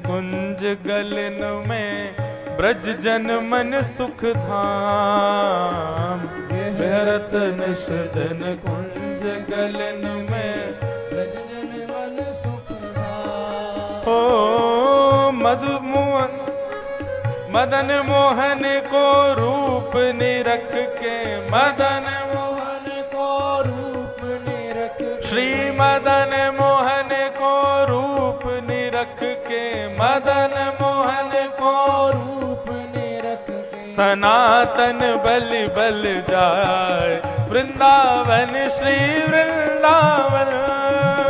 कुंज गलन में। ब्रज जन मन सुख धाम। बेहरत निस दिन कुंज गलन में। ब्रजजन मन सुख धाम। ओ मधु मोहन मदन मोहन को रूप निरख के मदन मोहन को रूप निरख श्री मदन मोहन को रूप निरख के मदन मोहन सनातन बलि बल जाय। वृंदावन श्री वृंदावन।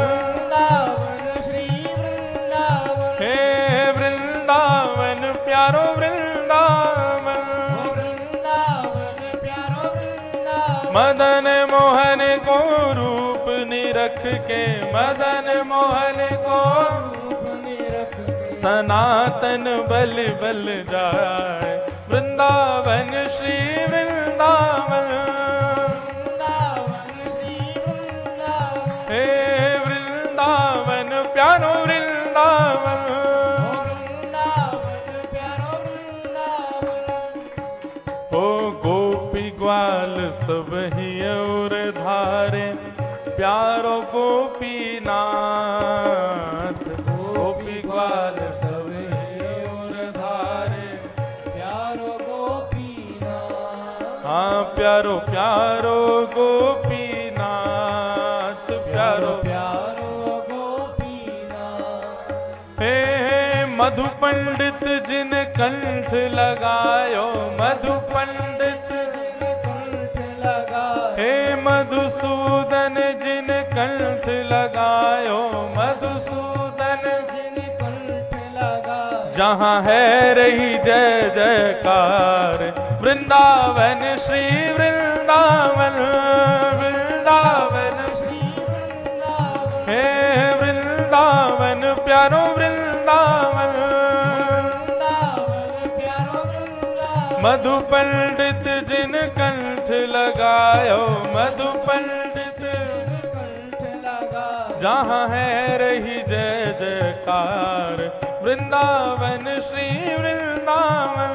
वृंदावन श्री वृंदावन। हे वृंदावन प्यारो वृंदावन। वृंदावन प्यारो वृंदावन। मदन मोहन को रूप निरख के मदन मोहन को रूप निरख के। सनातन बल बल जाए वृंदावन श्री वृंदावन। हे वृंदावन, प्यारो वृंदावन। ओ गोपी ग्वाल, सब ही और धारे। प्यारो गोपीनाथ पंडित जिन कंठ लगायो, मधु पंडित जिन कंठ हे मधुसूदन जिन कंठ लगायो, मधुसूदन जिन कंठ लगा जहाँ है रही जय जयकार, वृंदावन श्री वृंदावन वृंदावन श्री वृंदावन। हे वृंदावन, प्यारो वृंदावन। मधु पंडित जिन कंठ लगायो मधु पंडित कंठ लगा जहाँ है रही जय जयकार, वृंदावन श्री वृंदावन।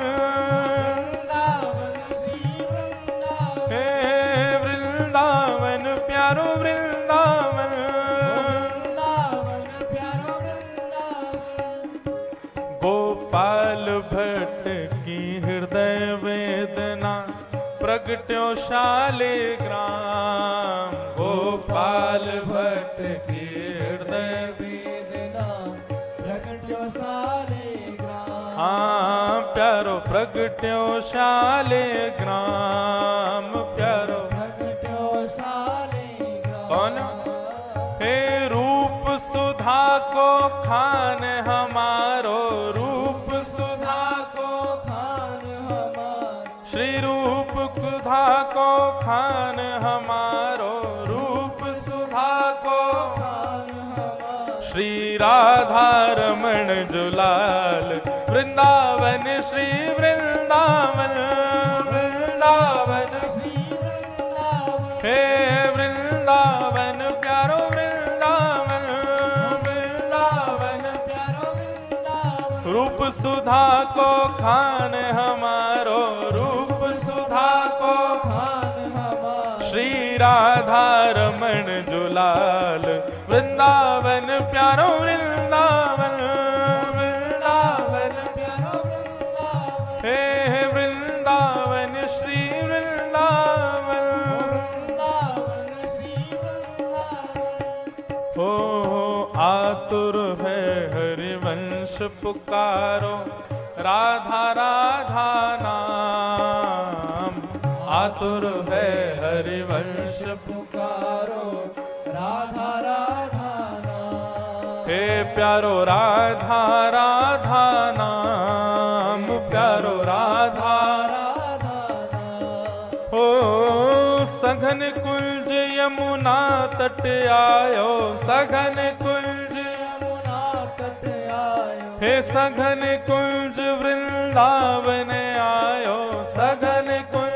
वृंदावन, प्यारो वृंदावन। प्रगट्यो शालिग्राम गोपाल भट्ट की हृदय वेदना प्रकट्यो सालेग्राम हाँ प्यारो प्रगट्यो शालिग्राम प्यारो प्रकट्यो सालेग्राम कौन? हे रूप सुधा को खान हमारो को खान हमारो रूप सुधा को खान श्री राधा रमण जुलाल वृंदावन श्री वृंदावन। वृंदावन श्री वृंदावन। हे वृंदावन प्यारो वृंदावन। वृंदावन प्यारो वृंदावन। रूप सुधा को खान हमारो रूप राधा रमण जुलाल वृंदावन प्यारो, वृंदावन। वृंदावन हे वृंदावन, श्री वृंदावन। वृंदावन श्री हो, आतुर है हरिवंश पुकारो। राधा राधा नाम। आतुर है हरिवंश। पुकारो राधा राधा नाम। हे प्यारो राधा राधा नाम। प्यारो राधा राधा नाम। हो सघन कुंज यमुना तट आयो। सघन कुंज यमुना तट आयो। हे सघन कुंज वृंदावन आयो। सघन कुंज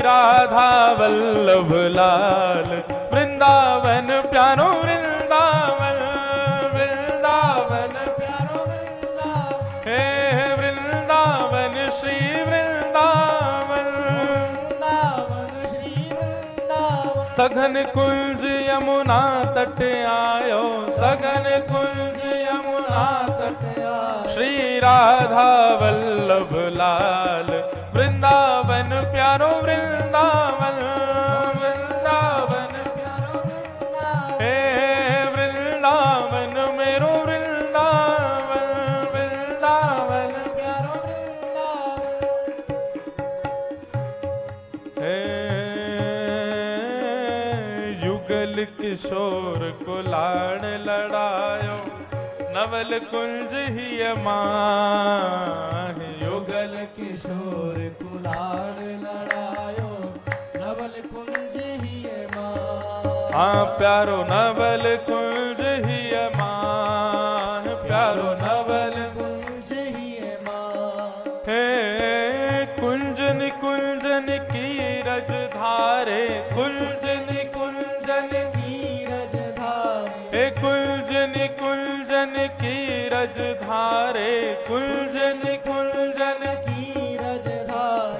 राधा वल्लभ लाल वृंदावन प्यारो वृंदावन वृंदावन प्यारो वृंदावन। हे वृंदावन श्री वृंदावन। वृंदावन श्री वृंदावन। सघन कुंज यमुना तट आयो। सघन कुंज यमुना तट आयो। श्री राधा वल्लभ लाल वृंदावन प्यारो वृंदावन वृंदावन प्यारो वृंदावन हे वृंदावन मेरो वृंदावन वृंदावन प्यारो वृंदावन हे युगल किशोर को लाड़ लड़ायो नवल कुंज ही माह युगल युगल किशोर कुलाड़ लड़ायो नवल कुंज ही माँ हाँ प्यारो नवल कुंज ही माह प्यारो नवल कुंज ही माँ हे कुंजन कुंजन की रज धारे। कुंजन कुंजन कीरज धारे। हे कुंजन कुंजन की रज धारे। कुंजन कुंजन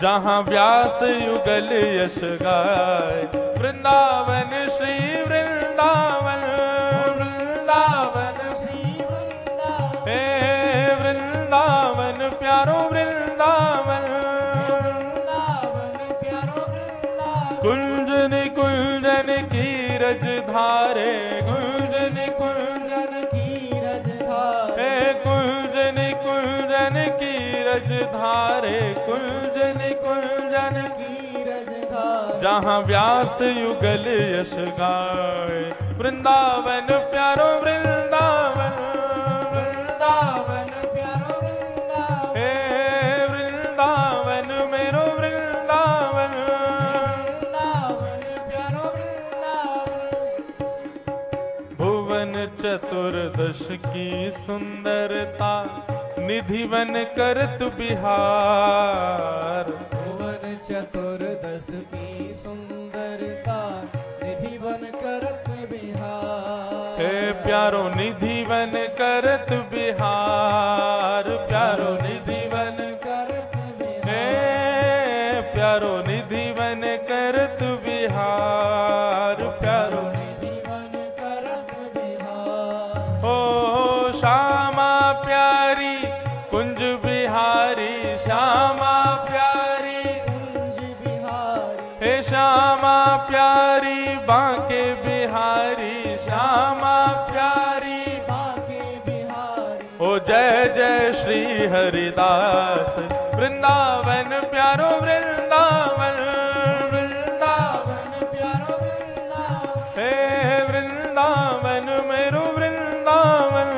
जहाँ व्यास युगल यश गाय वृंदावन श्री वृंदावन। वृंदावन श्री वृंदावन। हे वृंदावन प्यारो वृंदावन। वृंदावन प्यारो वृंदावन। कुंजन कुंजन की रज धारे। कुंजन कुंजन कुंजन कीरज धारे। कुंजन कुंजन की रज धारे। जहाँ व्यास युगल यश गाय वृंदावन प्यारो वृंदावन। वृंदावन प्यारो हे, वृंदावन, मेरो वृंदावन। भुवन चतुर्दश की सुंदरता निधि बन करत बिहार। भुवन चतुर्दश की सुंदरता निधि बन करत बिहार। हे प्यारो निधि बन करत बिहार प्यारो निधि बन करत हे बिहार प्यारो निधि बन करत बिहार। प्यारी बांके बिहारी श्यामा प्यारी। बाके बिहारी। ओ जय जय श्री हरिदास। वृंदावन प्यारो वृंदावन। वृंदावन प्यारो वृंदावन। हे वृंदावन मेरो वृंदावन।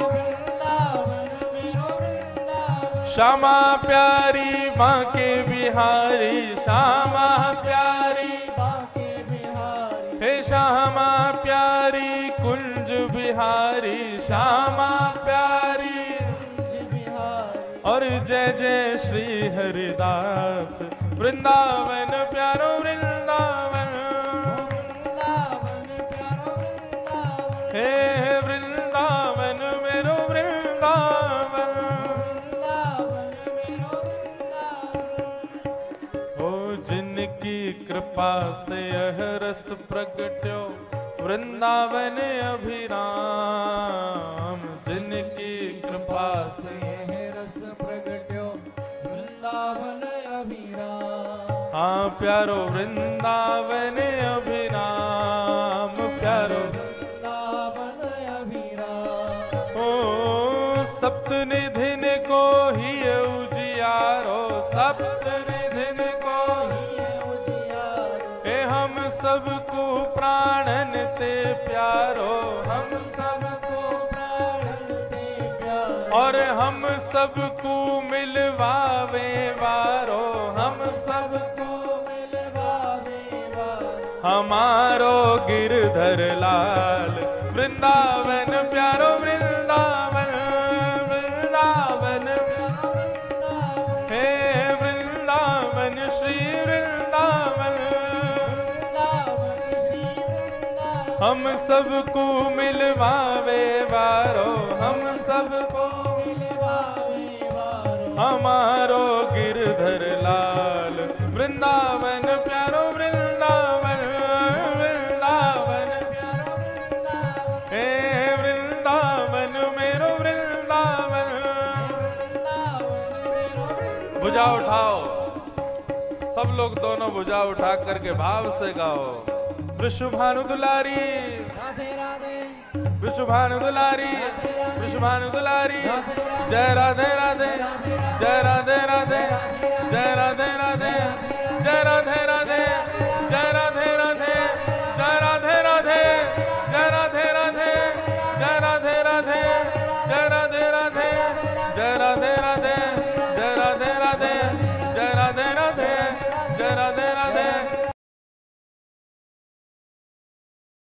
वृंदावन मेरो श्यामा प्यारी बाके बिहारी श्यामा प्यारी। बिहारी, श्यामा प्यारी। और जय जय श्री हरिदास। वृंदावन प्यारो, वृंदावन। हे वृंदावन मेरो वृंदावन। हो जिनकी कृपा से यह रस वृंदावन अभिराम जिनकी कृपा से यह रस प्रगट्यो वृंदावन अभिराम। हाँ प्यारो वृंदावन अभिराम प्यारो। वृंदावन अभिराम। ओ सप्तनिधिन को ही उजियारो सप्तनिधिन को सबको प्राणन ते प्यारो। हम सबको प्राणन प्यार। और हम सबको मिलवावे वारो। हम सबको मिलवावे वार। हमारो गिरधर लाल, वृंदावन प्यारो, वृंदावन वृंदावन। हे वृंदावन, श्री वृंदावन। हम सबको मिलवावे वारो, हम सबको मिलवावे हमारो गिरधर लाल, वृंदावन प्यारो, वृंदावन वृंदावन प्यारो हे वृंदावन मेरो वृंदावन। भुजा उठाओ। सब लोग दोनों भुजा उठा करके भाव से गाओ। विश्वभानु दुलारी राधे। राधे विश्वभानु दुलारी विश्वभानु दुलारी जय राधे राधे। जय राधे राधे। जय राधे राधे। जय राधे राधे।